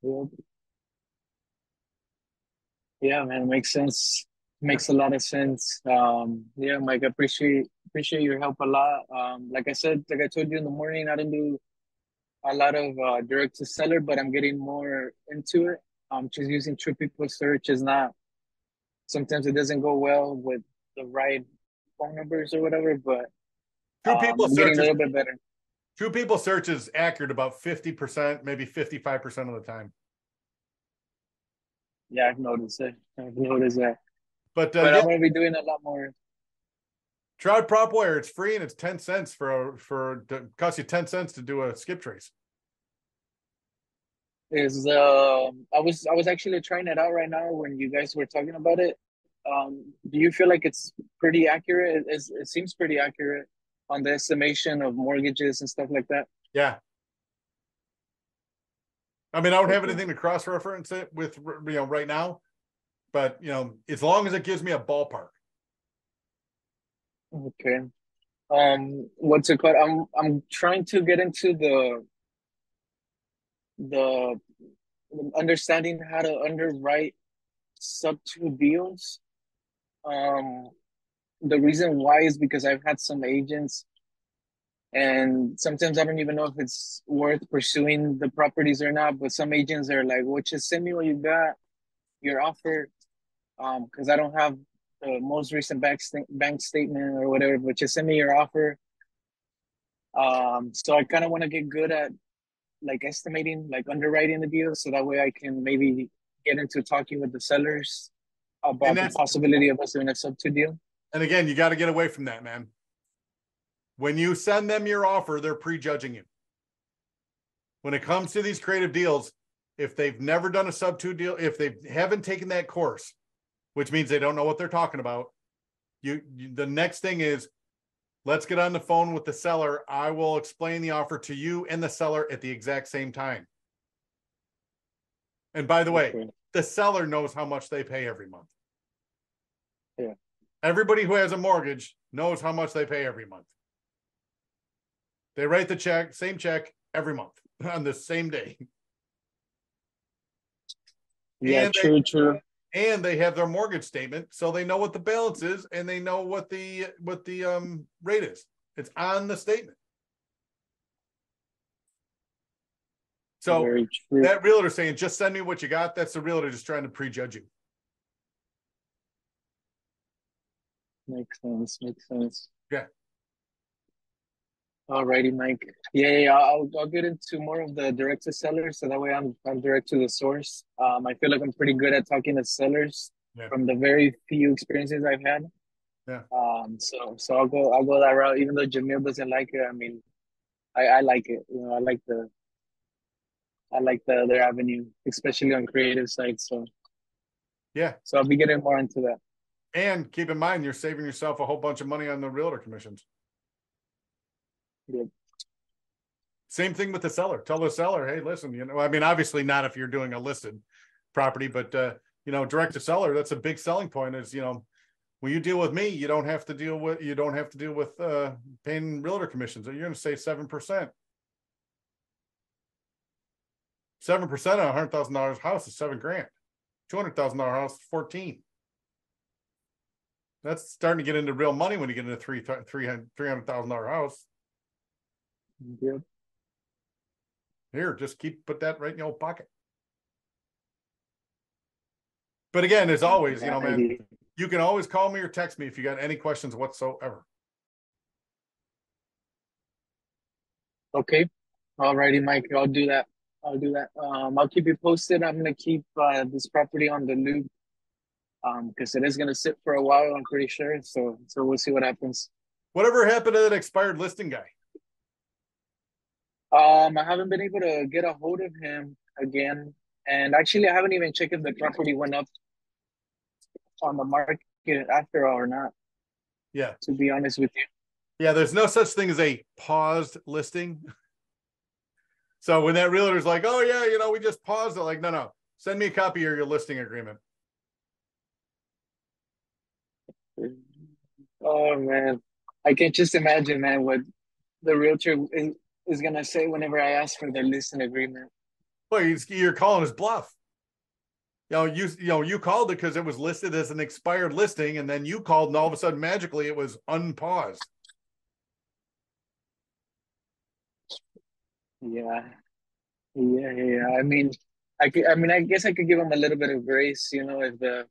Yep. Yeah, man, makes sense. Makes a lot of sense. Um, yeah, Mike, I appreciate appreciate your help a lot. Um, like I said, like I told you in the morning, I didn't do a lot of uh, direct to seller, but I'm getting more into it. Um, just using TruePeopleSearch is not. Sometimes it doesn't go well with the right phone numbers or whatever, but True um, people I'm search getting a little bit better. TruePeopleSearch is accurate about 50%, maybe 55% of the time. Yeah, I've noticed it. I've noticed that. But, uh, But yeah, I'm gonna be doing a lot more. Trout PropWire, it's free and it's 10 cents for a, for it costs you 10 cents to do a skip trace. Is um, I was I was actually trying it out right now when you guys were talking about it. Um, do you feel like it's pretty accurate? It, it's- it seems pretty accurate on the estimation of mortgages and stuff like that. Yeah. I mean, I don't have anything to cross reference it with, you know, right now. But, you know, as long as it gives me a ballpark. Okay. Um, what's it called? I'm I'm trying to get into the the understanding how to underwrite sub two deals. Um, the reason why is because I've had some agents, and sometimes I don't even know if it's worth pursuing the properties or not. But some agents are like, "Well, just send me what you got, your offer," um, because I don't have the most recent bank sta- bank statement or whatever. But just send me your offer. Um, so I kind of want to get good at like estimating, like underwriting the deal, so that way I can maybe get into talking with the sellers about the possibility of us doing a sub two deal. And again, you got to get away from that, man. When you send them your offer, they're prejudging you. When it comes to these creative deals, if they've never done a sub two deal, if they haven't taken that course, which means they don't know what they're talking about, you, you the next thing is let's get on the phone with the seller. I will explain the offer to you and the seller at the exact same time. And by the way, the seller knows how much they pay every month. Yeah. Everybody who has a mortgage knows how much they pay every month. They write the check, same check every month [laughs] on the same day. Yeah, And they- true, true. And they have their mortgage statement, so they know what the balance is and they know what the what the um rate is. It's on the statement. So that realtor saying, just send me what you got, that's the realtor just trying to prejudge you. Makes sense. Makes sense. Yeah. Alrighty, Mike. Yeah, yeah, I'll I'll get into more of the direct to sellers, so that way I'm I'm direct to the source. Um, I feel like I'm pretty good at talking to sellers Yeah. from the very few experiences I've had. Yeah. Um, so so I'll go I'll go that route, even though Jamil doesn't like it. I mean, I I like it. You know, I like the I like the other avenue, especially on creative sites. So Yeah. so I'll be getting more into that. And keep in mind, you're saving yourself a whole bunch of money on the realtor commissions. Same thing with the seller. Tell the seller, hey, listen, you know, I mean, obviously not if you're doing a listed property, but uh, you know, direct to seller, that's a big selling point is, you know, when you deal with me, you don't have to deal with you don't have to deal with uh paying realtor commissions. You're gonna save seven percent. Seven percent on a hundred thousand dollars house is seven grand. Two hundred thousand dollar house, is fourteen. That's starting to get into real money when you get into three three hundred thousand dollar house. Yep. Here, just keep put that right in your pocket. But again, as always, you know, man, you can always call me or text me if you got any questions whatsoever. Okay. Alrighty, Mike. I'll do that. I'll do that. Um, I'll keep you posted. I'm gonna keep uh, this property on the loop. Um, because it is gonna sit for a while, I'm pretty sure. So so we'll see what happens. Whatever happened to that expired listing guy? Um, I haven't been able to get a hold of him again. And actually I haven't even checked if the property went up on the market after all or not, Yeah. to be honest with you. Yeah, there's no such thing as a paused listing. [laughs] So when that realtor's like, oh yeah, you know, we just paused it, like, no, no, send me a copy of your listing agreement. Oh man, I can't just imagine, man, what the realtor was gonna say whenever I asked for the listing agreement. Well, you're calling his bluff. You know, you you know you called it because it was listed as an expired listing, and then you called, and all of a sudden, magically, it was unpaused. Yeah, yeah, yeah. I mean, I could, I mean, I guess I could give them a little bit of grace, you know, if the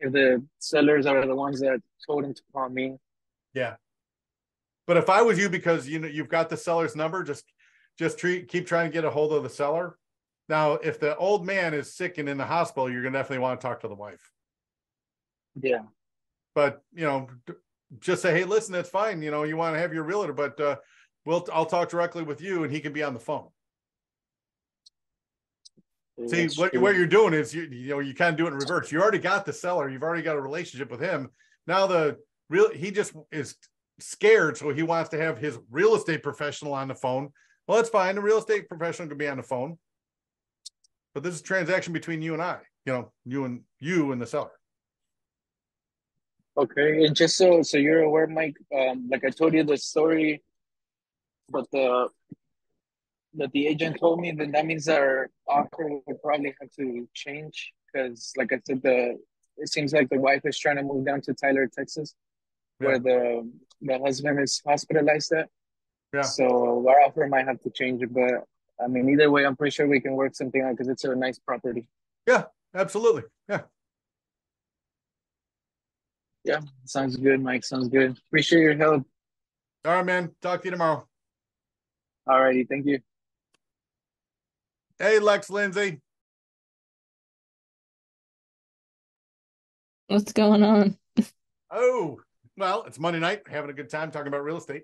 if the sellers are the ones that told him to call me. Yeah. But if I was you, because you know you've got the seller's number, just just treat keep trying to get a hold of the seller. Now, if the old man is sick and in the hospital, you're gonna definitely want to talk to the wife. Yeah. But you know, just say, hey, listen, that's fine. You know, you want to have your realtor, but uh, we'll I'll talk directly with you, and he can be on the phone. See what true. what you're doing is you you know you kind of do it in reverse. You already got the seller, you've already got a relationship with him. Now the real he just is scared, so he wants to have his real estate professional on the phone. Well, that's fine. The real estate professional can be on the phone, but this is a transaction between you and I. You know, you and you and the seller. Okay, and just so so you're aware, Mike, um, like I told you the story, but the that the agent told me, then that means our offer would probably have to change because, like I said, the it seems like the wife is trying to move down to Tyler, Texas, where the the husband is hospitalized at. Yeah. So our offer might have to change, but I mean, either way, I'm pretty sure we can work something out because it's a nice property. Yeah, absolutely. Yeah. Yeah, sounds good, Mike. Sounds good. Appreciate your help. All right, man. Talk to you tomorrow. All righty. thank you. Hey, Lex Lindsay. What's going on? [laughs] Oh, well, it's Monday night, having a good time talking about real estate.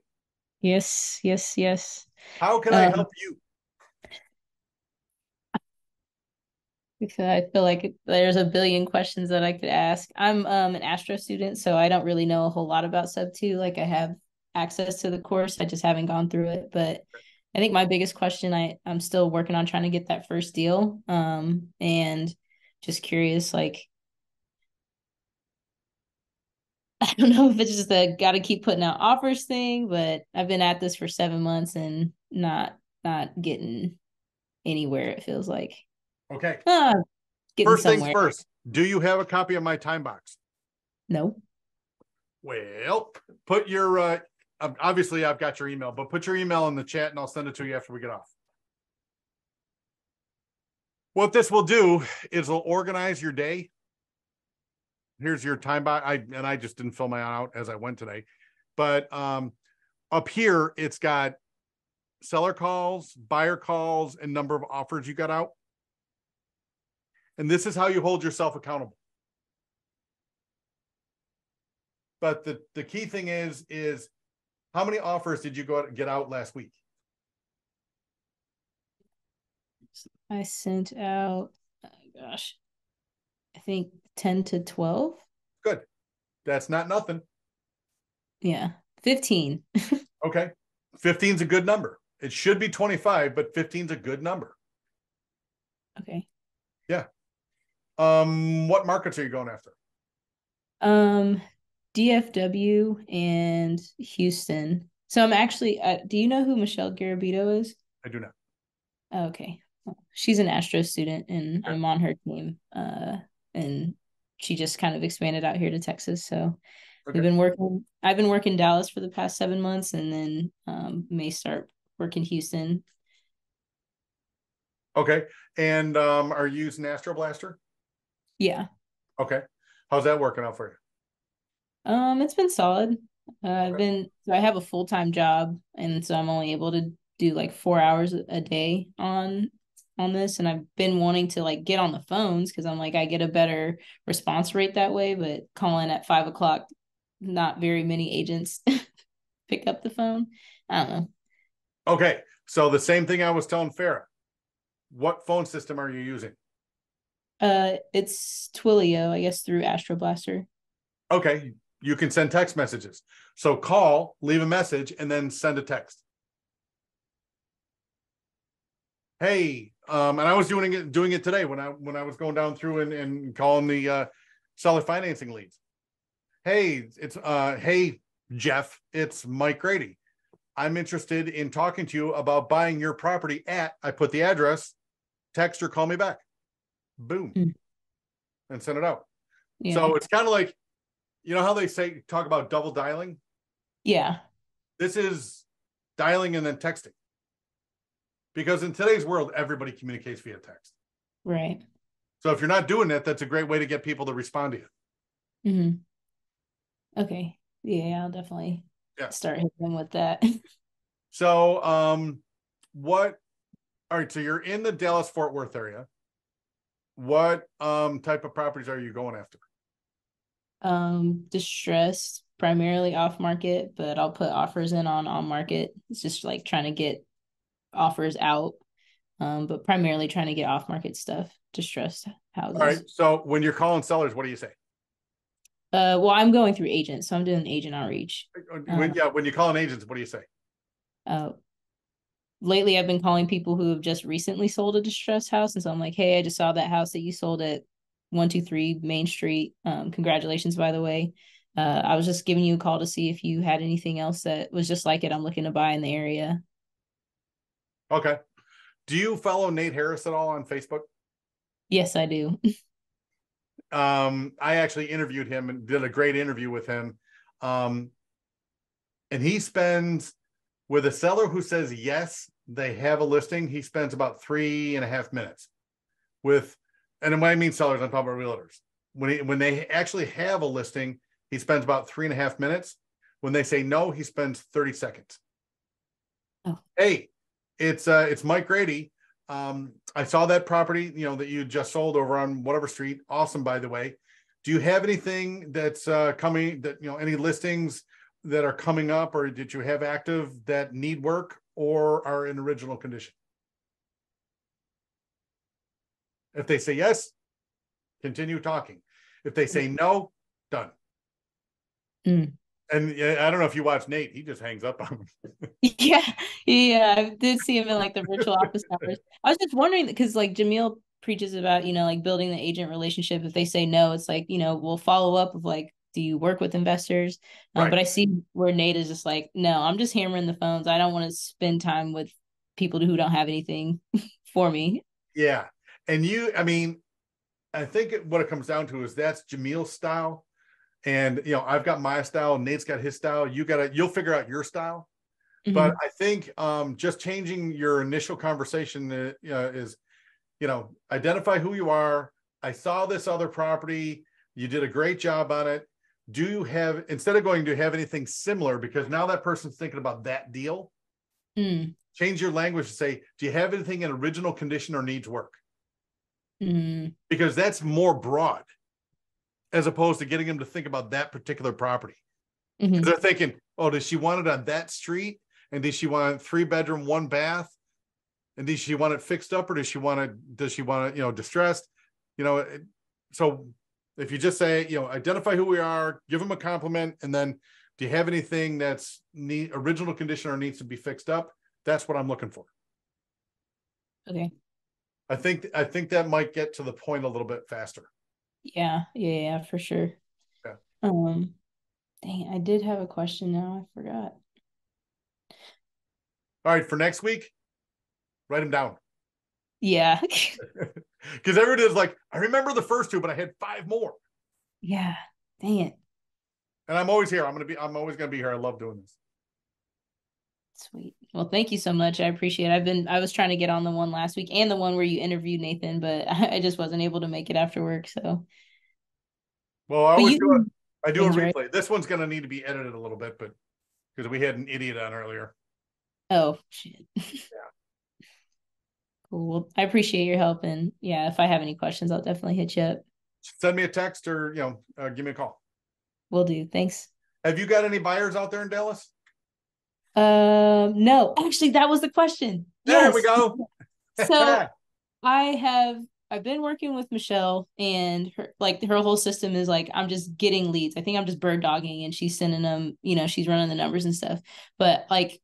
Yes, yes, yes. How can I Um, help you? Because I feel like there's a billion questions that I could ask. I'm um an astro student, so I don't really know a whole lot about sub two. Like I have access to the course, I just haven't gone through it. But I think my biggest question, I I'm still working on trying to get that first deal. Um, and just curious, like [laughs] I don't know if it's just a got to keep putting out offers thing, but I've been at this for seven months and not not getting anywhere. It feels like Okay. ah, getting First things first. Do you have a copy of my time box? No, Well, put your uh obviously I've got your email, but put your email in the chat and I'll send it to you after we get off. What this will do is it'll organize your day. Here's your time box. I and I just didn't fill mine out as I went today. But um up here it's got seller calls, buyer calls, and number of offers you got out. And this is how you hold yourself accountable. But the, the key thing is, is how many offers did you go out, get out last week? I sent out. Oh gosh, I think ten to twelve. Good. That's not nothing. Yeah, fifteen. [laughs] Okay. 15 is a good number. It should be 25, but 15 is a good number. Okay. Yeah. Um, what markets are you going after? Um, DFW and Houston. So I'm actually. Uh, do you know who Michelle Garabito is? I do not. Oh, okay. She's an Astro student and. I'm on her team. Uh, and she just kind of expanded out here to Texas. So Okay. we've been working, I've been working Dallas for the past seven months and then um may start working Houston. Okay. And um, are you using Astro Blaster? Yeah. Okay. How's that working out for you? Um, it's been solid. Uh, I've been so I have a full-time job and so I'm only able to do like four hours a day on on this and I've been wanting to like get on the phones because I'm like I get a better response rate that way, but calling at five o'clock, not very many agents [laughs] pick up the phone. I don't know. Okay. So the same thing I was telling Farah. What phone system are you using? Uh it's Twilio, I guess through Astro Blaster. Okay. You can send text messages. So call, leave a message, and then send a text. Hey, um, and I was doing it doing it today when I when I was going down through and, and calling the uh seller financing leads. Hey, it's uh hey Jeff, it's Mike Grady. I'm interested in talking to you about buying your property at I put the address, text or call me back. Boom. Mm. And send it out. Yeah. So it's kind of like, you know how they say talk about double dialing? yeah. This is dialing and then texting. Because in today's world, everybody communicates via text. Right. So if you're not doing that, that's a great way to get people to respond to you. Mm-hmm. Okay. Yeah, I'll definitely Yeah. start hitting them with that. [laughs] So, um, what? All right. So you're in the Dallas Fort Worth area. What um type of properties are you going after? um, distressed, primarily off market, but I'll put offers in on on market. It's just like trying to get offers out. Um, but primarily trying to get off market stuff, distressed houses. All right. So when you're calling sellers, what do you say? Uh, well, I'm going through agents, so I'm doing agent outreach. When, yeah, when you call an agents, what do you say? Uh, lately I've been calling people who have just recently sold a distressed house, and so I'm like, hey, I just saw that house that you sold at one two three Main Street. Um, congratulations, by the way. Uh, I was just giving you a call to see if you had anything else that was just like it. I'm looking to buy in the area. Okay. Do you follow Nate Harris at all on Facebook? Yes, I do. um i actually interviewed him and did a great interview with him um and he spends with a seller who says yes they have a listing he spends about three and a half minutes with and when i mean sellers i'm talking about realtors when he, when they actually have a listing he spends about three and a half minutes when they say no he spends 30 seconds Oh. hey it's uh it's mike grady um, I saw that property, you know, that you just sold over on whatever street. Awesome, by the way. Do you have anything that's uh, coming that, you know, any listings that are coming up or did you have active that need work or are in original condition? If they say yes, continue talking. If they say no, done. Mm. And yeah, I don't know if you watch Nate, he just hangs up on them. [laughs] yeah, yeah, I did see him in like the virtual office hours. I was just wondering because like Jamil preaches about you know like building the agent relationship. If they say no, it's like you know we'll follow up of like, do you work with investors? Um, Right. But I see where Nate is just like, no, I'm just hammering the phones. I don't want to spend time with people who don't have anything [laughs] for me. Yeah. And you, I mean, I think what it comes down to is that's Jamil's style. And, you know, I've got my style, Nate's got his style. You got to, you'll figure out your style. But I think um, just changing your initial conversation uh, is, you know, identify who you are. I saw this other property. You did a great job on it. Do you have, instead of going to have anything similar, because now that person's thinking about that deal, Mm, change your language to say, do you have anything in original condition or needs work? mm, because that's more broad as opposed to getting them to think about that particular property. mhm. They're thinking, oh, does she want it on that street? And does she want three bedroom, one bath? And does she want it fixed up or does she want it, does she want it, you know, distressed? You know, it- so if you just say, you know, identify who we are, give them a compliment, and then do you have anything that's need original condition or needs to be fixed up? That's what I'm looking for. Okay. I think I think that might get to the point a little bit faster. Yeah, yeah, yeah, for sure. Yeah. Um, dang, I did have a question now. I forgot. All right, for next week, write them down. Yeah. [laughs] [laughs] Because everyone is like, I remember the first two, but I had five more. Yeah. Dang it. And I'm always here. I'm gonna be, I'm always gonna be here. I love doing this. Sweet. Well, thank you so much. I appreciate it. I've been I was trying to get on the one last week and the one where you interviewed Nathan, but I, [laughs] I just wasn't able to make it after work. So Well, I always you do a, I do a right. replay. This one's gonna need to be edited a little bit, but because we had an idiot on earlier. oh shit. Yeah. [laughs] Cool. Well, I appreciate your help and yeah, if I have any questions, I'll definitely hit you up. Send me a text or you know, uh, give me a call. Will do. Thanks. Have you got any buyers out there in Dallas? Um, no, actually that was the question. There we go. [laughs] So [laughs] I have I've been working with Michelle and her like her whole system is like I'm just getting leads. I think I'm just bird dogging and she's sending them, you know, she's running the numbers and stuff. But like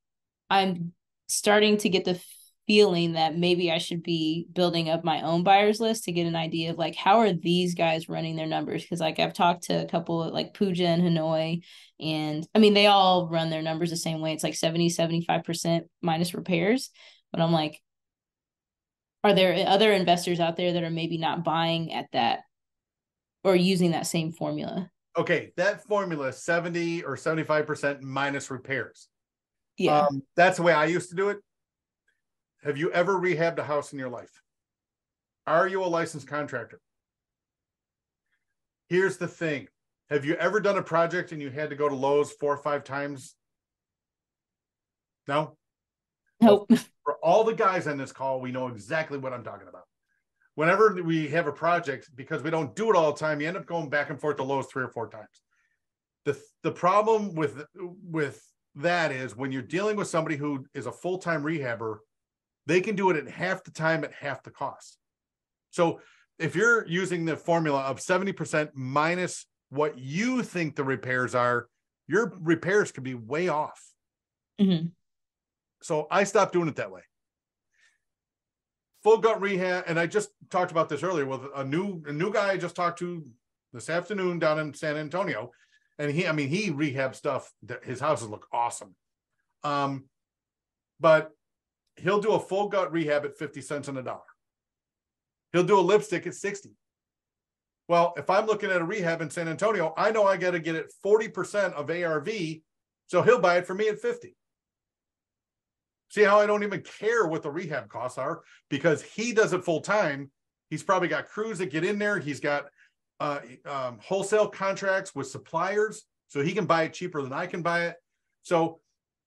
I'm starting to get the feeling that maybe I should be building up my own buyers list to get an idea of like how are these guys running their numbers because like I've talked to a couple of like Pooja and Hanoi and I mean they all run their numbers the same way. It's like 70 75% minus repairs. But I'm like are there other investors out there that are maybe not buying at that or using that same formula? Okay, that formula 70 or 75% minus repairs. Yeah. Um, that's the way I used to do it. have you ever rehabbed a house in your life? Are you a licensed contractor? Here's the thing. Have you ever done a project and you had to go to Lowe's four or five times? No? Nope. For all the guys on this call, we know exactly what I'm talking about. Whenever we have a project, because we don't do it all the time, you end up going back and forth to Lowe's three or four times. The, the problem with with that is when you're dealing with somebody who is a full-time rehabber, they can do it at half the time at half the cost. So if you're using the formula of 70% minus what you think the repairs are, your repairs could be way off. Mhm. So I stopped doing it that way. Full gut rehab, and I just talked about this earlier with a new a new guy I just talked to this afternoon down in San Antonio. And he, I mean, he rehab stuff that his houses look awesome. Um, but he'll do a full gut rehab at 50 cents on the dollar. He'll do a lipstick at 60. Well, if I'm looking at a rehab in San Antonio, I know I got to get it 40% of ARV. So he'll buy it for me at 50. See how I don't even care what the rehab costs are because he does it full time. He's probably got crews that get in there. He's got uh, um, wholesale contracts with suppliers, so he can buy it cheaper than I can buy it. So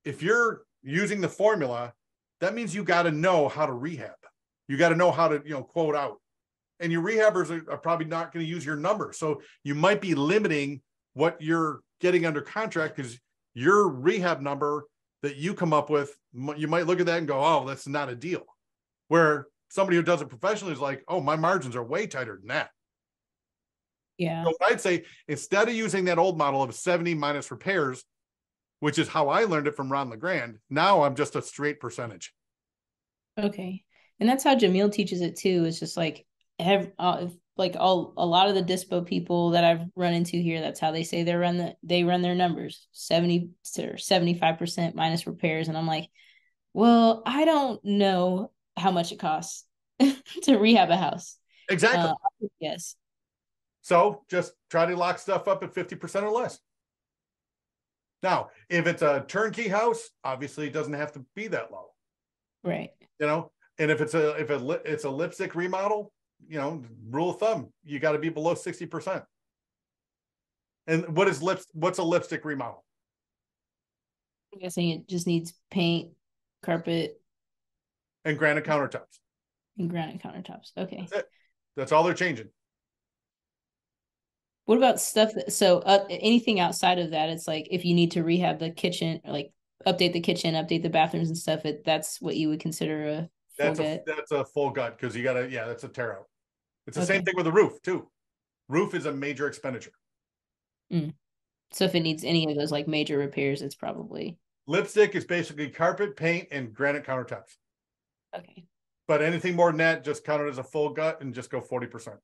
if you're using the formula, that means you got to know how to rehab. You got to know how to, you know, quote out. And your rehabbers are, are probably not going to use your number. So you might be limiting what you're getting under contract because your rehab number that you come up with, you might look at that and go, oh, that's not a deal. Where somebody who does it professionally is like, oh, my margins are way tighter than that. Yeah. So I'd say instead of using that old model of 70 minus repairs, which is how I learned it from Ron LeGrand, now I'm just a straight percentage. Okay. And that's how Jamil teaches it too. It's just like have uh, like all a lot of the dispo people that I've run into here, that's how they say they run the they run their numbers 70 or 75% minus repairs. And I'm like, well, I don't know how much it costs [laughs] to rehab a house. Exactly. Uh, yes. So just try to lock stuff up at 50% or less. Now, if it's a turnkey house, obviously it doesn't have to be that low, Right. you know? And if it's a if it, it's a lipstick remodel, you know, rule of thumb, you got to be below 60%. And what is lips what's a lipstick remodel? I'm guessing it just needs paint, carpet, And granite countertops. and granite countertops. Okay. That's. That's all they're changing. What about stuff that, so uh, anything outside of that, it's like if you need to rehab the kitchen, or like update the kitchen, update the bathrooms and stuff, it that's what you would consider a full That's a gut. that's a full gut because you gotta, yeah, that's a tear out. It's the same thing with the roof too. Roof is a major expenditure. Mm. So if it needs any of those like major repairs, it's probably Lipstick is basically carpet, paint, and granite countertops. okay. But anything more than that, just count it as a full gut and just go forty percent.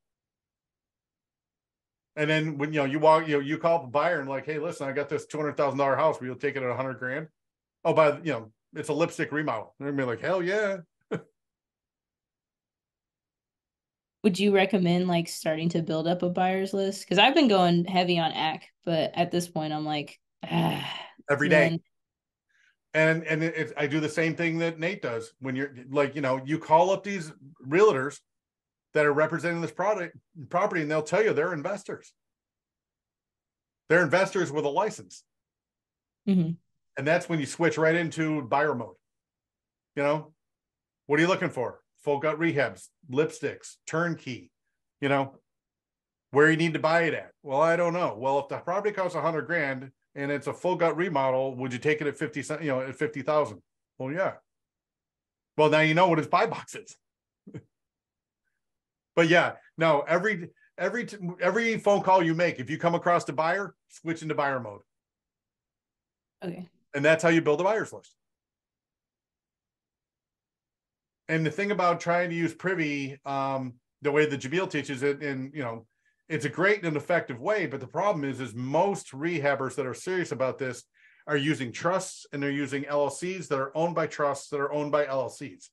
And then when you know you walk, you know, you call up a buyer and like, hey, listen, I got this two hundred thousand dollar house. Will you take it at a hundred grand? Oh, by you know, it's a lipstick remodel. They're gonna be like, hell yeah. Would you recommend like starting to build up a buyer's list? Because I've been going heavy on AC, but at this point I'm like, ah, Every day. man, And and it, it's- I do the same thing that Nate does when you're like, you know, you call up these realtors that are representing this product property, and they'll tell you they're investors. They're investors with a license. Mhm. And that's when you switch right into buyer mode. You know, what are you looking for? Full gut rehabs, lipsticks, turnkey, you know, where you need to buy it at. Well, I don't know. Well, if the property costs a hundred grand and it's a full gut remodel, would you take it at 50 cent, you know, at 50,000? Well, yeah. Well, now you know what his buy box is. [laughs] but yeah, no, every, every, every phone call you make, if you come across the buyer, switch into buyer mode. okay. And that's how you build a buyer's list. And the thing about trying to use privy, um, the way that Jamil teaches it, and you know, it's a great and effective way. But the problem is, is most rehabbers that are serious about this are using trusts and they're using LLCs that are owned by trusts that are owned by LLCs.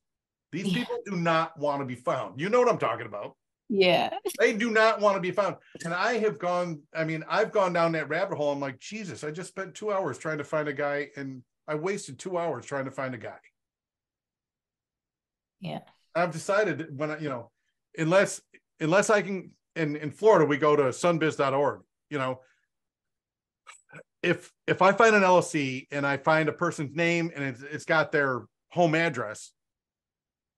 These Yeah. people do not want to be found. You know what I'm talking about Yeah. they do not want to be found. And I have gone, I mean, I've gone down that rabbit hole. I'm like, Jesus, I just spent two hours trying to find a guy and I wasted two hours trying to find a guy. Yeah. I've decided when I, you know, unless unless I can in in Florida we go to sunbiz.org, you know. If if I find an LLC and I find a person's name and it's it's got their home address,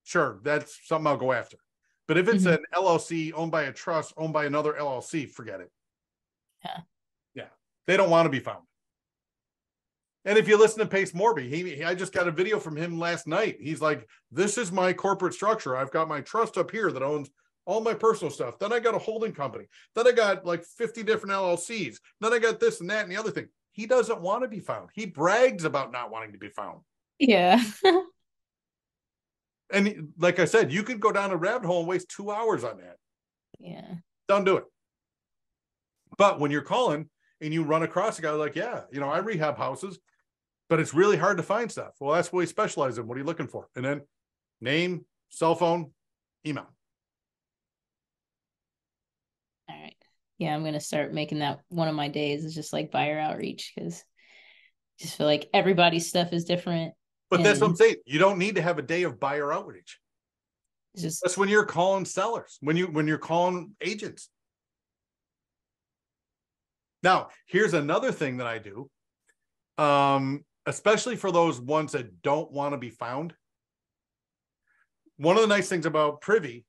sure, that's something I'll go after. But if it's Mhm. an LLC owned by a trust owned by another LLC, forget it. Yeah. Yeah. They don't want to be found. And if you listen to Pace Morby, he, he I just got a video from him last night. He's like, "This is my corporate structure. I've got my trust up here that owns all my personal stuff. Then I got a holding company. Then I got like 50 different LLCs. Then I got this and that and the other thing. He doesn't want to be found. He brags about not wanting to be found. Yeah. [laughs] And like I said, you could go down a rabbit hole and waste two hours on that. yeah. Don't do it. But when you're calling and you run across a guy like, yeah, you know, I rehab houses, but it's really hard to find stuff. Well, that's what we specialize in. What are you looking for? And then name, cell phone, email. All right. Yeah, I'm gonna start making that one of my days is just like buyer outreach because I just feel like everybody's stuff is different. But that's what I'm saying. You don't need to have a day of buyer outreach. It's just That's when you're calling sellers, when you when you're calling agents. Now, here's another thing that I do. Um, especially for those ones that don't want to be found. One of the nice things about Privy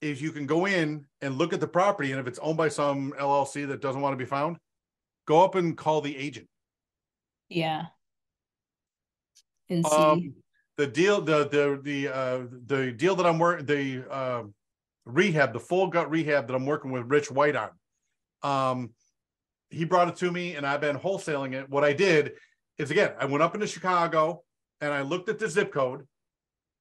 is you can go in and look at the property, and if it's owned by some LLC that doesn't want to be found, go up and call the agent. yeah. And see. Um, the deal, the the the uh the deal that I'm working, the uh, rehab, the full gut rehab that I'm working with Rich White on. Um, he brought it to me, and I've been wholesaling it. What I did is again, I went up into Chicago and I looked at the zip code,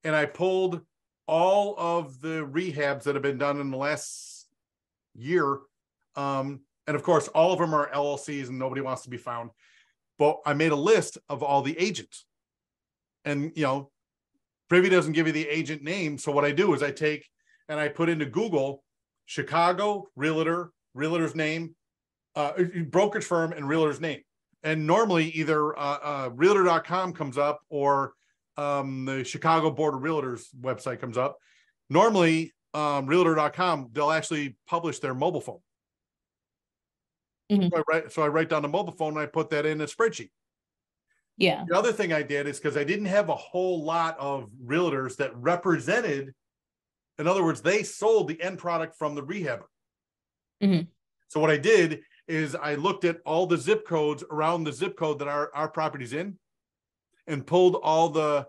and I pulled all of the rehabs that have been done in the last year. Um, and of course, all of them are LLCs, and nobody wants to be found. But I made a list of all the agents and you know privy doesn't give you the agent name so what i do is i take and i put into google chicago realtor realtor's name uh brokerage firm and realtor's name and normally either uh, uh realtor.com comes up or um the chicago board of realtors website comes up normally um realtor.com they'll actually publish their mobile phone Mhm. so, I write, so i write down the mobile phone and i put that in a spreadsheet yeah. the other thing I did is because I didn't have a whole lot of realtors that represented, in other words, they sold the end product from the rehabber. Mhm. So what I did is I looked at all the zip codes around the zip code that our, our property's in and pulled all the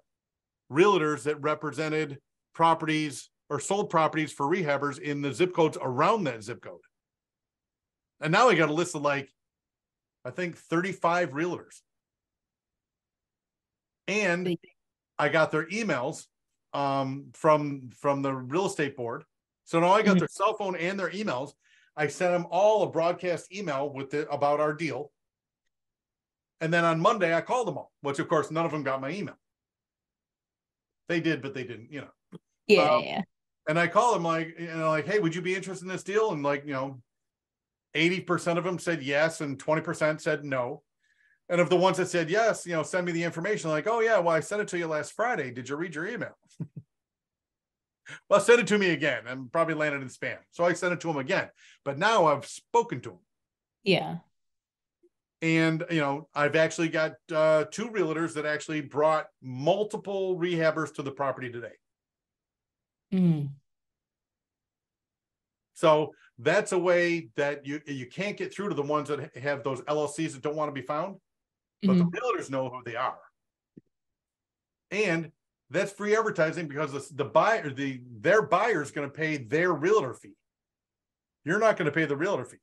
realtors that represented properties or sold properties for rehabbers in the zip codes around that zip code. And now I got a list of like, I think 35 realtors. And I got their emails um, from from the real estate board. So now I got Mhm. their cell phone and their emails. I sent them all a broadcast email with the about our deal. And then on Monday I called them all, which of course none of them got my email. They did, but they didn't, you know. Yeah. um, yeah. And I called them like, you know, like, hey, would you be interested in this deal? And like, you know, 80% of them said yes, and 20% said no. And of the ones that said yes, you know, send me the information, like, oh yeah, well, I sent it to you last Friday. Did you read your email? Well, send it to me again and probably landed in spam. So I sent it to him again. But now I've spoken to him. Yeah. And you know, I've actually got uh, two realtors that actually brought multiple rehabbers to the property today. Mm. So that's a way that you you can't get through to the ones that have those LLCs that don't want to be found, but Mhm. the realtors know who they are. And that's free advertising because the, the buyer, the their buyer is going to pay their realtor fee. You're not going to pay the realtor fee.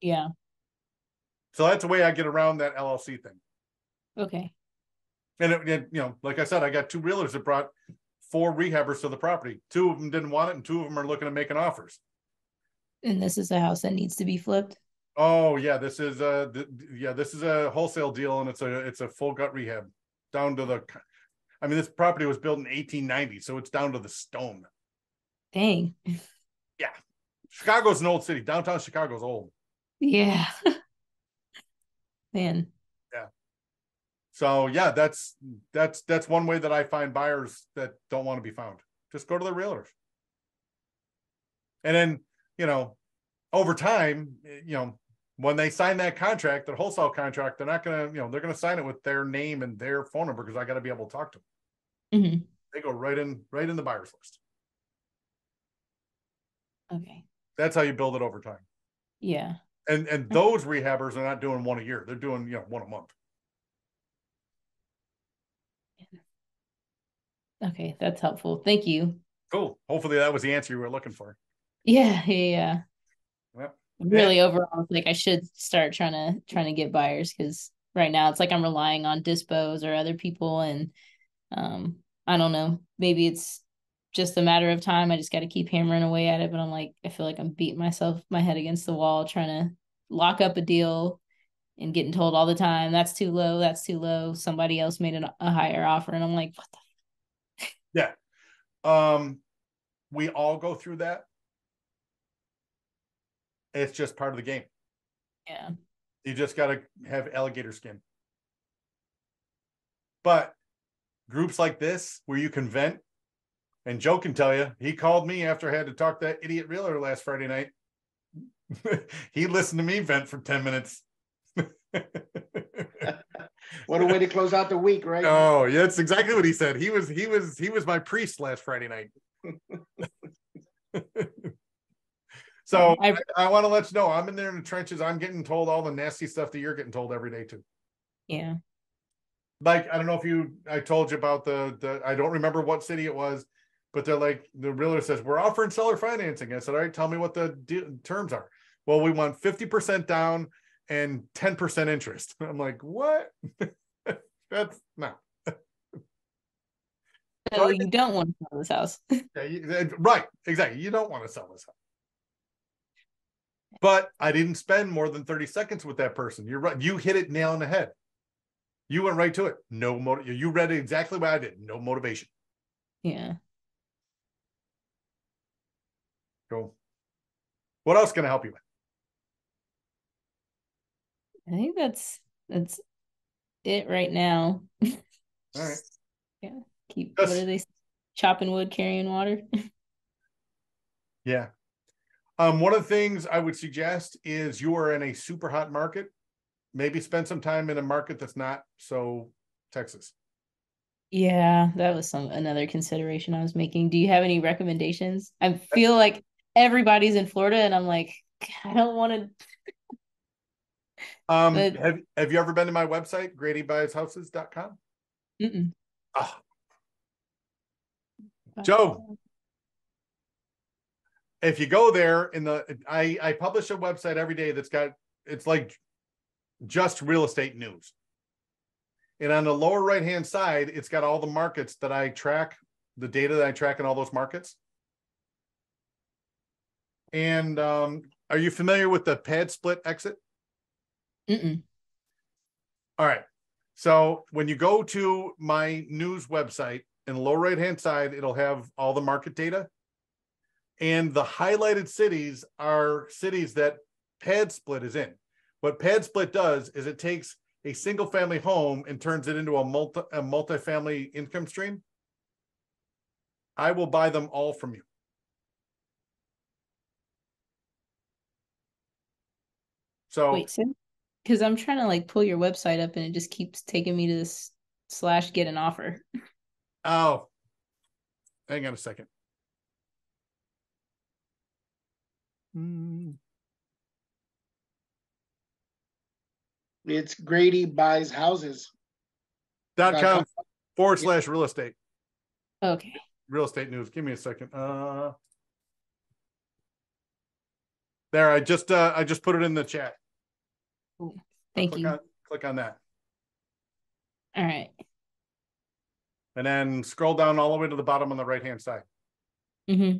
Yeah. So that's the way I get around that LLC thing. Okay. And it, it, you know, like I said, I got two realtors that brought four rehabbers to the property. Two of them didn't want it, and two of them are looking at making offers. And this is a house that needs to be flipped. Oh yeah, this is a th- yeah, this is a wholesale deal, and it's a it's a full gut rehab down to the. I mean, this property was built in 1890, so it's down to the stone. Dang. Yeah. Chicago's an old city. Downtown Chicago's old. Yeah. [laughs] Man. Yeah. So yeah, that's that's that's one way that I find buyers that don't want to be found. Just go to the realtors. And then, you know, over time, eh, you know, when they sign that contract, that wholesale contract, they're not gonna, you know, they're gonna sign it with their name and their phone number because I gotta be able to talk to them. Mhm. They go right in, right in the buyer's list. Okay. That's how you build it over time. Yeah. And and those rehabbers are not doing one a year. They're doing, you know, one a month. Okay, that's helpful. Thank you. Cool. Hopefully that was the answer you were looking for. Yeah, yeah, yeah. Yep. Really overall, like I should start trying to trying to get buyers because right now it's like I'm relying on dispos or other people and um I don't know. Maybe it's just a matter of time. I just got to keep hammering away at it. But I'm like, I feel like I'm beating myself my head against the wall trying to lock up a deal and getting told all the time that's too low, that's too low. Somebody else made an, a higher offer, and I'm like, what the Um, we all go through that. It's just part of the game. yeah. You just got to have alligator skin. But groups like this, where you can vent, and Joe can tell you, he called me after I had to talk to that idiot realtor last Friday night. [laughs] he listened to me vent for 10 minutes. [laughs] What a way to close out the week, right? Oh, yeah, that's exactly what he said. He was he was he was my priest last Friday night. [laughs] so um, I- I, I want to let you know I'm in there in the trenches. I'm getting told all the nasty stuff that you're getting told every day too. Yeah. Like I don't know if you I told you about the the I don't remember what city it was, but they're like the realtor says we're offering seller financing. I said, all right, tell me what the de- terms are. Well, we want 50% down and 10% interest. [laughs] I'm like, what? [laughs] That's no. So you don't want to sell this house. [laughs] Yeah, you- right, exactly. You don't want to sell this house. But I didn't spend more than 30 seconds with that person. You're right. You hit it nail on the head. You went right to it. No motive. You read it exactly what I did. No motivation. yeah. Go. What else can I help you with? I think that's that's it right now. All right. [laughs] Yeah. Keep Yes. what are they chopping wood, carrying water? [laughs] Yeah. Um, one of the things I would suggest is you are in a super hot market. Maybe spend some time in a market that's not so Texas. Yeah, that was some another consideration I was making. Do you have any recommendations? I feel like everybody's in Florida and I'm like, I don't want to [laughs] Um, But- have, have you ever been to my website, GradyBuysHouses.com? mm Ah, Joe. If you go there in the I I publish a website every day that's got it's like just real estate news. And on the lower right hand side, it's got all the markets that I track, the data that I track in all those markets. And um, are you familiar with the PadSplit exit? Mm-mm. All right. So when you go to my news website in the lower right hand side, it'll have all the market data. And the highlighted cities are cities that PadSplit is in. What pad split does is it takes a single family home and turns it into a multi a multifamily income stream. I will buy them all from you. So Wait, because I'm trying to like pull your website up and it just keeps taking me to this slash get an offer. Oh, hang on a second. Hmm. It's Grady buys houses. Dot Dot com com. forward slash real estate, Okay. real estate news. Give me a second. Uh, there, I just, uh, I just put it in the chat. Thank Click you. on- Click on that. All right. And then scroll down all the way to the bottom on the right hand side. Mm-hmm.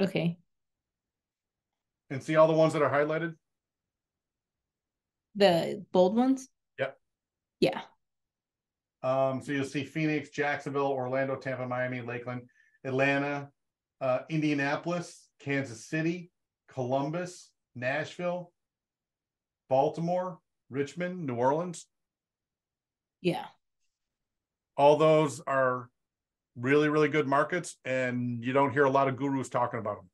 Okay. And see all the ones that are highlighted? The bold ones? Yep. Yeah. Um, so you'll see Phoenix, Jacksonville, Orlando, Tampa, Miami, Lakeland, Atlanta, uh, Indianapolis, Kansas City, Columbus, Nashville, Baltimore, Richmond, New Orleans. Yeah. All those are really, really good markets, and you don't hear a lot of gurus talking about them.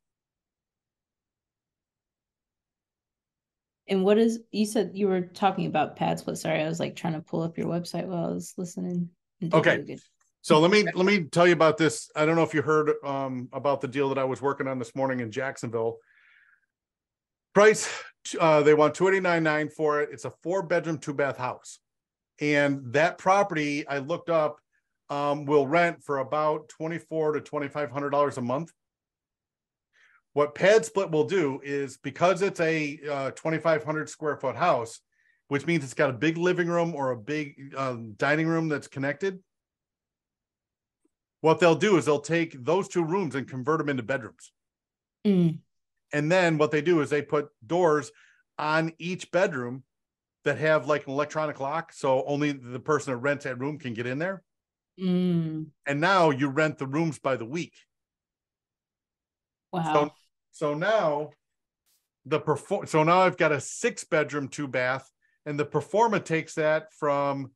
And what is you said you were talking about PadSplit? Sorry, I was like trying to pull up your website while I was listening. Okay. good. So let me let me tell you about this. I don't know if you heard um about the deal that I was working on this morning in Jacksonville. Price uh they want 289.9 for it. It's a four bedroom, two bath house. And that property I looked up um will rent for about 24 to 2500 dollars a month. What PadSplit will do is because it's a uh 2500 square foot house, which means it's got a big living room or a big um, dining room that's connected what they'll do is they'll take those two rooms and convert them into bedrooms. Mm, And then what they do is they put doors on each bedroom that have like an electronic lock. So only the person that rents that room can get in there. Mm, And now you rent the rooms by the week. wow. So so now the perform so now I've got a six bedroom, two bath, and the pro forma takes that from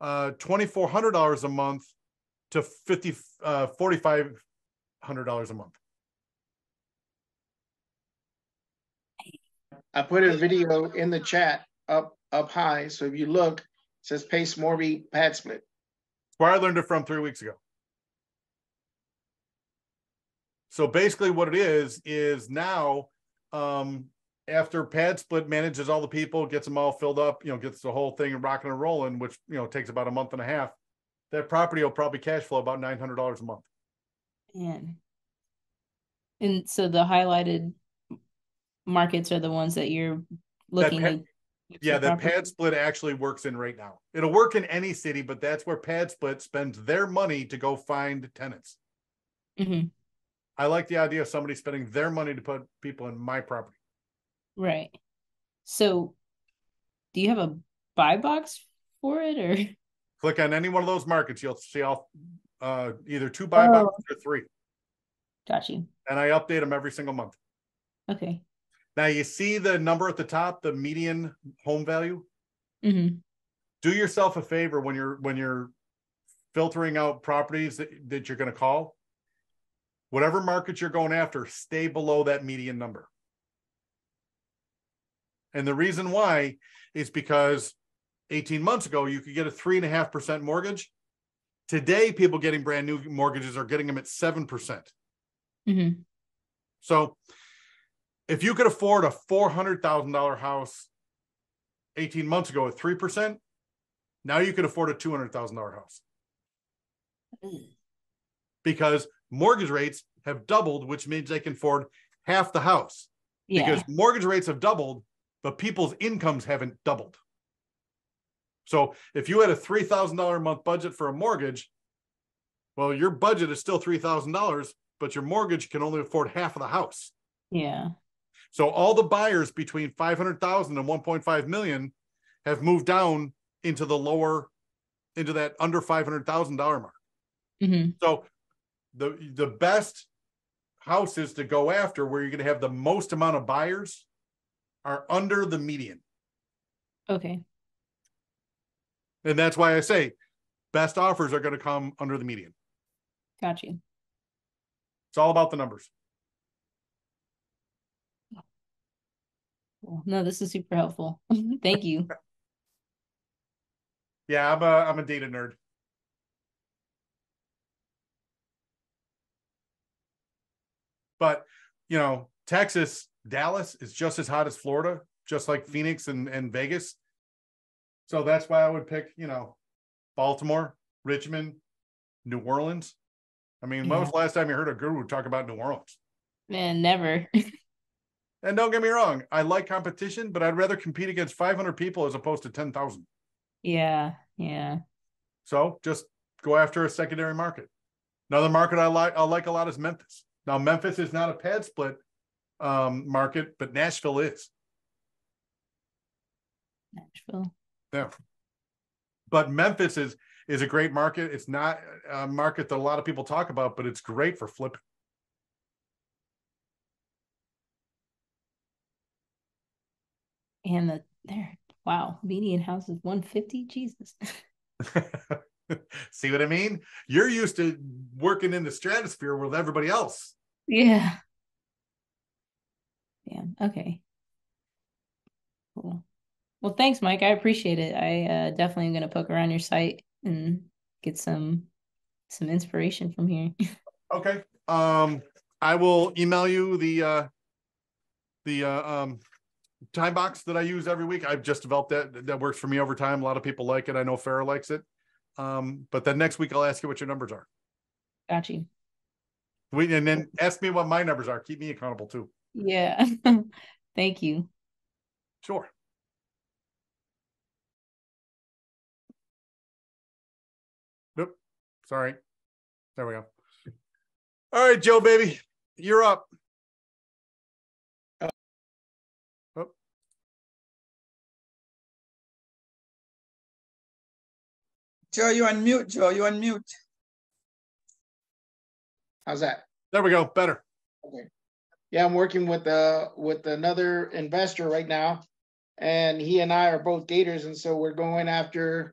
uh twenty-four hundred dollars a month to fifty uh forty-five hundred dollars a month. I put a video in the chat up, up high, so if you look, it says Pace Morby PadSplit. Where I learned it from three weeks ago. So basically, what it is is now, um, after PadSplit manages all the people, gets them all filled up, you know, gets the whole thing rocking and rolling, which you know takes about a month and a half. That property will probably cash flow about nine hundred dollars a month. Man. And so the highlighted markets are the ones that you're looking pa- to. Get Yeah, the property? PadSplit actually works in right now. It'll work in any city, but that's where PadSplit spends their money to go find tenants. Mhm, I like the idea of somebody spending their money to put people in my property. Right. So do you have a buy box for it or? click on any one of those markets, you'll see all uh either two buy boxes or three. Got you. And I update them every single month. Okay. Now you see the number at the top, the median home value. hmm Do yourself a favor when you're when you're filtering out properties that, that you're gonna call. Whatever market you're going after, stay below that median number. And the reason why is because 18 months ago, you could get a three and a half percent mortgage. Today, people getting brand new mortgages are getting them at 7%. hmm So if you could afford a $400,000 house 18 months ago at 3%, now you could afford a $200,000 house because mortgage rates have doubled, which means they can afford half the house Yeah. because mortgage rates have doubled, but people's incomes haven't doubled. So if you had a three thousand dollar a month budget for a mortgage, well, your budget is still three thousand dollars, but your mortgage can only afford half of the house. Yeah. So all the buyers between 500,000 and 1.5 million have moved down into the lower, into that under $500,000 mark. hmm So the the best houses to go after where you're going to have the most amount of buyers are under the median. Okay. And that's why I say best offers are going to come under the median. Got you. It's all about the numbers. No, this is super helpful. [laughs] Thank you. Yeah, I'm a I'm a data nerd. But you know, Texas, Dallas is just as hot as Florida, just like Phoenix and, and Vegas. So that's why I would pick, you know, Baltimore, Richmond, New Orleans. I mean, when was the last time you heard a guru talk about New Orleans? Man, never. [laughs] And don't get me wrong, I like competition, but I'd rather compete against 500 people as opposed to 10,000. yeah. Yeah. So just go after a secondary market. Another market I like I like a lot is Memphis. Now Memphis is not a PadSplit um, market, but Nashville is. Nashville. Yeah. But Memphis is is a great market. It's not a market that a lot of people talk about, but it's great for flipping. And the there. Wow. Median house is 150. Jesus. [laughs] See what I mean? You're used to working in the stratosphere with everybody else. Yeah. Yeah. Okay. Cool. Well, thanks, Mike. I appreciate it. I uh, definitely am gonna poke around your site and get some some inspiration from here. [laughs] Okay. Um, I will email you the uh the uh, um time box that I use every week. I've just developed that. That works for me over time. A lot of people like it. I know Farrah likes it. Um, but then next week I'll ask you what your numbers are. Got you. We and then ask me what my numbers are. Keep me accountable too. Yeah. [laughs] Thank you. Sure. Nope. Sorry. There we go. All right, Joe, baby, you're up. Joe, you're on mute, Joe, you're on mute. How's that? There we go. Better. Okay. Yeah, I'm working with uh with another investor right now, and he and I are both Gators, and so we're going after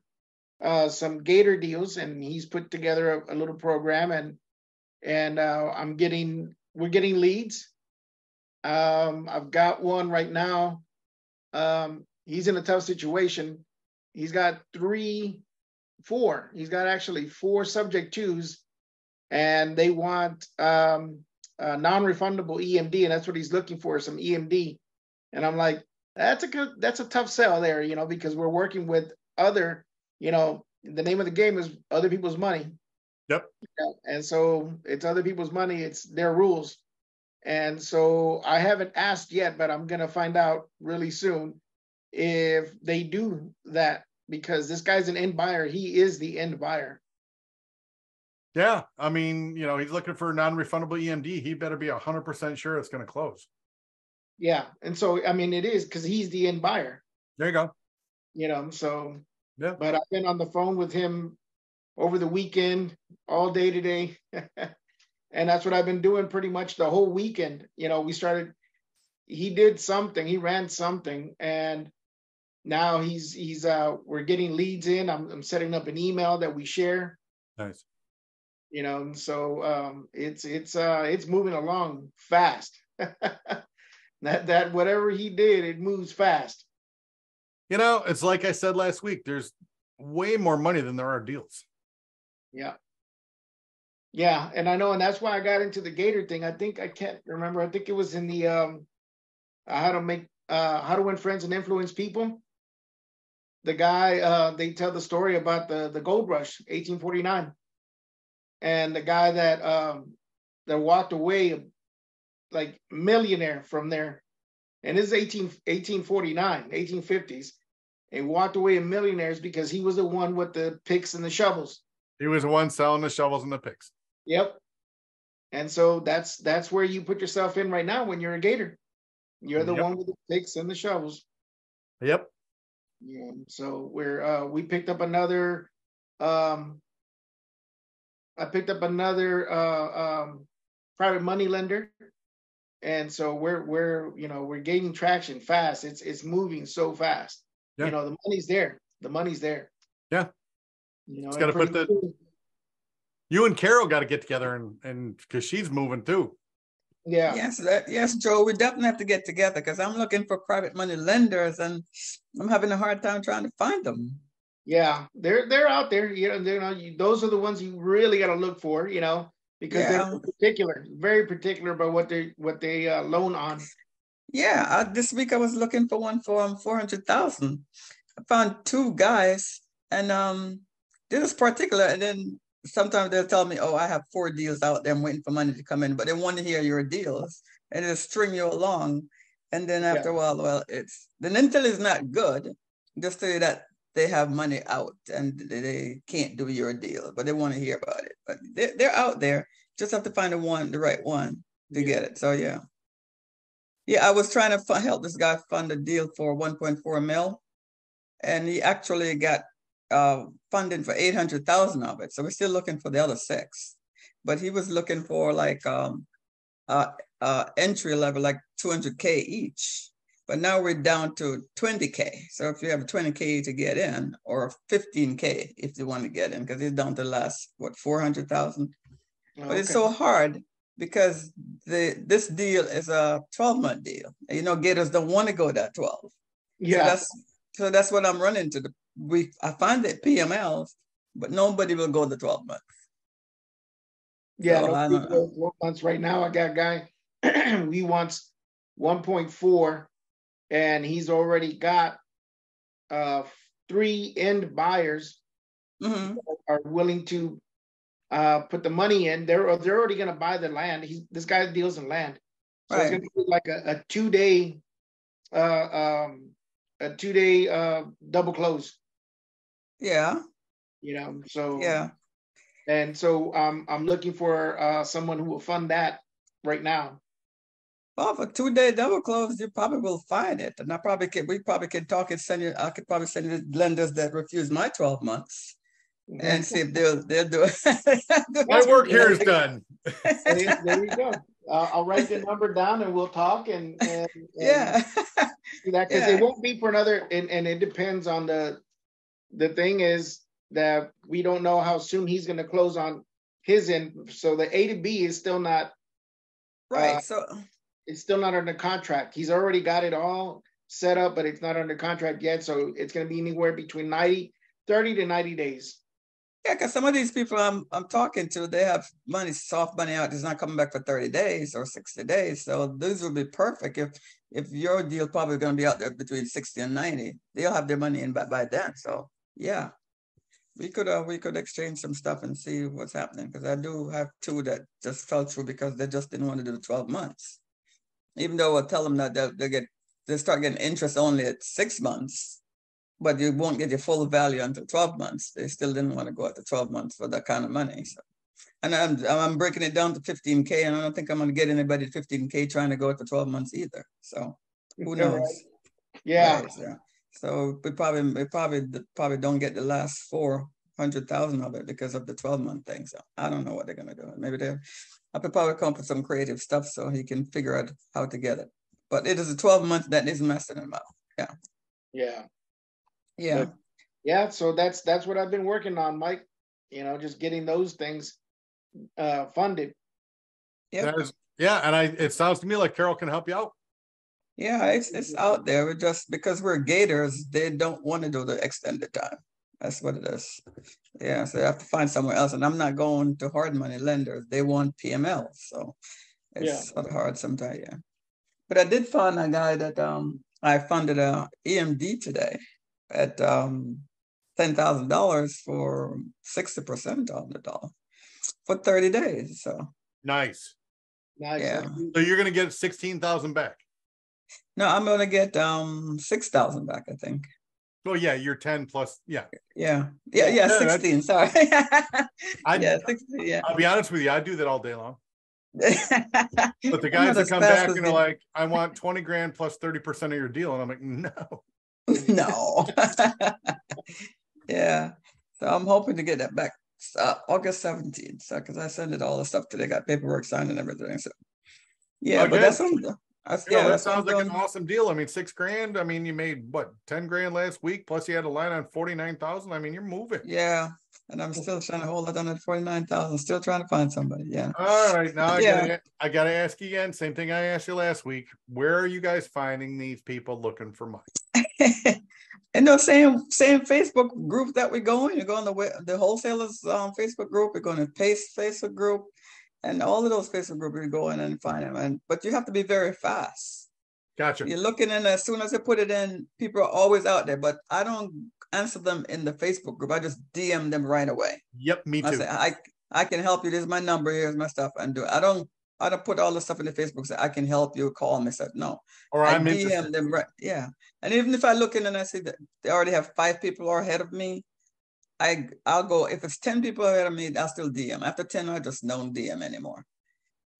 uh some Gator deals, and he's put together a, a little program, and and uh, I'm getting we're getting leads. Um, I've got one right now. Um, he's in a tough situation. He's got three, four. He's got actually four subject twos, and they want um, a non-refundable EMD, and that's what he's looking for, some EMD. And I'm like, that's a good, that's a tough sell there, you know, because we're working with other, you know, the name of the game is other people's money. Yep. Yeah, and so it's other people's money, it's their rules. And so I haven't asked yet, but I'm gonna find out really soon if they do that because this guy's an end buyer. He is the end buyer. Yeah. I mean, you know, he's looking for a non-refundable EMD. He better be hundred percent sure it's going to close. Yeah. And so I mean it is because he's the end buyer, There you go. you know. So Yeah. but I've been on the phone with him over the weekend, all day today. [laughs] and that's what I've been doing pretty much the whole weekend. You know, we started, he did something, he ran something, and now he's he's uh we're getting leads in. I'm I'm setting up an email that we share, Nice. you know, so um it's it's uh it's moving along fast. [laughs] that that whatever he did, it moves fast. You know, it's like I said last week. There's way more money than there are deals. Yeah. Yeah, and I know, and that's why I got into the Gator thing. I think I can't remember. I think it was in the um how to make uh how to win friends and influence people. The guy uh they tell the story about the the gold rush, 1849. And the guy that um that walked away like millionaire from there. And this is 18 1849, 1850s. And walked away a millionaires because he was the one with the picks and the shovels. He was the one selling the shovels and the picks. Yep. And so that's that's where you put yourself in right now when you're a gator. You're the Yep. one with the picks and the shovels. Yep. Yeah. So we're uh we picked up another um I picked up another uh um private money lender. And so we're we're you know we're gaining traction fast. It's it's moving so fast. Yeah. You know, the money's there. The money's there. Yeah. You know, Just and gotta put the- You and Carol got to get together and and because she's moving too. Yeah. Yes, that, yes, Joe, we definitely have to get together because I'm looking for private money lenders and I'm having a hard time trying to find them. Yeah, they're they're out there. You know, they're not, you, those are the ones you really got to look for. You know, because Yeah. they're particular, very particular about what they what they uh, loan on. Yeah, uh, this week I was looking for one for um, 400,000. I found two guys and um this is particular and then sometimes they'll tell me, oh, I have four deals out there. I'm waiting for money to come in, but they want to hear your deals and they'll string you along. And then after a while, well, it's the intel is not good. Just say that they have money out and they- can't do your deal, but they want to hear about it. But they're, they're out there. Just have to find the one, the right one to Yeah. get it. So yeah. Yeah, I was trying to help this guy fund a deal for 1.4 mil, and he actually got uh, funding for 800,000 of it. So we're still looking for the other six, but he was looking for like um, uh, uh, entry level, like 200k each. But now we're down to 20K. So if you have 20K to get in, or 15K if you want to get in, because it's down to the last, what, 400,000? But it's so hard because the this deal is a 12 month deal. You know, Gators don't want to go that 12. So Yeah, that's so that's what I'm running to. The we I find that PMLs, but nobody will go the 12 months. yeah. So, no, I we don't go months right now. I got a guy. [clears throat] he wants one point four, and he's already got uh three end buyers Mhm. are willing to uh put the money in. They're they're already gonna buy the land. He's this guy deals in land. So it's Right. gonna be like a, a two day uh um a two day uh double close, Yeah, you know. So yeah. and so um I'm looking for uh someone who will fund that right now. Well, for two day double close, you probably will find it. And I probably can, we probably can talk and send you, I could probably send you lenders that refuse my 12 months and see if they'll, they'll do it. [laughs] My work here is done. [laughs] there, there you go. Uh, I'll write the number down and we'll talk and, and, and Yeah. that because Yeah. it won't be for another and, and it depends on the the thing is that we don't know how soon he's going to close on his end so the a to b is still not Right. Uh, So, it's still not under contract he's already got it all set up but it's not under contract yet so it's going to be anywhere between 90 30 to 90 days yeah, because some of these people I'm, I'm talking to, they have money, soft money out, it's not coming back for 30 days or 60 days. So those would be perfect if, if your deal probably going to be out there between 60 and 90, they'll have their money in by, by then. So, yeah. We could uh, we could exchange some stuff and see what's happening because I do have two that just fell through because they just didn't want to do the 12 months. Even though I'll tell them that they'll, they get they start getting interest only at six months, but you won't get your full value until 12 months. They still didn't want to go at the 12 months for that kind of money. So and I'm I'm breaking it down to 15k, and I don't think I'm gonna get anybody at 15k trying to go at the 12 months either. So who Yeah, right. knows? yeah Right, so, so we probably we probably probably don't get the last four hundred thousand of it because of the twelve month thing. So I don't know what they're gonna do. Maybe they, I could probably come up with some creative stuff so he can figure out how to get it. But it is a twelve month that is messing him up. yeah Yeah, yeah Yeah. so that's that's what i've been working on mike you know just getting those things uh funded yeah, yeah, and I it sounds to me like Carol can help you out. Yeah. It's it's out there. We're just because we're Gators, they don't want to do the extended time. That's what it is. Yeah, so they have to find somewhere else. And I'm not going to hard money lenders. They want PML. So it's Yeah. sort of hard sometimes, yeah. But I did find a guy that um I funded a EMD today at um ten thousand dollars for sixty percent on the dollar for 30 days. So Nice. nice Yeah. So you're gonna get sixteen thousand back. No, I'm gonna get um six thousand back, I think. Well, yeah, you're ten plus. Yeah, Yeah, yeah, yeah, 16. Sorry. [laughs] I- yeah, 16, yeah. I'll be honest with you, I do that all day long. [laughs] but the guys that come back and are like, "I want twenty grand plus thirty percent of your deal," and I'm like, "No." [laughs] no. yeah. So I'm hoping to get that back uh, August 17th. So because I sent it all the stuff today, got paperwork signed and everything. So yeah, Oh, but that's what I'm doing. That's, Yeah, yeah, that that's sounds like an awesome deal. I mean, six grand. I mean, you made what ten grand last week, plus you had a line on forty nine thousand. I mean, you're moving. Yeah. And I'm still trying to hold it on at 49,000. Still trying to find somebody. Yeah. All right, now I Yeah. gotta I gotta ask you again. Same thing I asked you last week. Where are you guys finding these people looking for money? [laughs] and the same same Facebook group that we go in. You go in the the wholesalers um, Facebook group. You're going to Pace Facebook group, and all of those Facebook groups you go in and find them. And but you have to be very fast. Gotcha. You're looking in as soon as I put it in, people are always out there. But I don't answer them in the Facebook group. I just DM them right away. Yep, me I too. say I I can help you. This is my number. Here's my stuff. And do it. I don't I don't put all the stuff in the Facebook. Say I can help you. Call me. Said no. Or I I'm DM interested. them right. Yeah. And even if I look in and I see that they already have five people are ahead of me, I I'll go. If it's ten people ahead of me, I'll still DM. After ten, I just don't DM anymore.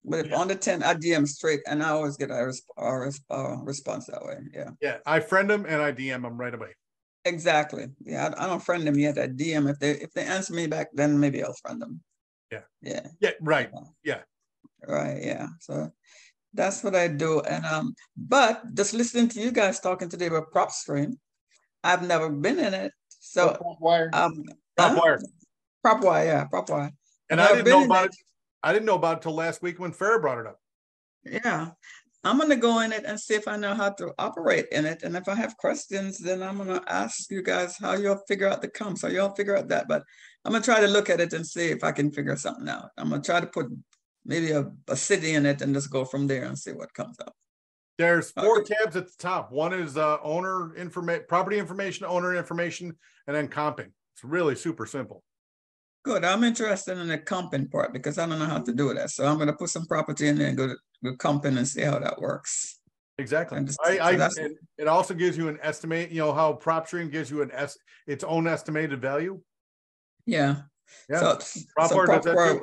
But if Yeah. on the ten, I DM straight, and I always get a, resp- a res- a response that way. Yeah. Yeah, I friend them and I DM them right away. Exactly. Yeah. I, I don't friend them yet. I DM if they if they answer me back, then maybe I'll friend them. Yeah. Yeah. Yeah, right. Yeah. Right. Yeah. So That's what I do. And um, but just listening to you guys talking today about PropStream, I've never been in it. So prop wire. um Top huh? wire. PropWire, yeah, PropWire. And I've I didn't know about it. it. I didn't know about it till last week when Farrah brought it up. Yeah. I'm gonna go in it and see if I know how to operate in it. And if I have questions, then I'm gonna ask you guys how y'all figure out the comps, how y'all figure out that. But I'm gonna try to look at it and see if I can figure something out. I'm gonna try to put maybe a, a city in it and just go from there and see what comes up. There's four Okay. tabs at the top. One is uh, owner information, property information, owner information, and then comping. It's really super simple. Good. I'm interested in the comping part because I don't know how to do that. So I'm gonna put some property in there and go to go comping and see how that works. Exactly. Just- I, so I it also gives you an estimate. You know how PropStream gives you an s its own estimated value. Yeah. Yeah. So, so does that too.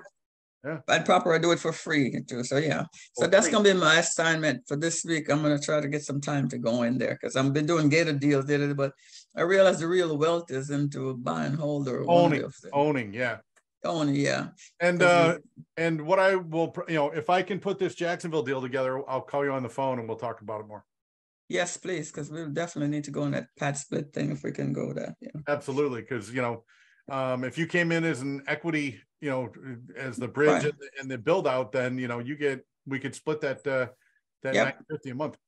Yeah. and proper, I do it for free too. So yeah. So For that's free. gonna be my assignment for this week. I'm gonna try to get some time to go in there because I've been doing gator deals, there, but I realize the real wealth is into buy and hold or Owning, owning, yeah. Owning, yeah. And uh and what I will, you know, if I can put this Jacksonville deal together, I'll call you on the phone and we'll talk about it more. Yes, please, because we'll definitely need to go on that PadSplit thing if we can go there. Yeah. Absolutely, because you know, um, if you came in as an equity, you know, as the bridge Right. and the- and the build out, then you know, you get we could split that uh that Yep. fifty a month.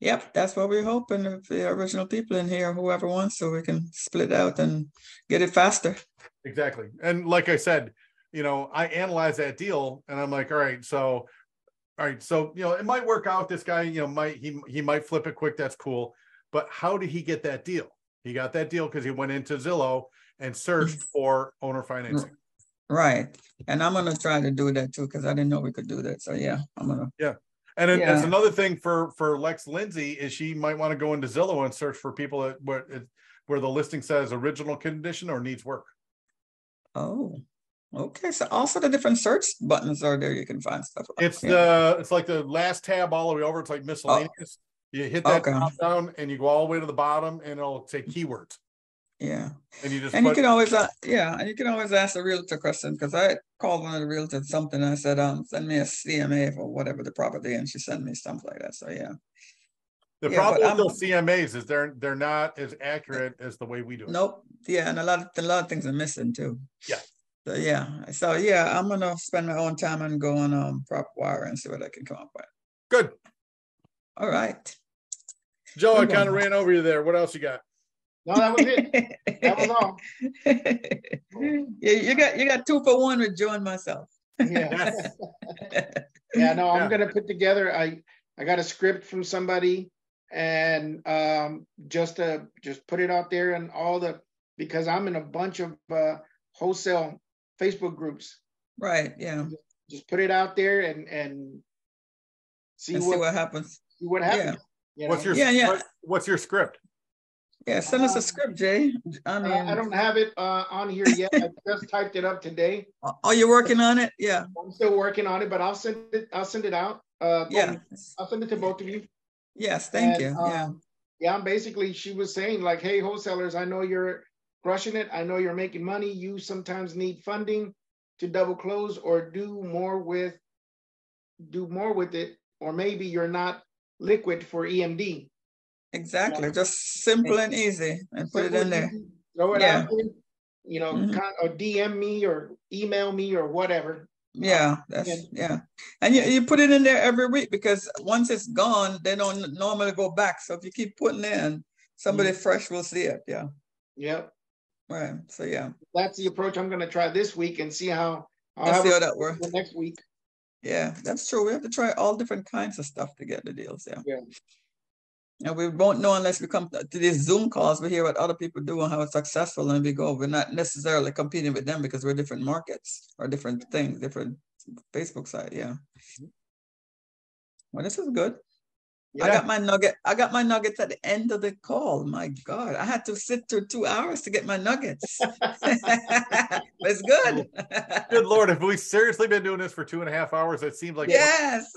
Yep, that's what we're hoping. If the original people in here, whoever wants, so we can split out and get it faster. Exactly. And like I said, you know, I analyzed that deal and I'm like, all right, so all right, so you know, it might work out. This guy, you know, might he he might flip it quick, that's cool. But how did he get that deal? He got that deal because he went into Zillow and searched for owner financing. Right. And I'm gonna try to do that too, because I didn't know we could do that. So yeah, I'm gonna, Yeah. And then that's Yeah. another thing for for Lex Lindsay is she might want to go into Zillow and search for people that where it, where the listing says original condition or needs work. oh, okay. So also the different search buttons are there. You can find stuff. about. It's Yeah. the it's like the last tab all the way over. It's like miscellaneous. Oh. You hit that Okay. down and you go all the way to the bottom and it'll say keywords. Yeah. And you just And you can always, uh, yeah, and you can always ask a realtor question, because I called one of the realtors something, I said, um, send me a CMA for whatever the property, and she sent me stuff like that. So yeah. the yeah, problem with those CMAs is they're they're not as accurate as the way we do it. Nope. Yeah, and a lot of a lot of things are missing too. Yeah. So yeah. So yeah, I'm gonna spend my own time and go on um PropWire and see what I can come up with. Good. All right. Joe, I kind of ran over you there. What else you got? No, that was it. That was all. [laughs] yeah, you got you got two for one with Joe and myself. Yeah. [laughs] Yeah, no, I'm Yeah. gonna put together, I, I got a script from somebody and, um, just to, just put it out there and all the, because I'm in a bunch of, uh, wholesale Facebook groups. right. Yeah. Just put it out there and, and see And see what, what happens. see what Yeah. happens. you What's your Yeah, yeah. what's your script? Yeah. Send us a script, Jay. I mean, I don't have it, uh, on here yet. I [laughs] just typed it up today. are you're working on it? Yeah. I'm still working on it, but I'll send it, I'll send it out. Uh, Yeah. I'll send it to both of you. Yes. Thank And, you. Yeah. um, Yeah, I'm basically, she was saying like, hey, wholesalers, I know you're crushing it. I know you're making money. You sometimes need funding to double close or do more with, do more with it. Or maybe you're not liquid for EMD. Exactly. Just simple and easy and put it in there. Throw it Yeah. out there, you know, Mhm. con- or DM me or email me or whatever. Yeah, that's and- yeah. And you, you put it in there every week because once it's gone, they don't normally go back. So if you keep putting in, somebody fresh will see it. Yeah. Yep. Right. So yeah. That's the approach I'm gonna try this week and see how. I'll see how that works. Next week. Yeah, that's true. We have to try all different kinds of stuff to get the deals. Yeah. Yeah. And we won't know unless we come to these Zoom calls, we hear what other people do and how it's successful and we go. We're not necessarily competing with them because we're different markets or different things, different Facebook side. Yeah. Well, this is good. I got my nugget. I got my nuggets at the end of the call. My God, I had to sit through two hours to get my nuggets. but [laughs] [laughs] it's good. Good lord, have we seriously been doing this for two and a half hours? It seems like yes.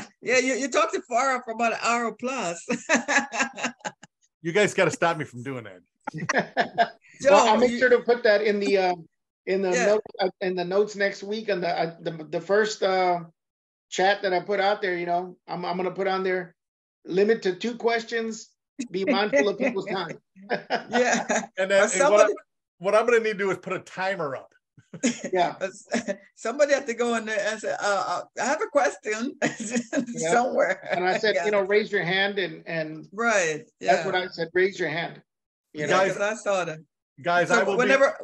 [laughs] yeah, you, you talked to Farah for about an hour plus. [laughs] you guys got to stop me from doing that. Joe, [laughs] Well, I'll make you- sure to put that in the, um, in the Yeah. note uh, in the notes next week and the uh, the the first uh, chat that I put out there. You know, I'm I'm gonna put on there limit to two questions. Be [laughs] mindful of people's time. Yeah. And Or then and what, I, what I'm going to need to do is put a timer up. Yeah. [laughs] somebody had to go in there and say, uh, uh, I have a question [laughs] somewhere. And I said, Yeah. you know, raise your hand, and and right. Yeah. that's what I said. Raise your hand. You know, Yeah, Guys, 'cause I saw that. Guys, I will whenever,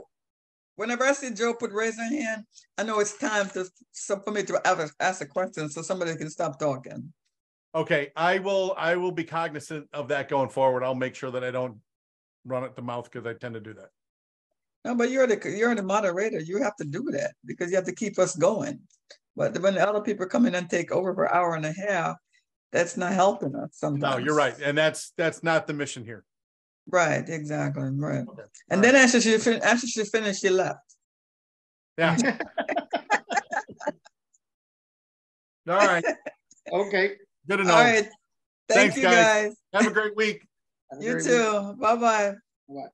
whenever I see Joe put raise their hand, I know it's time to so for me to ask, ask a question so somebody can stop talking. okay. I will. I will be cognizant of that going forward. I'll make sure that I don't run at the mouth because I tend to do that. No, but you're the you're the moderator. You have to do that because you have to keep us going. But when the other people come in and take over for an hour and a half, that's not helping us sometimes. No, you're right, and that's that's not the mission here. Right, exactly, right. Okay. And All then after she fin- after she finished, she left. Yeah. [laughs] [laughs] All right. okay. Good enough. All know. right. Thank Thanks, you guys. guys. Have a great week. You great too. Bye bye. week. Bye.